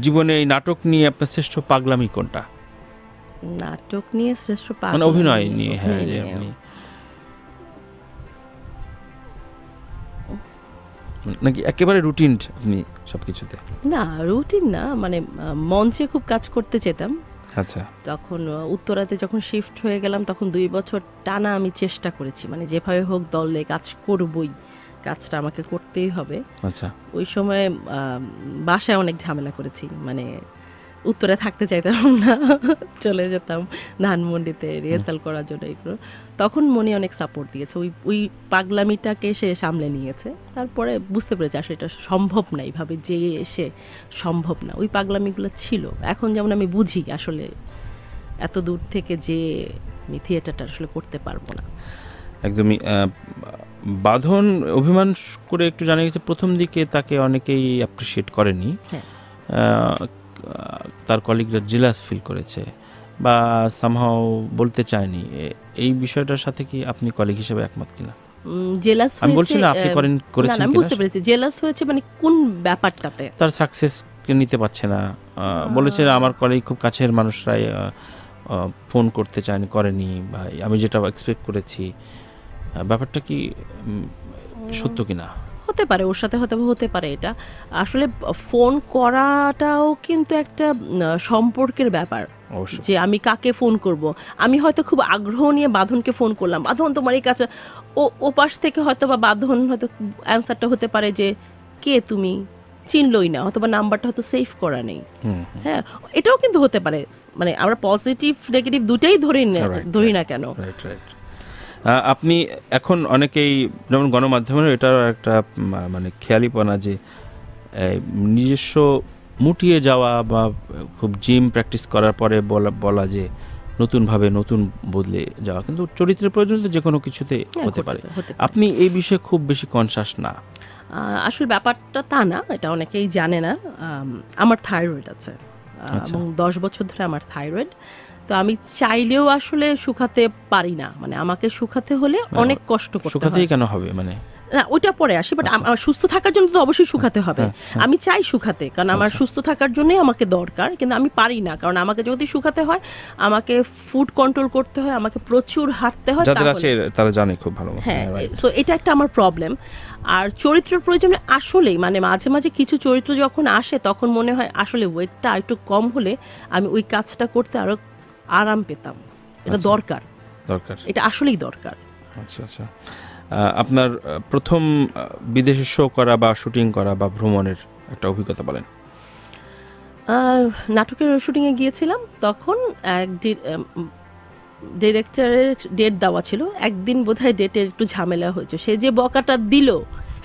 জীবনে এই নাটক নিয়ে আপনার শ্রেষ্ঠ পাগলামি কোনটা? নাটক নিয়ে শ্রেষ্ঠ মানে অভিনয় নিয়ে হ্যাঁ যে আপনি নাকি একেবারে রুটিন আপনি সব কিছুতে না রুটিন না মানে মঞ্চে খুব কাজ করতে চেতাম আচ্ছা। তখন উত্তরাতে যখন শিফট হয়ে গেলাম তখন দুই বছর টানা আমি চেষ্টা করেছি। মানে যেভাবে হোক দলে কাজ করবই কাজটা আমাকে করতেই হবে। আচ্ছা। ওই সময় বাসায় অনেক ঝামেলা করেছি। মানে উত্তরে থাকতে চাইতাম না চলে যেতাম ধানমন্ডিতে রিহার্সাল করার জন্য এগুলো। তখন মনে অনেক সাপোর্ট দিয়েছে। ওই ওই পাগলামিটাকে সে সামলে নিয়েছে। তারপরে বুঝতে পেরেছে আসলে এটা সম্ভব না এইভাবে যে এসে সম্ভব না। ওই পাগলামিগুলো ছিল। এখন যেমন আমি বুঝি আসলে এত দূর থেকে যে আমি থিয়েটারটা আসলে করতে পারব না। একদমই বাঁধন অভিমান করে একটু জানা গেছে প্রথম দিকে তাকে অনেকেই অ্যাপ্রিসিয়েট করেনি। হ্যাঁ। তার কলিগরা জেলাস ফিল করেছে বা সামহাও বলতে চায়নি। এই বিষয়টার সাথে কি আপনি কলিগ হিসেবে একমত কিনা? জেলাস আমি বলছি না আপনি করেন করেছেন আমি বুঝতে পেরেছি। জেলাস হয়েছে মানে কোন ব্যাপারটাতে? তার সাকসেস নিতে পারছে না। বলেছে আমার কলিগ খুব কাছের মানুষরাই ফোন করতে চায়নি করেনি। বা আমি যেটা এক্সপেক্ট করেছি ব্যাপারটা কি সত্য কিনা? হতে পারে ওর সাথে হয়তো হতে পারে এটা। আসলে ফোন করাটাও কিন্তু একটা সম্পর্কের ব্যাপার। যে আমি কাকে ফোন করব? আমি হয়তো খুব আগ্রহ নিয়ে বাঁধনকে ফোন করলাম। বাঁধন তোমার এই কাছে ও ও পাশ থেকে হয়তো বা বাঁধন হয়তো অ্যান্সারটা হতে পারে যে কে তুমি? চিনলই না অথবা নাম্বারটা হয়তো সেভ করা নেই। হ্যাঁ এটাও কিন্তু হতে পারে। মানে আমরা পজিটিভ নেগেটিভ দুটাই ধরি না ধরি না কেন? রাইট রাইট আপনি এখন অনেকেই যেমন গণমাধ্যমের এটার একটা মানে খেয়ালিপনা যে নিজস্ব মুটিয়ে যাওয়া বা খুব জিম প্র্যাকটিস করার পরে বলা বলা যে নতুনভাবে নতুন বদলে যাওয়া কিন্তু চরিত্রের প্রয়োজন তো যে কোনো কিছুতে হ্যাঁ, হতে পারে। আপনি এই বিষয়ে খুব বেশি কনসাস না? আসলে ব্যাপারটা তা না এটা অনেকেই জানে না আমার থাইরয়েড আছে আচ্ছা। এবং দশ বছর ধরে আমার থাইরয়েড তো আমি চাইলেও আসলে শুকাতে পারি না। মানে আমাকে শুকাতে হলে অনেক কষ্ট করতে শুকাতেই কেন হবে? মানে না ওইটা পরে আসি বাট আমার সুস্থ থাকার জন্য তো অবশ্যই শুকাতে হবে। আমি চাই শুকাতে কারণ আমার সুস্থ থাকার জন্যই আমাকে দরকার কিন্তু আমি পারি না কারণ আমাকে যদি শুকাতে হয় আমাকে ফুড কন্ট্রোল করতে হয় আমাকে প্রচুর হাঁটতে হয় যাদের আছে তারা জানে খুব ভালো হ্যাঁ. সো এটা একটা আমার প্রবলেম আর চরিত্রের প্রয়োজনে আসলেই মানে মাঝে মাঝে কিছু চরিত্র যখন আসে তখন মনে হয় আসলে ওয়েটটা একটু কম হলে আমি ওই কাজটা করতে আরও আরাম পেতাম। এটা আচ্ছা। দরকার। দরকার। এটা আসলেই দরকার। আচ্ছা আচ্ছা। আপনার প্রথম বিদেশে শো করা বা শুটিং করা বা ভ্রমণের একটা অভিজ্ঞতা বলেন। নাটকের শুটিংয়ে গিয়েছিলাম। তখন এক ডিরেক্টরের ডেট দেওয়া ছিল। একদিন বোধহয় ডেটের একটু ঝামেলা হয়েছে। সে যে বকাটা দিল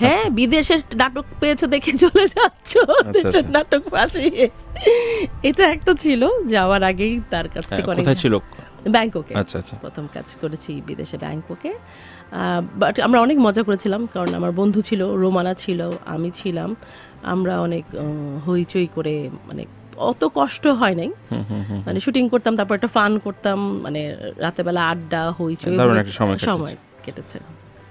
হ্যাঁ বিদেশের নাটক পেয়েছ দেখে চলে যাচ্ছ। দেশের আচ্ছা। নাটক পাশিয়ে এটা একটা ছিল যাওয়ার আগেই তার কাছ হ্যাঁ, থেকে অনেক ছিল? ব্যাংককে। আচ্ছা আচ্ছা। প্রথম কাজ করেছি বিদেশে ব্যাংককে। বাট আমরা অনেক মজা করেছিলাম কারণ আমার বন্ধু ছিল রোমানা ছিল আমি ছিলাম। আমরা অনেক হইচই করে মানে অত কষ্ট হয় নাই। মানে শুটিং করতাম তারপর একটা ফান করতাম মানে রাতেবেলা আড্ডা হইচই সময় কেটেছে।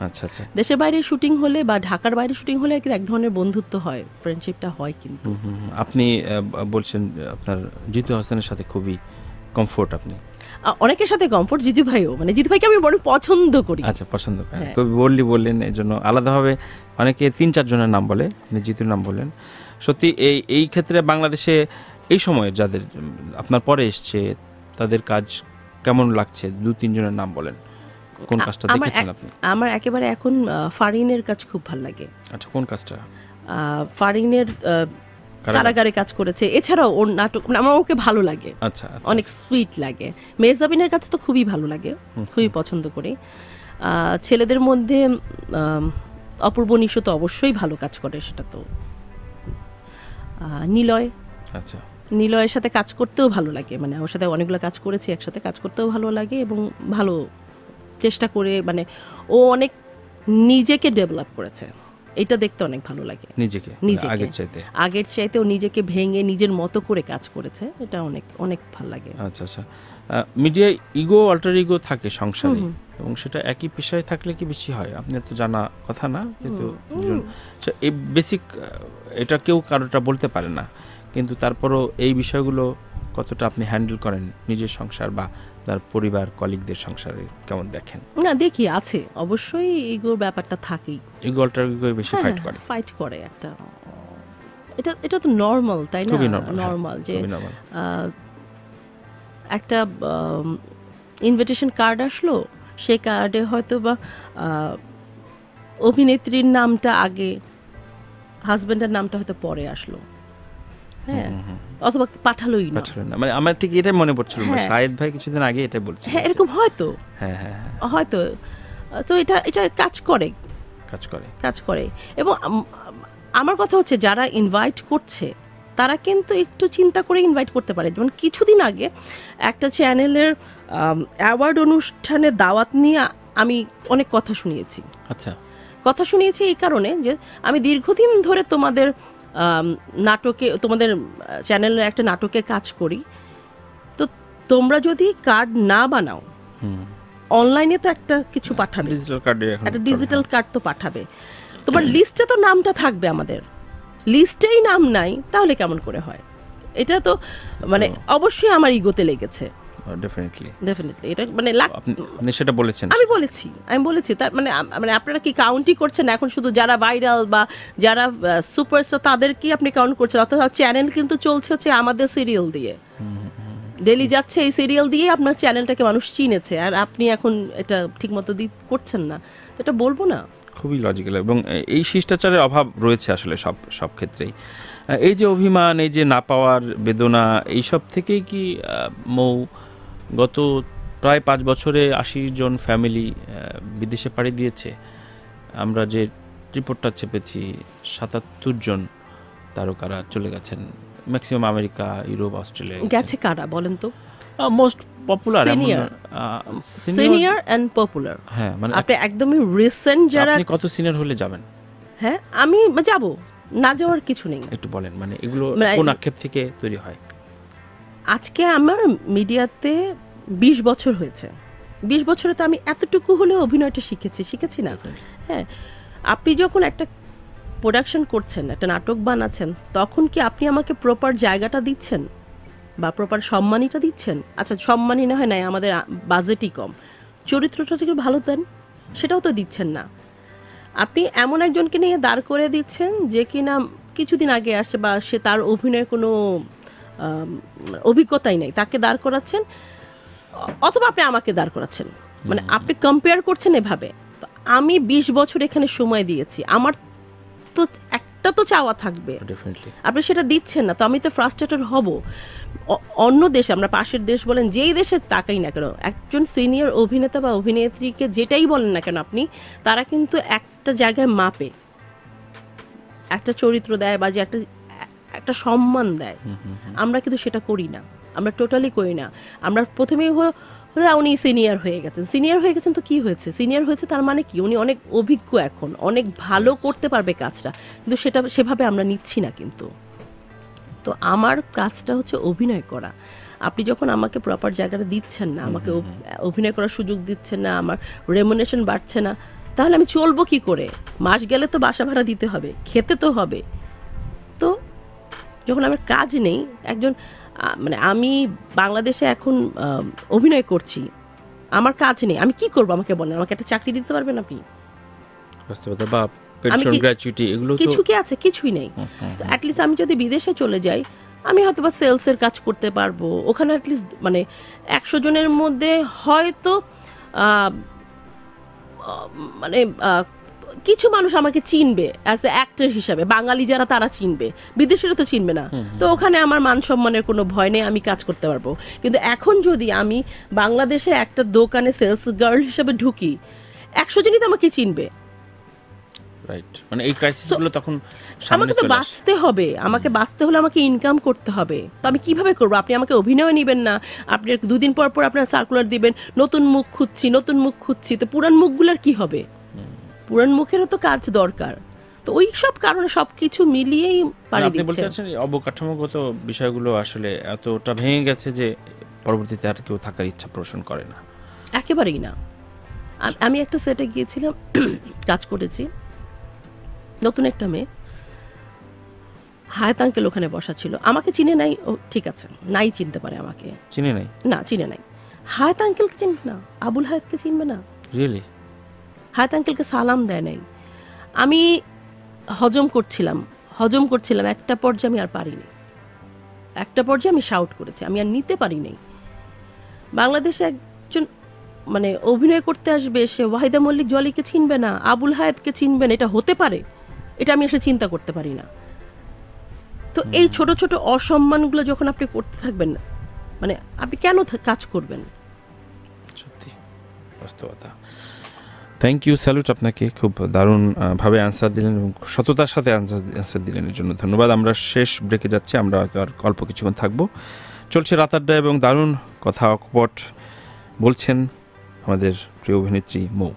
আচ্ছা আচ্ছা। দেশের বাইরে শুটিং হলে বা ঢাকার বাইরে শুটিং হলে এক ধরনের বন্ধুত্ব হয় ফ্রেন্ডশিপটা হয় কিন্তু। আপনি বলছেন আপনার জিতু হাসানের সাথে খুবই কমফোর্ট আপনি। অনেকের সাথে কমফোর্ট জিতু ভাইও। মানে জিতু ভাইকে আমি বড় পছন্দ করি। আচ্ছা পছন্দ করেন। হ্যাঁ। কবি বললি বললেন এই জন্য আলাদাভাবে অনেকে তিন চারজনের নাম বলে আপনি জিতুর নাম বললেন। সত্যি এই এই ক্ষেত্রে বাংলাদেশে এই সময়ে যাদের আপনার পরে এসছে তাদের কাজ কেমন লাগছে? দু তিনজনের নাম বলেন। কোন কাজটা আমার দেখেছেন আপনি? আমার একেবারে এখন ফারিনের কাজ খুব ভালো লাগে। আচ্ছা কোন কাজটা? ফারিনের কারাগারে। কাজ করেছে। এছাড়াও ওর নাটক মানে আমার ওকে ভালো লাগে। আচ্ছা আচ্ছা অনেক সুইট লাগে। মেজাবিনের কাছে তো খুবই ভালো লাগে। খুবই পছন্দ করি। ছেলেদের মধ্যে অপূর্ব নিশো তো অবশ্যই ভালো কাজ করে সেটা তো। নিলয়। আচ্ছা। নিলয়ের সাথে কাজ করতেও ভালো লাগে। মানে ওর সাথে অনেকগুলো কাজ করেছি একসাথে কাজ করতেও ভালো লাগে এবং ভালো চেষ্টা করে মানে ও অনেক নিজেকে ডেভেলপ করেছে। এটা দেখতে অনেক ভালো লাগে। নিজেকে নিজেকে। আগের চাইতে। আগের চাইতে ও নিজেকে ভেঙে নিজের মতো করে কাজ করেছে। এটা অনেক অনেক ভালো লাগে। আচ্ছা আচ্ছা। মিডিয়ায় ইগো অল্টার ইগো থাকে সংসারে এবং সেটা একই পেশায় থাকলে কি বেশি হয়? আপনি তো জানা কথা না কিন্তু আচ্ছা, এই বেসিক এটা কেউ কারোটা বলতে পারে না। কিন্তু তারপরও এই বিষয়গুলো কতটা আপনি হ্যান্ডেল করেন নিজের সংসার বা তার পরিবার কলিগদের সংসারে কেমন দেখেন? না দেখি আছে। অবশ্যই ইগোর ব্যাপারটা থাকেই। ইগো অল্টার ইগো বেশি ফাইট করে। ফাইট করে একটা এটা এটা তো নর্মাল তাই না? নর্মাল নর্মাল যে একটা ইনভিটেশন কার্ড আসলো সে কার্ডে হয়তো বা অভিনেত্রীর নামটা আগে হাজব্যান্ডের নামটা হয়তো পরে আসলো। হ্যাঁ। অথবা পাঠালোই না। মানে আমার ঠিক এটাই মনে পড়ছিল না হ্যাঁ। শাহেদ ভাই কিছুদিন আগে এটা বলছিল হ্যাঁ এরকম হয়তো। হ্যাঁ হ্যাঁ হ্যাঁ। হয়তো। তো এটা এটা কাজ করে। কাজ করে। কাজ করে। এবং আমার কথা হচ্ছে যারা ইনভাইট করছে তারা কিন্তু একটু চিন্তা করে ইনভাইট করতে পারে। যেমন কিছুদিন আগে একটা চ্যানেলের অ্যাওয়ার্ড অনুষ্ঠানে দাওয়াত নিয়ে আমি অনেক কথা শুনিয়েছি। আচ্ছা। কথা শুনিয়েছি এই কারণে যে আমি দীর্ঘদিন ধরে তোমাদের নাটকে তোমাদের চ্যানেলের একটা নাটকে কাজ করি। তো তোমরা যদি কার্ড না বানাও অনলাইনে তো একটা কিছু পাঠাবে। ডিজিটাল কার্ডে একটা ডিজিটাল কার্ড তো পাঠাবে। তোমার লিস্টে তো নামটা থাকবে আমাদের। লিস্টেই নাম নাই তাহলে কেমন করে হয়? এটা তো মানে অবশ্যই আমার ইগোতে লেগেছে। ডেফিনেটলি ডেফিনেটলি এটা মানে আপনি সেটা বলেছেন। আমি বলেছি আমি বলেছি। তার মানে মানে আপনারা কি কাউন্টই করছেন? এখন শুধু যারা ভাইরাল বা যারা সুপারস্টার তাদেরকেই আপনি কাউন্ট করছেন? অর্থাৎ চ্যানেল কিন্তু চলছে হচ্ছে আমাদের সিরিয়াল দিয়ে। ডেলি যাচ্ছে এই সিরিয়াল দিয়ে আপনার চ্যানেলটাকে মানুষ চিনেছে। আর আপনি এখন এটা ঠিকমতো দি করছেন না। তো এটা বলব না। খুবই লজিক্যাল এবং এই শিষ্টাচারের অভাব রয়েছে আসলে সব সব ক্ষেত্রেই। এই যে অভিমান এই যে না পাওয়ার বেদনা এইসব থেকেই কি মৌ গত প্রায় পাঁচ বছরে আশি জন ফ্যামিলি বিদেশে পাড়ি দিয়েছে। আমরা যে রিপোর্টটা চেপেছি সাতাত্তর জন তারকারা চলে গেছেন। ম্যাক্সিমাম আমেরিকা ইউরোপ অস্ট্রেলিয়া গেছে কারা বলেন তো? Most popular Senior. Senior and popular হ্যাঁ মানে আপনি একদমই রিসেন্ট যারা আপনি কত সিনিয়র হলে যাবেন? হ্যাঁ আমি যাব। না যাওয়ার কিছু নেই। একটু বলেন মানে এগুলো মানে- কোন আক্ষেপ থেকে তৈরি হয়? আজকে আমার মিডিয়াতে বিশ বছর হয়েছে। বিশ বছরে তো আমি এতটুকু হলেও অভিনয়টা শিখেছি শিখেছি না। হ্যাঁ আপনি যখন একটা প্রোডাকশন করছেন একটা নাটক বানাচ্ছেন তখন কি আপনি আমাকে প্রপার জায়গাটা দিচ্ছেন? বা প্রপার সম্মানীটা দিচ্ছেন? আচ্ছা সম্মানই না হয় নাই আমাদের বাজেটই কম। চরিত্রটা থেকে ভালো দেন সেটাও তো দিচ্ছেন না। আপনি এমন একজনকে নিয়ে দাঁড় করে দিচ্ছেন যে কিনা কিছুদিন আগে আসছে বা সে তার অভিনয়ের কোনো অভিজ্ঞতাই নেই তাকে দাঁড় করাচ্ছেন। অথবা আপনি আমাকে দাঁড় করাচ্ছেন। মানে আপনি কম্পেয়ার করছেন এভাবে। তো আমি বিশ বছর এখানে সময় দিয়েছি। আমার তো একটা তো চাওয়া থাকবে। আপনি সেটা দিচ্ছেন না তো আমি তো ফ্রাস্ট্রেটেড হব। অন্য দেশে আমরা পাশের দেশ বলেন যেই দেশে তাকাই না কেন একজন সিনিয়র অভিনেতা বা অভিনেত্রীকে যেটাই বলেন না কেন আপনি তারা কিন্তু একটা জায়গায় মাপে। একটা চরিত্র দেয় বা যে একটা একটা সম্মান দেয়। আমরা কিন্তু সেটা করি না। আমরা টোটালি করি না। আমরা প্রথমেই উনি সিনিয়র হয়ে গেছেন। সিনিয়র হয়ে গেছেন তো কি হয়েছে? সিনিয়র হয়েছে তার মানে কি? উনি অনেক অভিজ্ঞ এখন অনেক ভালো করতে পারবে কাজটা কিন্তু সেটা সেভাবে আমরা নিচ্ছি না কিন্তু। তো আমার কাজটা হচ্ছে অভিনয় করা। আপনি যখন আমাকে প্রপার জায়গাটা দিচ্ছেন না আমাকে অভিনয় করার সুযোগ দিচ্ছেন না আমার রেমুনেশন বাড়ছে না তাহলে আমি চলবো কি করে? মাস গেলে তো বাসা ভাড়া দিতে হবে খেতে তো হবে। তো যখন আমার কাজ নেই একজন মানে আমি বাংলাদেশে এখন অভিনয় করছি। আমার কাজ নেই। আমি কি করব আমাকে বলেন? আমাকে একটা চাকরি দিতে পারবেন আপনি? বাস্তবতা বা পেনশন গ্র্যাচুইটি এগুলো কিছু কি আছে কিছুই নেই। তো অ্যাটলিস্ট আমি যদি বিদেশে চলে যাই আমি হয়তো বা সেলসের কাজ করতে পারব। ওখানে অ্যাটলিস্ট মানে একশো জনের মধ্যে হয়তো মানে কিছু মানুষ আমাকে চিনবে অ্যাজ এ অ্যাক্টর হিসাবে। বাঙালি যারা তারা চিনবে। বিদেশিরা তো চিনবে না। তো ওখানে আমার মান সম্মানের কোনো ভয় নেই আমি কাজ করতে পারব। কিন্তু এখন যদি আমি বাংলাদেশে একটা দোকানে সেলস গার্ল হিসাবে ঢুকি একশো জনই তো আমাকে চিনবে। রাইট মানে এই ক্রাইসিসগুলো তখন আমাকে তো বাঁচতে হবে। আমাকে বাঁচতে হলে আমাকে ইনকাম করতে হবে। তো আমি কীভাবে করব? আপনি আমাকে অভিনয় নেবেন না। আপনি দুদিন পর পর আপনার সার্কুলার দিবেন নতুন মুখ খুঁজছি নতুন মুখ খুঁজছি তো পুরান মুখগুলোর কি হবে? পুরান মুখেরও তো কাজ দরকার। তো ওই সব কারণে সব কিছু মিলিয়েই পাড়ি মানে আপনি বলতে দিচ্ছে চাচ্ছেন অবকাঠামোগত বিষয়গুলো আসলে এতটা ভেঙে গেছে যে পরবর্তীতে আর কেউ থাকার ইচ্ছা পোষণ করে না। একেবারেই না। আমি একটা সেটে গিয়েছিলাম কাজ করেছি। নতুন একটা মেয়ে। হায়াত আঙ্কেল ওখানে বসা ছিল। আমাকে চিনে নাই ও ঠিক আছে নাই চিনতে পারে আমাকে। চিনে নাই? না চিনে নাই। হায়াত আঙ্কেলকে চিনবে না আবুল হায়াতকে চিনবে না। রিয়েলি হায়াত আঙ্কেলকে সালাম দেয় নাই। আমি হজম করছিলাম হজম করছিলাম একটা পর্যায়ে আমি আর পারিনি। একটা পর্যায়ে আমি শাউট করেছি আমি আর নিতে পারি নাই। বাংলাদেশে একজন মানে অভিনয় করতে আসবে সে ওয়াহিদা মল্লিক জলিকে চিনবে না আবুল হায়াতকে চিনবে না এটা হতে পারে এটা আমি আসলে চিন্তা করতে পারি না। তো এই ছোট ছোট অসম্মানগুলো যখন আপনি করতে থাকবেন না মানে আপনি কেন কাজ করবেন? সত্যি বাস্তবতা। থ্যাংক ইউ স্যালুট আপনাকে খুব দারুণভাবে আনসার দিলেন এবং সততার সাথে অ্যান্সার দিলেন এর জন্য ধন্যবাদ। আমরা শেষ ব্রেকে যাচ্ছি, আমরা হয়তো আর অল্প কিছুক্ষণ থাকব। চলছে রাত আড্ডা এবং দারুণ কথা অকপট বলছেন আমাদের প্রিয় অভিনেত্রী মৌ।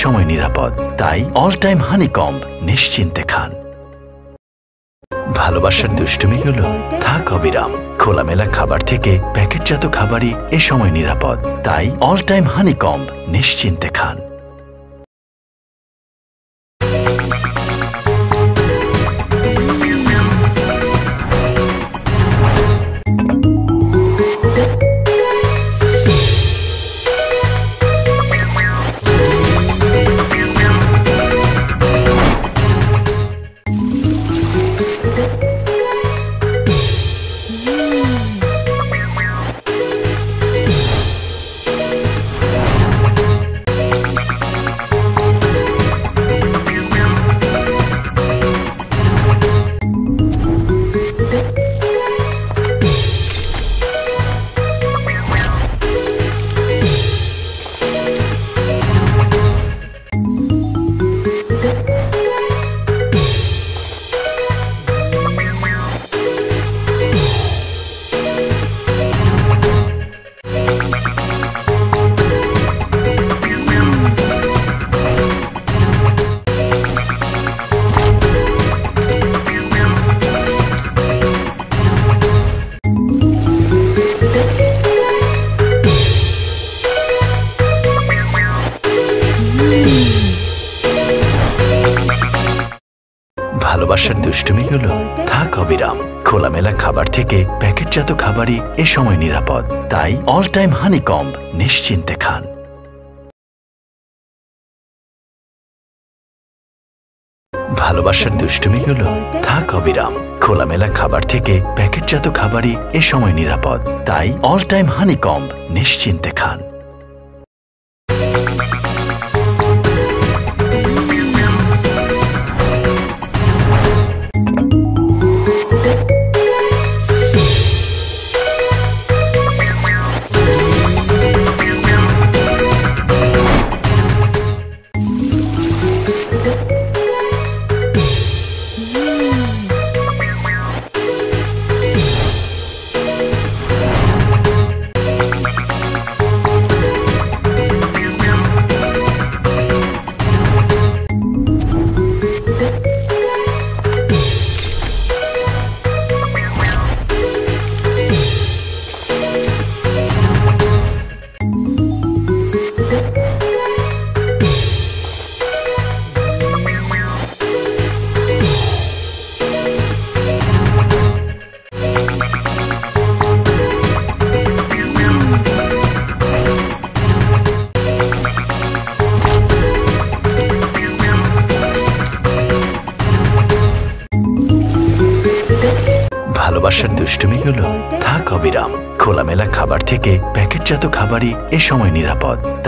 সময় নিরাপদ, তাই অল টাইম হানিকম্ব নিশ্চিন্তে খান। ভালোবাসার দুষ্টুমি দুষ্টুমিগুলো, থাক অবিরাম, খোলামেলা খাবার থেকে প্যাকেটজাত খাবারই এ সময় নিরাপদ, তাই অল টাইম হানিকম্ব নিশ্চিন্তে খান। খোলামেলা খাবার থেকে প্যাকেটজাত খাবারই এ সময় নিরাপদ। তাই অল টাইম হানিকম্ব নিশ্চিন্তে খান।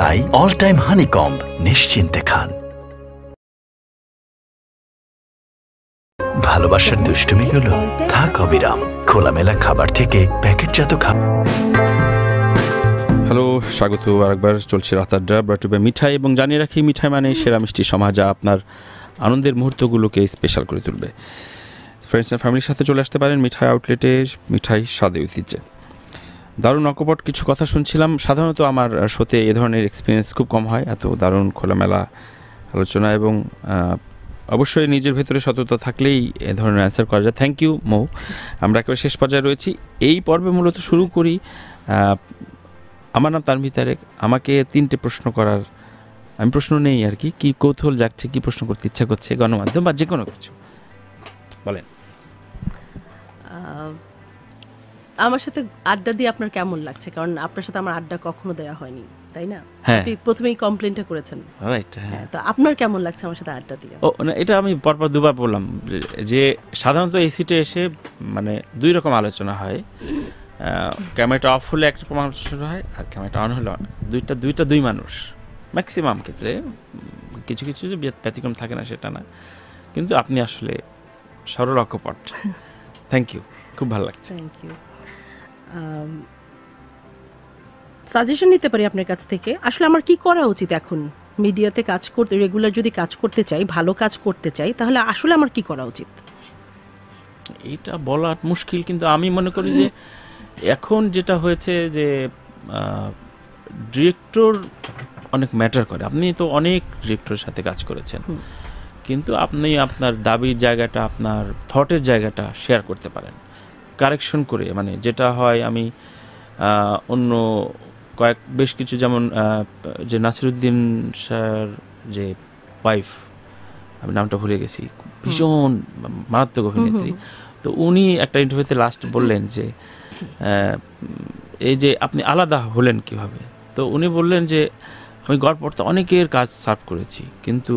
তাই অল টাইম হানিকম্ব নিশ্চিন্তে খান। ভালোবাসার দুষ্টুমি দুষ্টুমিগুলো থাক অবিরাম, খোলামেলা খাবার থেকে প্যাকেটজাত খাবার হ্যালো, স্বাগত, আরেকবার চলছে রাত আড্ডা। ব্রাটুবে মিঠাই এবং জানিয়ে রাখি, মিঠাই মানে সেরা মিষ্টি সমাজ, যা আপনার আনন্দের মুহূর্তগুলোকে স্পেশাল করে তুলবে। ফ্রেন্ডস অ্যান্ড ফ্যামিলির সাথে চলে আসতে পারেন মিঠাই আউটলেটে মিঠাই স্বাদে ঐতিহ্যে। দারুণ অকপট কিছু কথা শুনছিলাম। সাধারণত আমার শোতে এ ধরনের এক্সপিরিয়েন্স খুব কম হয়, এত দারুণ খোলামেলা আলোচনা এবং অবশ্যই নিজের ভেতরে সততা থাকলেই এ ধরনের অ্যান্সার করা যায়। Thank you Mou. আমরা একেবারে শেষ পর্যায়ে রয়েছি। এই পর্বে মূলত শুরু করি আমার নাম তানভি তারেক। আমাকে তিনটে প্রশ্ন করার, আমি প্রশ্ন নেই আর কি। কি কৌতূহল জাগছে, কি প্রশ্ন করতে ইচ্ছা করছে, গণমাধ্যম বা যে কোনো কিছু। বলেন। আমার সাথে আড্ডা দিয়ে আপনার কেমন লাগছে? কারণ আপনার সাথে আমার আড্ডা কখনো দেওয়া হয়নি তাই না? হ্যাঁ। আপনি প্রথমেই কমপ্লেনটা করেছেন। রাইট হ্যাঁ। হ্যাঁ তো আপনার কেমন লাগছে আমার সাথে আড্ডা দিয়ে? ও না এটা আমি পরপর দুবার বললাম যে- সাধারণত এই সিটে এসে মানে দুই রকম আলোচনা হয়। ক্যামেরাটা অফ হলে একরকম আলোচনা হয় আর ক্যামেরাটা অন হলে দুইটা দুইটা দুই মানুষ ম্যাক্সিমাম ক্ষেত্রে কিছু কিছু যে ব্যতিক্রম থাকে না সেটা না। কিন্তু আপনি আসলে সরল অকপট। <laughs> থ্যাংক ইউ খুব ভালো লাগছে। থ্যাংক ইউ সাজেশন নিতে পারি আপনার কাছ থেকে। আসলে আমার কি করা উচিত এখন? মিডিয়াতে কাজ করতে রেগুলার যদি কাজ করতে চাই ভালো কাজ করতে চাই তাহলে আসলে আমার কি করা উচিত? এটা বলা মুশকিল কিন্তু আমি মনে করি যে এখন যেটা হয়েছে যে ডিরেক্টর অনেক ম্যাটার করে। আপনি তো অনেক ডিরেক্টরের সাথে কাজ করেছেন। কিন্তু আপনি আপনার দাবির জায়গাটা আপনার থটের জায়গাটা শেয়ার করতে পারেন। কারেকশন করে মানে যেটা হয় আমি অন্য কয়েক বেশ কিছু যেমন যে নাসিরুদ্দিন স্যার যে ওয়াইফ আমি নামটা ভুলে গেছি ভীষণ মারাত্মক অভিনেত্রী। তো উনি একটা ইন্টারভিউতে লাস্ট বললেন যে এই যে আপনি আলাদা হলেন কীভাবে? তো উনি বললেন যে আমি গড়পড়তে অনেকের কাজ সার্ভ করেছি কিন্তু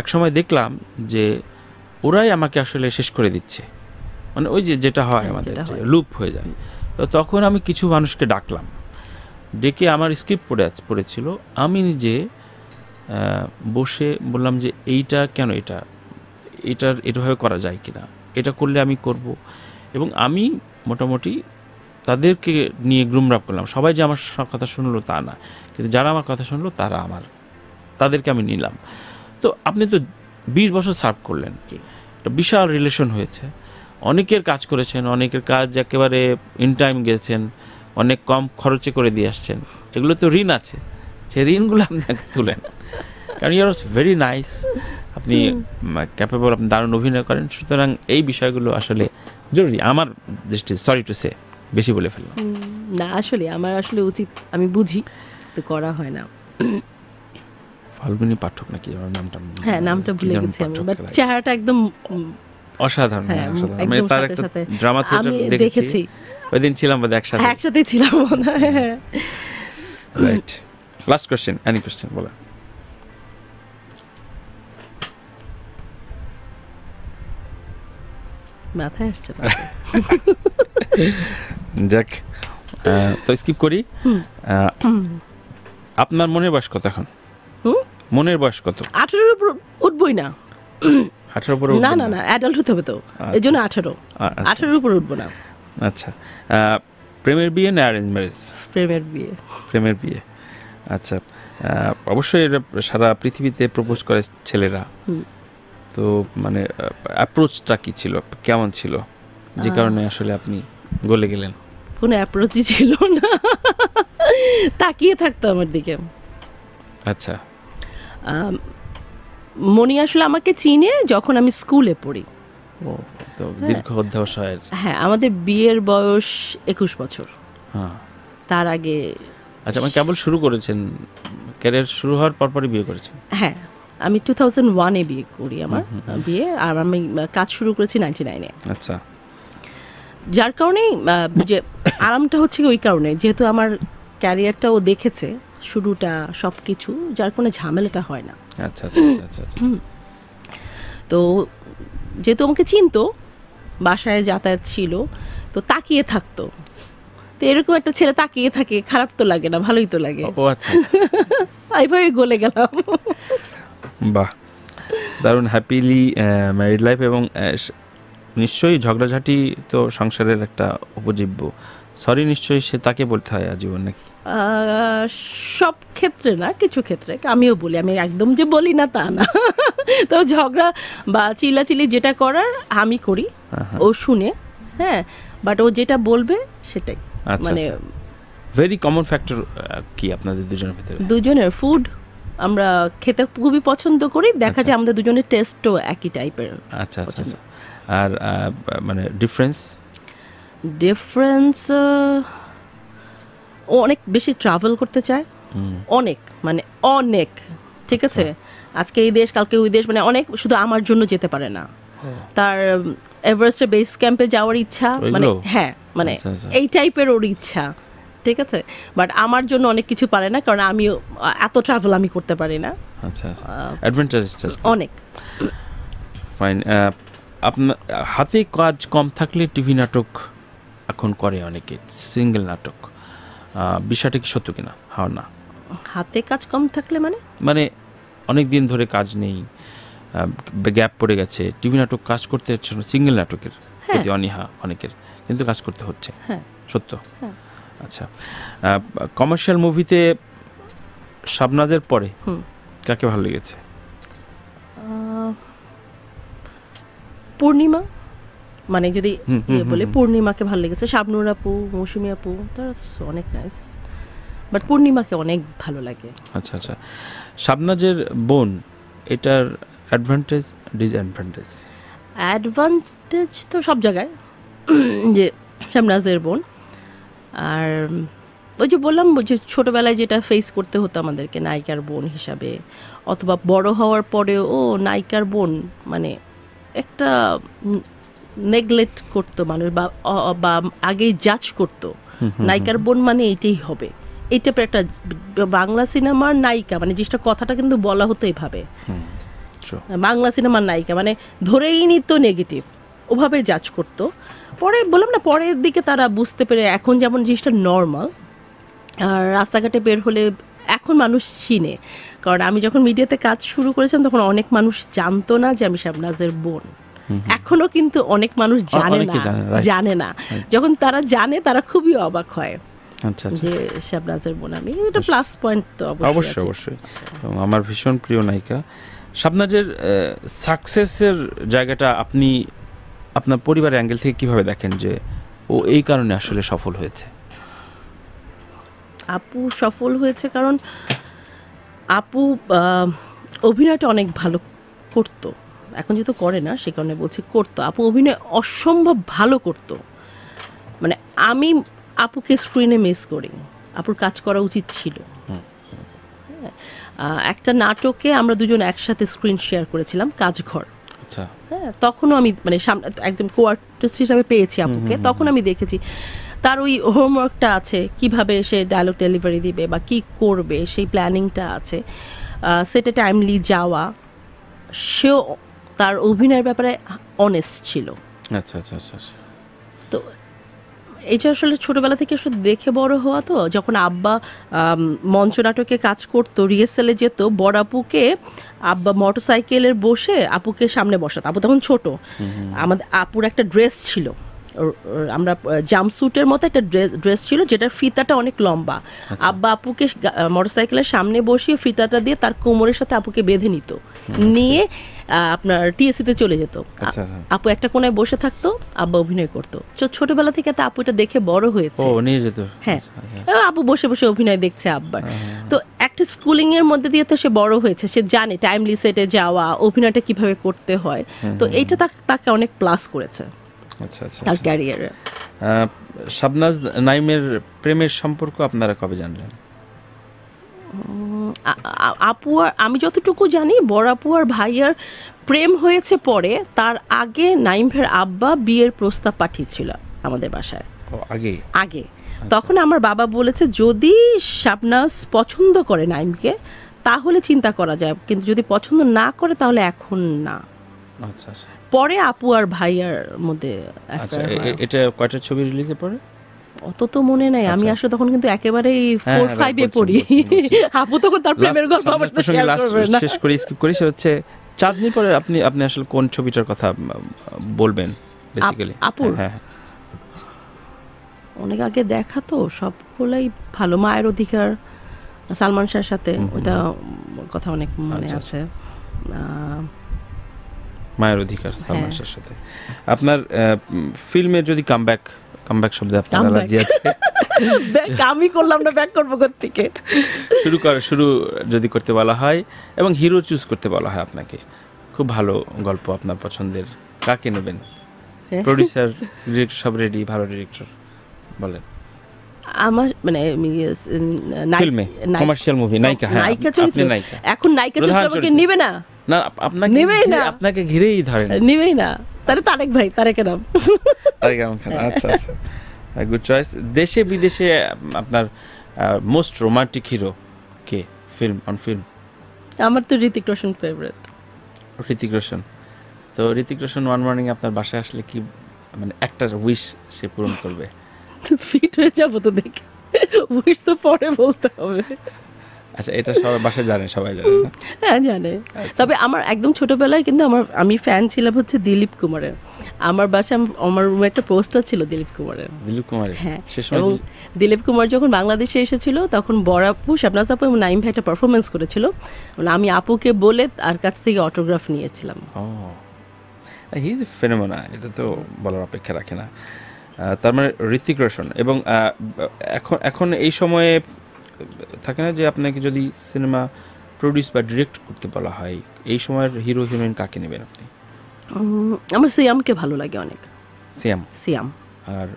এক সময় দেখলাম যে ওরাই আমাকে আসলে শেষ করে দিচ্ছে। মানে ওই যে যেটা হয় হ্যাঁ, আমাদের লুপ হয়ে। যায়। তো তখন আমি কিছু মানুষকে ডাকলাম। ডেকে আমার স্ক্রিপ্ট পড়ে পড়েছিল। আমি নিজে বসে বললাম যে এইটা কেন এটা? এটার এটাভাবে করা যায় কিনা? এটা করলে আমি করব। এবং আমি মোটামুটি তাদেরকে নিয়ে গ্রুমরাপ করলাম। সবাই যে আমার সব কথা শুনলো তা না। কিন্তু যারা আমার কথা শুনলো তারা আমার তাদেরকে আমি নিলাম। তো আপনি তো বিশ বছর সার্ভ করলেন। একটা বিশাল রিলেশন হয়েছে। অনেকের কাজ করেছেন অনেকের কাজ একেবারে ইন টাইম গেছেন অনেক কম খরচে করে দিয়ে আসছেন। এগুলো তো ঋণ আছে সেই ঋণগুলো আপনি আগে তুলেন। কারণ ইয়ার ভেরি নাইস আপনি ক্যাপেবল আপনি দারুণ অভিনয় করেন। সুতরাং এই বিষয়গুলো আসলে জরুরি। আমার দৃষ্টি সরি টু সে বেশি বলে ফেললাম। না আসলে আমার আসলে উচিত আমি বুঝি তো করা হয় না। ফাল্গুনি পাঠক নাকি? আমার নামটা হ্যাঁ নামটা ভুলে গেছি আমি বাট চেহারাটা একদম অসাধারণ হ্যাঁ, হ্যাঁ, তার একটা ড্রামা থিয়েটার দেখেছি। দেখেছি। ওই দিন ছিলাম বোধহয় একসাথে। একসাথে ছিলাম। Right last question any question বলো। মাথায় আসছে <laughs> যাক তো স্কিপ করি। আপনার মনের বয়স কত এখন? মনের বয়স কত? আঠেরোর উপর উঠবই না। আঠারো পরে না না? না অ্যাডাল্ট হতে হবে তো। এই জন্য আঠেরো। আচ্ছা। আঠেরোর উপর উঠবো না। আচ্ছা। প্রেমের বিয়ে না অ্যারেঞ্জ ম্যারেজ প্রেমের বিয়ে। প্রেমের বিয়ে। আচ্ছা। অবশ্যই এটা সারা পৃথিবীতে প্রপোজ করে ছেলেরা। তো মানে অ্যাপ্রোচটা কি ছিল? কেমন ছিল? যে কারণে আসলে আপনি গলে গেলেন? কোনো অ্যাপ্রোচই ছিল না। তাকিয়ে থাকতো আমার দিকে। আচ্ছা। মনি আসলে আমাকে চিনে যখন আমি স্কুলে পড়ি। ও তো দীর্ঘ অধ্যাবসায়ের হ্যাঁ আমাদের বিয়ের বয়স একুশ বছর। হ্যাঁ। তার আগে আচ্ছা মানে কেবল শুরু করেছেন ক্যারিয়ার শুরু হওয়ার পরপরই বিয়ে করেছেন? হ্যাঁ আমি টু থাউজেন্ড ওয়ানে বিয়ে করি আমার বিয়ে আর আমি কাজ শুরু করেছি নাইনটি নাইনে আচ্ছা। যার কারণেই যে আরামটা হচ্ছে ওই কারণে যেহেতু আমার ক্যারিয়ারটা ও দেখেছে শুরুটা সব কিছু যার কোনো ঝামেলাটা হয় না। আচ্ছা আচ্ছা আচ্ছা আচ্ছা আচ্ছা। তো যেহেতু আমাকে চিনতো বাসায় যাতায়াত ছিল তো তাকিয়ে থাকতো। তো এরকম একটা ছেলে তাকিয়ে থাকে খারাপ তো লাগে না ভালোই তো লাগে। ও আচ্ছা আচ্ছা। <laughs> এইভাবে গলে গেলাম। বাহ। দারুণ হ্যাপিলি ম্যারিড লাইফ এবং নিশ্চয়ই ঝগড়াঝাটি তো সংসারের একটা উপজীব্য। সরি নিশ্চয়ই সে তাকে বলতে হয় আজীবন নাকি? সব ক্ষেত্রে না কিছু ক্ষেত্রে আমিও বলি আমি একদম যে বলি না তা না। তো ঝগড়া বা চিল্লাচিল্লি যেটা করার আমি করি ও শুনে হ্যাঁ বাট ও যেটা বলবে সেটাই। আচ্ছা মানে ভেরি কমন ফ্যাক্টর কি আপনাদের দুজনের ভিতরে? দুজনের ফুড আমরা খেতে খুবই পছন্দ করি দেখা আচ্ছা। যায় আমাদের দুজনের টেস্টও একই টাইপের আচ্ছা আচ্ছা আচ্ছা। আর মানে ডিফারেন্স ডিফারেন্স ও অনেক বেশি ট্রাভেল করতে চায়। অনেক মানে অনেক ঠিক আছে? আচ্ছা। আজকে এই দেশ কালকে ওই দেশ মানে অনেক শুধু আমার জন্য যেতে পারে না। তার এভারেস্টের বেস ক্যাম্পে যাওয়ার ইচ্ছা মানে হ্যাঁ মানে আচ্ছা, আচ্ছা। এই টাইপের ওর ইচ্ছা ঠিক আছে? বাট আমার জন্য অনেক কিছু পারে না কারণ আমিও এত ট্রাভেল আমি করতে পারি না। আচ্ছা আচ্ছা। অনেক। ফাইন আপনার হাতে কাজ কম থাকলে টিভি নাটক এখন করে অনেকে সিঙ্গেল নাটক। বিষয়টা কি সত্য কিনা? হ্যাঁ না। হাতে কাজ কম থাকলে মানে? মানে অনেক দিন ধরে কাজ নেই গ্যাপ পড়ে গেছে। টিভি নাটক কাজ করতে হচ্ছে না সিঙ্গেল নাটকের প্রতি অনীহা অনেকের কিন্তু কাজ করতে হচ্ছে। হ্যাঁ। সত্য? হ্যাঁ। আচ্ছা কমার্শিয়াল মুভিতে শাবনাদের পরে হুম। কাকে ভালো লেগেছে? পূর্ণিমা? মানে যদি ইয়ে বলে পূর্ণিমাকে ভালো লেগেছে শাবনুর আপু মৌসুমী আপু তারা অনেক নাইস বাট পূর্ণিমাকে অনেক ভালো লাগে। আচ্ছা আচ্ছা। শাবনাজের বোন এটার অ্যাডভান্টেজ ডিসঅ্যাডভান্টেজ অ্যাডভান্টেজ তো সব জায়গায় যে শামনাজের বোন। আর ওই যে বললাম যে ছোটোবেলায় যেটা ফেস করতে হতো আমাদেরকে নায়িকার বোন হিসাবে অথবা বড় হওয়ার পরেও ও নায়িকার বোন মানে একটা নেগলেক্ট করতো মানুষ বা বা আগেই জাজ করতো। নায়িকার বোন মানে এইটাই হবে। এই টাইপের একটা বাংলা সিনেমার নায়িকা মানে জিনিসটা কথাটা কিন্তু বলা হতো এইভাবে বাংলা সিনেমার নায়িকা মানে ধরেই নিত নেগেটিভ ওভাবে জাজ করতো। পরে বললাম না পরের দিকে তারা বুঝতে পেরে এখন যেমন জিনিসটা নর্মাল আর রাস্তাঘাটে বের হলে এখন মানুষ চিনে। কারণ আমি যখন মিডিয়াতে কাজ শুরু করেছিলাম তখন অনেক মানুষ জানতো না যে আমি শাবনাজের বোন। এখনও কিন্তু অনেক মানুষ জানে না জানে, না। যখন তারা জানে তারা খুবই অবাক হয়। আচ্ছা আচ্ছা। যে শাবনাজের বোন আমি। এটা প্লাস পয়েন্ট তো অবশ্যই অবশ্যই আমার ভীষণ প্রিয় নায়িকা। শাবনাজের সাকসেসের জায়গাটা আপনি আপনার পরিবারের অ্যাঙ্গেল থেকে কীভাবে দেখেন যে ও এই কারণে আসলে সফল হয়েছে? আপু সফল হয়েছে কারণ আপু আহ, অভিনয়টা অনেক ভালো করতো। এখন যেহেতু করে না সে কারণে বলছি করতো। আপু অভিনয় অসম্ভব ভালো করতো। মানে আমি আপুকে স্ক্রিনে মিস করি। আপুর কাজ করা উচিত ছিল। হ্যাঁ, একটা নাটকে আমরা দুজন একসাথে স্ক্রিন শেয়ার করেছিলাম কাজঘর। আচ্ছা। হ্যাঁ তখনও আমি মানে সামনে একদম কো হিসাবে পেয়েছি আপুকে। তখন আমি দেখেছি তার ওই হোমওয়ার্কটা আছে কীভাবে সে ডায়লগ ডেলিভারি দিবে বা কি করবে সেই প্ল্যানিংটা আছে। সেটা টাইমলি যাওয়া। সেও তার অভিনয়ের ব্যাপারে অনেস্ট ছিল। আচ্ছা আচ্ছা আচ্ছা আচ্ছা। তো এটা আসলে ছোটবেলা থেকে আসলে দেখে বড় হওয়া তো যখন আব্বা আম, মঞ্চ নাটকে কাজ করতো রিহার্সালে যেত বড় আপুকে আব্বা মোটরসাইকেলের বসে আপুকে সামনে বসাতো। আপু তখন ছোট। আমাদের আপুর একটা ড্রেস ছিল। আমরা জাম্পস্যুটের মতো একটা ড্রেস ড্রেস ছিল যেটার ফিতাটা অনেক লম্বা। আব্বা আপুকে মোটরসাইকেলের সামনে বসিয়ে ফিতাটা দিয়ে তার কোমরের সাথে আপুকে বেঁধে নিত। নিয়ে আহ, আপনার টিএসসিতে চলে যেত। আচ্ছা, আচ্ছা। আপু একটা কোনায় বসে থাকতো আব্বা অভিনয় করতো। ছোটবেলা থেকে তো আপু এটা দেখে বড় হয়েছে। হ্যাঁ। আচ্ছা, আপু বসে বসে অভিনয় দেখছে আব্বার। তো একটা স্কুলিং এর মধ্যে দিয়ে তো সে বড় হয়েছে সে জানে টাইমলি সেটে যাওয়া অভিনয়টা কীভাবে করতে হয়। তো এইটা তাকে অনেক প্লাস করেছে। আচ্ছা আচ্ছা তার। ক্যারিয়ারে শাবনাজ নাইমের প্রেমের সম্পর্ক আপনারা কবে জানলেন? আপু আর আমি যতটুকু জানি বড় আপু আর ভাইয়ার প্রেম হয়েছে পরে তার আগে নাইম ভাইয়ের আব্বা বিয়ের প্রস্তাব পাঠিয়েছিল আমাদের বাসায়। আগে? আগে। তখন আমার বাবা বলেছে যদি শাবনাজ পছন্দ করে নাইমকে তাহলে চিন্তা করা যায়। কিন্তু যদি পছন্দ না করে তাহলে এখন না। আচ্ছা আচ্ছা। পরে আপু আর ভাইয়ার মধ্যে আচ্ছা এটা কয়টা ছবি রিলিজে পরে অত তো মনে নাই আমি আচ্ছা। আসলে তখন কিন্তু একেবারেই হ্যাঁ, ফোর হ্যাঁ, ফাইভে পড়ি। <laughs> আপু তখন তার প্রেমের গল্প আমার সাথে প্রসঙ্গে করবে না। শেষ করে স্কিপ করি সে হচ্ছে চাঁদনি পরে আপনি আপনি আসলে কোন ছবিটার কথা বলবেন বেসিক্যালি আপুর? হ্যাঁ হ্যাঁ। অনেক আগে দেখা তো সবগুলাই ভালো মায়ের অধিকার সালমান শাহর সাথে ওটা কথা অনেক মনে আচ্ছা, আছে আহ, মায়ের অধিকার সালমান হ্যাঁ। শাহর সাথে আপনার ফিল্মের যদি কামব্যাক কামব্যাক শব্দে আপনার অ্যালার্জি আছে। <laughs> Back আমি করলাম না ব্যাক করব থেকে শুরু করে শুরু যদি করতে বলা হয় এবং হিরো চুজ করতে বলা হয় আপনাকে। খুব ভালো গল্প আপনার পছন্দের। কাকে নেবেন? হ্যাঁ। প্রডিউসার ডিরেক্টর সব রেডি ভালো ডিরেক্টর বলেন। আমার মানে কমার্শিয়াল মুভি নায়িকা হ্যাঁ নায়িকা চরিত্র। এখন নায়িকা চরিত্র আমাকে। নিবে না? না আপ- আপনাকে নেবেই না। আপনাকে ঘিরেই ধরেন। নিবেই না। তাহলে তারেক ভাই তারেকের নাম। তারেক রহমান খান আচ্ছা আচ্ছা। গুড চয়েস দেশে বিদেশে আপনার মোস্ট রোমান্টিক হিরো কে? ফিল্ম অন ফিল্ম আমার তো ঋতিক রোশন ফেভারিট ঋতিক রোশন। তো ঋতিক রোশন ওয়ান মর্নিং আপনার বাসায় আসলে কি মানে একটা উইশ সে পূরণ করবে? ফিট হয়ে যাব তো দেখে। উইশ তো পরে বলতে হবে। আচ্ছা এটা সবাই বাসায় জানে সবাই জানে। হ্যাঁ জানে। আচ্ছা। তবে আমার একদম ছোটবেলায় কিন্তু আমার আমি ফ্যান ছিলাম হচ্ছে দিলীপ কুমারের। আমার বাসায় আমার রুমে একটা পোস্টার ছিল দিলীপ কুমারের। দিলীপ কুমার হ্যাঁ এবং দিলীপ কুমার যখন বাংলাদেশে এসেছিল তখন বড় আপু শাবনাজ আপু এবং নাইম ভাই একটা পারফরমেন্স করেছিল। মানে আমি আপুকে বলে তার কাছ থেকে অটোগ্রাফ নিয়েছিলাম। ও। হি ইজ ফেনোমেনা এটা তো বলার অপেক্ষা রাখে না। তার মানে ঋতিক রোশন এবং এখন এখন এই সময়ে থাকে না যে আপনাকে যদি সিনেমা প্রডিউস বা ডিরেক্ট করতে বলা হয় এই সময়ের হিরো হিরোইন কাকে নেবেন আপনি? আমার সিয়ামকে ভালো লাগে অনেক। সিয়াম? সিয়াম। আর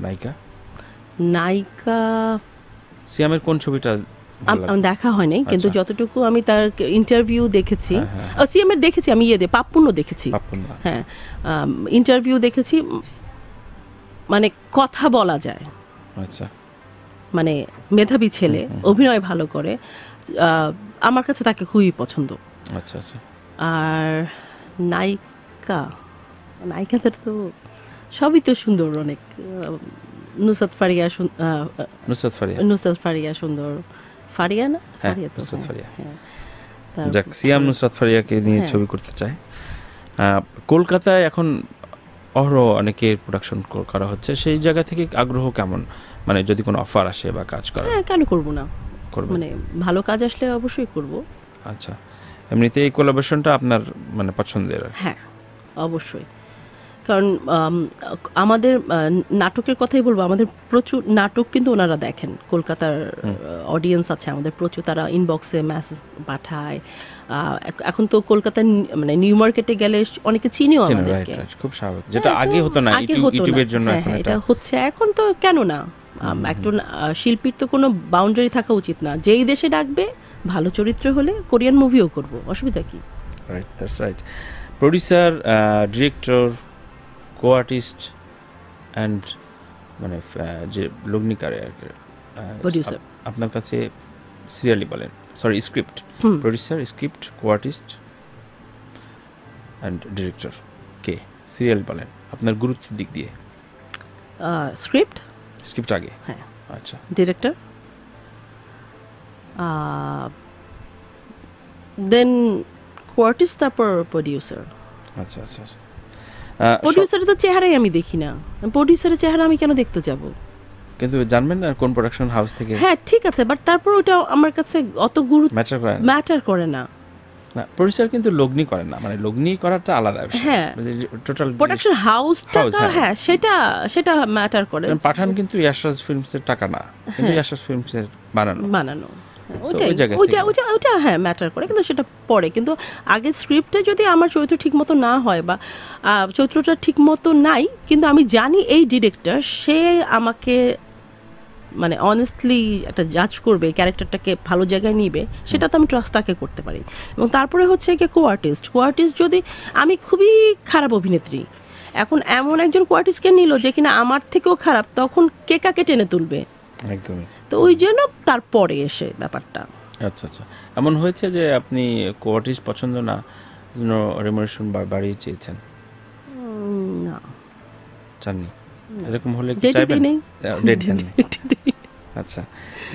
নায়িকা? নায়িকা সিয়ামের কোন ছবিটা দেখা হয়নি কিন্তু আচ্ছা। যতটুকু আমি তার ইন্টারভিউ দেখেছি হ্যাঁ, হ্যাঁ, সিএমের দেখেছি আমি ইয়ে দে পাপ্পুন্ন দেখেছি। আচ্ছা। হ্যাঁ ইন্টারভিউ দেখেছি মানে কথা বলা যায়। আচ্ছা। মানে মেধাবী ছেলে অভিনয় ভালো করে আমার কাছে তাকে খুবই পছন্দ। আচ্ছা আচ্ছা। আর নায়িকা নায়িকাদের তো সবই তো সুন্দর অনেক নুসরাত ফারিয়া নুসরাত ফারিয়া। নুসরাত ফারিয়া সুন্দর। ফারিয়া না? হ্যাঁ, ফারিয়া নুসরাত হ্যাঁ, ফারিয়া। হ্যাঁ। যাক সিয়াম নুসরাত ফারিয়াকে নিয়ে। ছবি করতে চায় কলকাতায় এখন অহরহ অনেকের প্রোডাকশন করা হচ্ছে। সেই জায়গা থেকে আগ্রহ কেমন? মানে যদি কোনো অফার আসে বা কাজ করা হ্যাঁ কেন করব না? করবে। মানে ভালো কাজ আসলে অবশ্যই করব। আচ্ছা এমনিতে এই কোলাবোরেশনটা আপনার মানে পছন্দের হ্যাঁ অবশ্যই। কারণ আমাদের নাটকের কথাই বলব আমাদের প্রচুর নাটক কিন্তু ওনারা দেখেন। কলকাতার অডিয়েন্স আছে আমাদের প্রচুর তারা ইনবক্সে মেসেজ পাঠায়। আহ, এখন তো কলকাতার মানে নিউ মার্কেটে গেলে অনেকে চিনিও আমাদেরকে। খুব স্বাভাবিক। যেটা হ্যাঁ, আগে হতো না আগে হতো না। ইউটিউবের জন্য হ্যাঁ, এখন হ্যাঁ, এটা হচ্ছে এখন তো কেন না? একজন শিল্পীর তো কোনো বাউন্ডারি থাকা উচিত না। যেই দেশে ডাকবে ভালো চরিত্র হলে কোরিয়ান মুভিও করব। অসুবিধা কি? Right that's right producer director co artist and মানে যে লগ্নিকারে আর কি আপনার কাছে সিরিয়ালি বলেন। Sorry script. Producer script co artist and director K? Serial বলেন। আপনার গুরুত্বের দিক দিয়ে। স্ক্রিপ্ট স্ক্রিপ্ট আগে? হ্যাঁ। আচ্ছা। ডিরেক্টর দেন কোয়ার্টিস তারপর প্রডিউসার আচ্ছা আচ্ছা আচ্ছা। প্রডিউসারের তো চেহারাই আমি দেখি না। প্রডিউসারের চেহারা আমি কেন দেখতে যাব? কিন্তু জানবেন না কোন প্রোডাকশন হাউস থেকে হ্যাঁ ঠিক আছে বাট তারপর ওটা আমার কাছে অত গুরুত্ব ম্যাটার করে না। ম্যাটার করে না প্রডিউসার কিন্তু লগ্নি করেন না মানে লগ্নি করাটা আলাদা বিষয় হ্যাঁ। টোটাল প্রোডাকশন হাউসটা হ্যাঁ। সেটা সেটা ম্যাটার করে পাঠান কিন্তু ইয়াশরাজ ফিল্মসের টাকা না কিন্তু হ্যাঁ। ইয়াশরাজ ফিল্মসের বানানো বানানো ওইটা ওইটা ওইটা হ্যাঁ ম্যাটার করে কিন্তু সেটা পরে কিন্তু আগে স্ক্রিপ্টে যদি আমার চরিত্র ঠিক মতো না হয় বা চরিত্রটা ঠিক মতো নাই কিন্তু আমি জানি এই ডিরেক্টর সে আমাকে মানে অনেস্টলি একটা জাজ করবে ক্যারেক্টারটাকে ভালো জায়গায় নিবে সেটা তো আমি ট্রাস্ট তাকে করতে পারি। এবং তারপরে হচ্ছে কি কো আর্টিস্ট কো আর্টিস্ট যদি আমি খুবই খারাপ অভিনেত্রী এখন এমন একজন কো আর্টিস্টকে নিল যে কিনা আমার থেকেও খারাপ তখন কে কাকে টেনে তুলবে? একদমই। তো ওই জন্য তারপরে এসে ব্যাপারটা। আচ্ছা আচ্ছা। এমন হয়েছে যে আপনি কোয়ার্টিস পছন্দ না রেমুনেশন বাড়িয়ে চেয়েছেন? না। চাননি? এরকম হলে কি চাইবেন? ডেট দেননি। <laughs> আচ্ছা।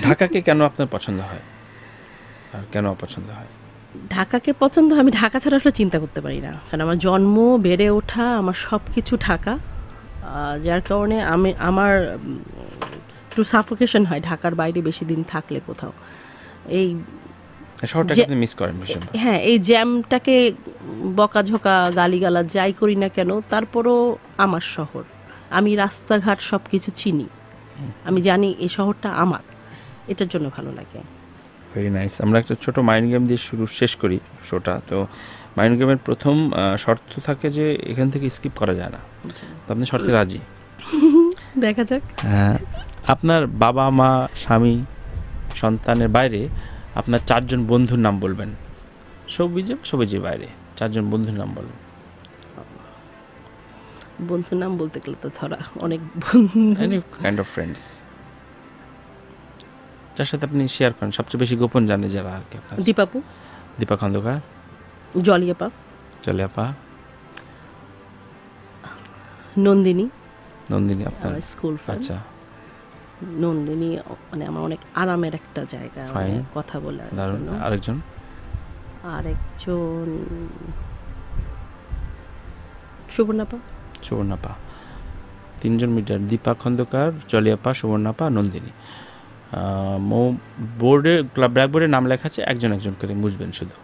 ঢাকাকে কেন আপনার পছন্দ হয়? আর কেন অপছন্দ হয়? ঢাকাকে পছন্দ আমি ঢাকা ছাড়া আসলে চিন্তা করতে পারি না। কারণ আমার জন্ম বেড়ে ওঠা আমার সব কিছু ঢাকা যার কারণে আমি আমার একটু সাফোকেশন হয় ঢাকার বাইরে বেশি দিন থাকলে কোথাও। এই এই শহরটাকে মিস করেন হ্যাঁ এই জ্যামটাকে বকাঝোকা গালিগালা যাই করি না কেন তারপরও আমার শহর। আমি রাস্তাঘাট সব কিছু চিনি। আমি জানি এই শহরটা আমার। এটার জন্য ভালো লাগে। ভেরি নাইস আমরা একটা ছোট মাইন্ড গেম দিয়ে শুরু শেষ করি শোটা তো মাইন্ড গেমের প্রথম শর্ত থাকে যে এখান থেকে স্কিপ করা যায় না। তো আপনি শর্তে রাজি? <laughs> দেখা যাক। হ্যাঁ। আপনার বাবা মা স্বামী সন্তানের বাইরে আপনার চারজন বন্ধুর নাম বলবেন। সবুজে সবুজের বাইরে? চারজন বন্ধুর নাম বলবেন। বন্ধুর নাম বলতে গেলে তো ধরা অনেক বন্ধু। এনি কাইন্ড অফ ফ্রেন্ডস যার সাথে আপনি শেয়ার করেন সবচেয়ে বেশি গোপন জানে যারা আর কি আপনার। দীপাপু। দীপা খন্দকার। জলিয়াপা। চলে আপা নন্দিনী। নন্দিনী আপনার। স্কুল আচ্ছা। নন্দিনী মানে আমার অনেক আরামের একটা জায়গা. মানে কথা জন্য। আরেকজন? আরেকজন সুবর্ণাপা। সুবর্ণাপা। তিনজন মিটার দীপা খন্দকার চলিয়াপা সুবর্ণাপা নন্দিনী। মৌ বোর্ডে ক্লাব ব্ল্যাকবোর্ডে নাম লেখা আছে একজন একজন করে মুছবেন শুধু।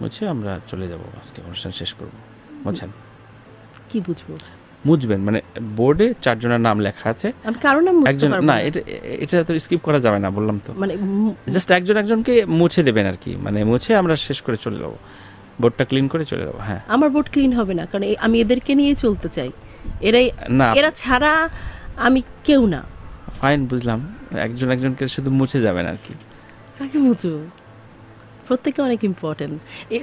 মুছে আমরা চলে যাব আজকে অনুষ্ঠান শেষ করব। বুঝছেন কি বুঝব? মুছবেন মানে বোর্ডে চারজনের নাম লেখা আছে। আমি কারও নাম একজন না না। এটা এটা তো স্কিপ করা যাবে না বললাম তো। মানে জাস্ট একজন একজনকে মুছে দেবেন আর কি। মানে মুছে আমরা শেষ করে চলে যাব। বোর্ডটা ক্লিন করে চলে যাব হ্যাঁ। আমার বোর্ড ক্লিন হবে না কারণ আমি এদেরকে নিয়ে চলতে চাই। এরাই না। এরা ছাড়া আমি কেউ না। ফাইন বুঝলাম। একজন একজনকে শুধু মুছে যাবেন আর কি। কাকে মুচু প্রত্যেকে অনেক ইম্পর্টেন্ট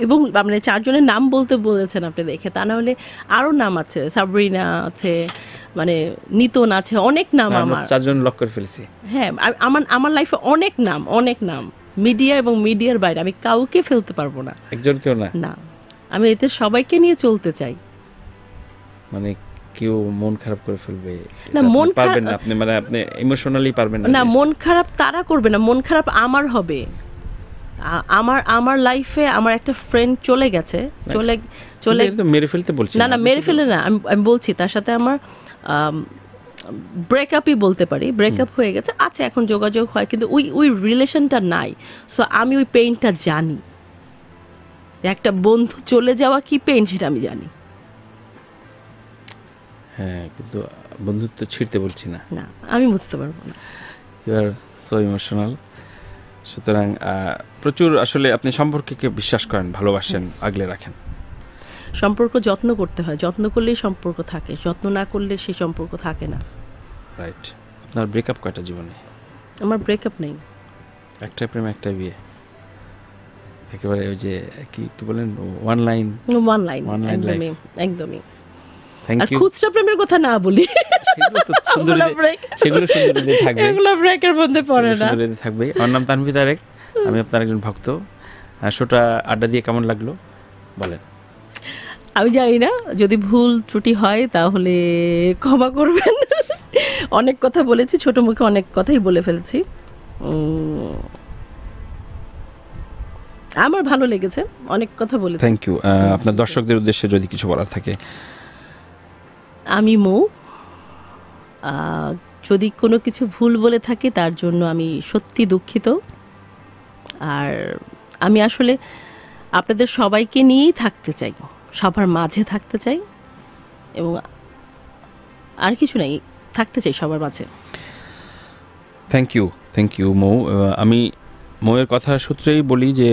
এবং মানে চারজনের নাম বলতে বলেছেন আপনি দেখে তা না হলে আরও নাম আছে। সাবরিনা আছে মানে নিতন আছে অনেক নাম আমার চারজন লক করে ফেলেছি। হ্যাঁ আমার আমার লাইফে অনেক নাম অনেক নাম। মিডিয়া এবং মিডিয়ার বাইরে আমি কাউকে ফেলতে পারব না। একজন কেউ না? না। আমি এতে সবাইকে নিয়ে চলতে চাই। মানে কেউ মন খারাপ করে ফেলবে? না, মন পারবেন না আপনি মানে আপনি ইমোশনালি পারবেন না না মন খারাপ তারা করবে না মন খারাপ আমার হবে। আমার আমার লাইফে আমার একটা ফ্রেন্ড চলে গেছে চলে চলে মেরে ফেলতে বলছি না না মেরে ফেলে না আমি আমি বলছি তার সাথে আমার ব্রেকআপই বলতে পারি ব্রেকআপ হয়ে গেছে। আচ্ছা এখন যোগাযোগ হয় কিন্তু ওই ওই রিলেশনটা নাই। সো আমি ওই পেইনটা জানি। একটা বন্ধু চলে যাওয়া কি পেইন সেটা আমি জানি। হ্যাঁ কিন্তু বন্ধুত্ব ছিঁড়তে বলছি না। না আমি বুঝতে পারব না। ইউ আর সো ইমোশনাল সুতরাং প্রচুর আসলে আপনি সম্পর্ককে বিশ্বাস করেন ভালোবাসেন আগলে রাখেন। সম্পর্ক যত্ন করতে হয়। যত্ন করলেই সম্পর্ক থাকে যত্ন না করলে সেই সম্পর্ক থাকে না। রাইট আপনার ব্রেকআপ কয়টা জীবনে? আমার ব্রেকআপ নেই। একটা প্রেম একটা বিয়ে। একেবারে ওই যে কি কি বলেন? One line one line One line একদমই একদমই। আর খুচরা প্রেমের কথা না বলি। সেগুলো তো <laughs> সুন্দরী থাকবে। এগুলো ব্রেকের মধ্যে পড়ে না। সুন্দরীতে থাকবে। আমার নাম তানভি তারেক। আমি আপনার একজন ভক্ত। আর শোটা আড্ডা দিয়ে কেমন লাগল? বলেন। আমি জানি না। যদি ভুল ত্রুটি হয় তাহলে ক্ষমা করবেন। অনেক কথা বলেছি ছোট মুখে অনেক কথাই বলে ফেলেছি। আমার ভালো লেগেছে অনেক কথা বলে থ্যাংক ইউ আপনার দর্শকদের উদ্দেশ্যে যদি কিছু বলার থাকে। আমি মৌ। যদি কোনো কিছু ভুল বলে থাকি তার জন্য আমি সত্যি দুঃখিত। আর আমি আসলে আপনাদের সবাইকে নিয়েই থাকতে চাই সবার মাঝে থাকতে চাই। এবং আর কিছু নাই থাকতে চাই সবার মাঝে। Thank you thank you Mou. আমি মৌয়ের কথা সূত্রেই বলি যে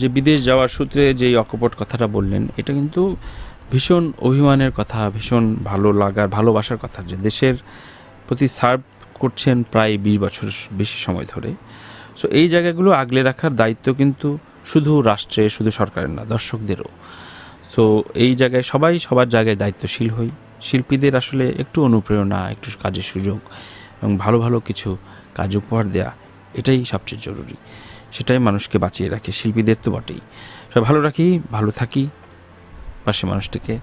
যে বিদেশ যাওয়ার সূত্রে যে অকপট কথাটা বললেন, এটা কিন্তু ভীষণ অভিমানের কথা, ভীষণ ভালো লাগার, ভালোবাসার কথা যে দেশের প্রতি সার্ভ করছেন প্রায় বিশ বছর বেশি সময় ধরে। সো এই জায়গাগুলো আগলে রাখার দায়িত্ব কিন্তু শুধু রাষ্ট্রে, শুধু সরকারের না, দর্শকদেরও। সো এই জায়গায় সবাই সবার জায়গায় দায়িত্বশীল হই। শিল্পীদের আসলে একটু অনুপ্রেরণা, একটু কাজের সুযোগ এবং ভালো ভালো কিছু কাজ উপহার দেয়া, এটাই সবচেয়ে জরুরি। সেটাই মানুষকে বাঁচিয়ে রাখে। শিল্পীদের তো বটেই। সব ভালো রাখি, ভালো থাকি, পাশে মানুষটিকে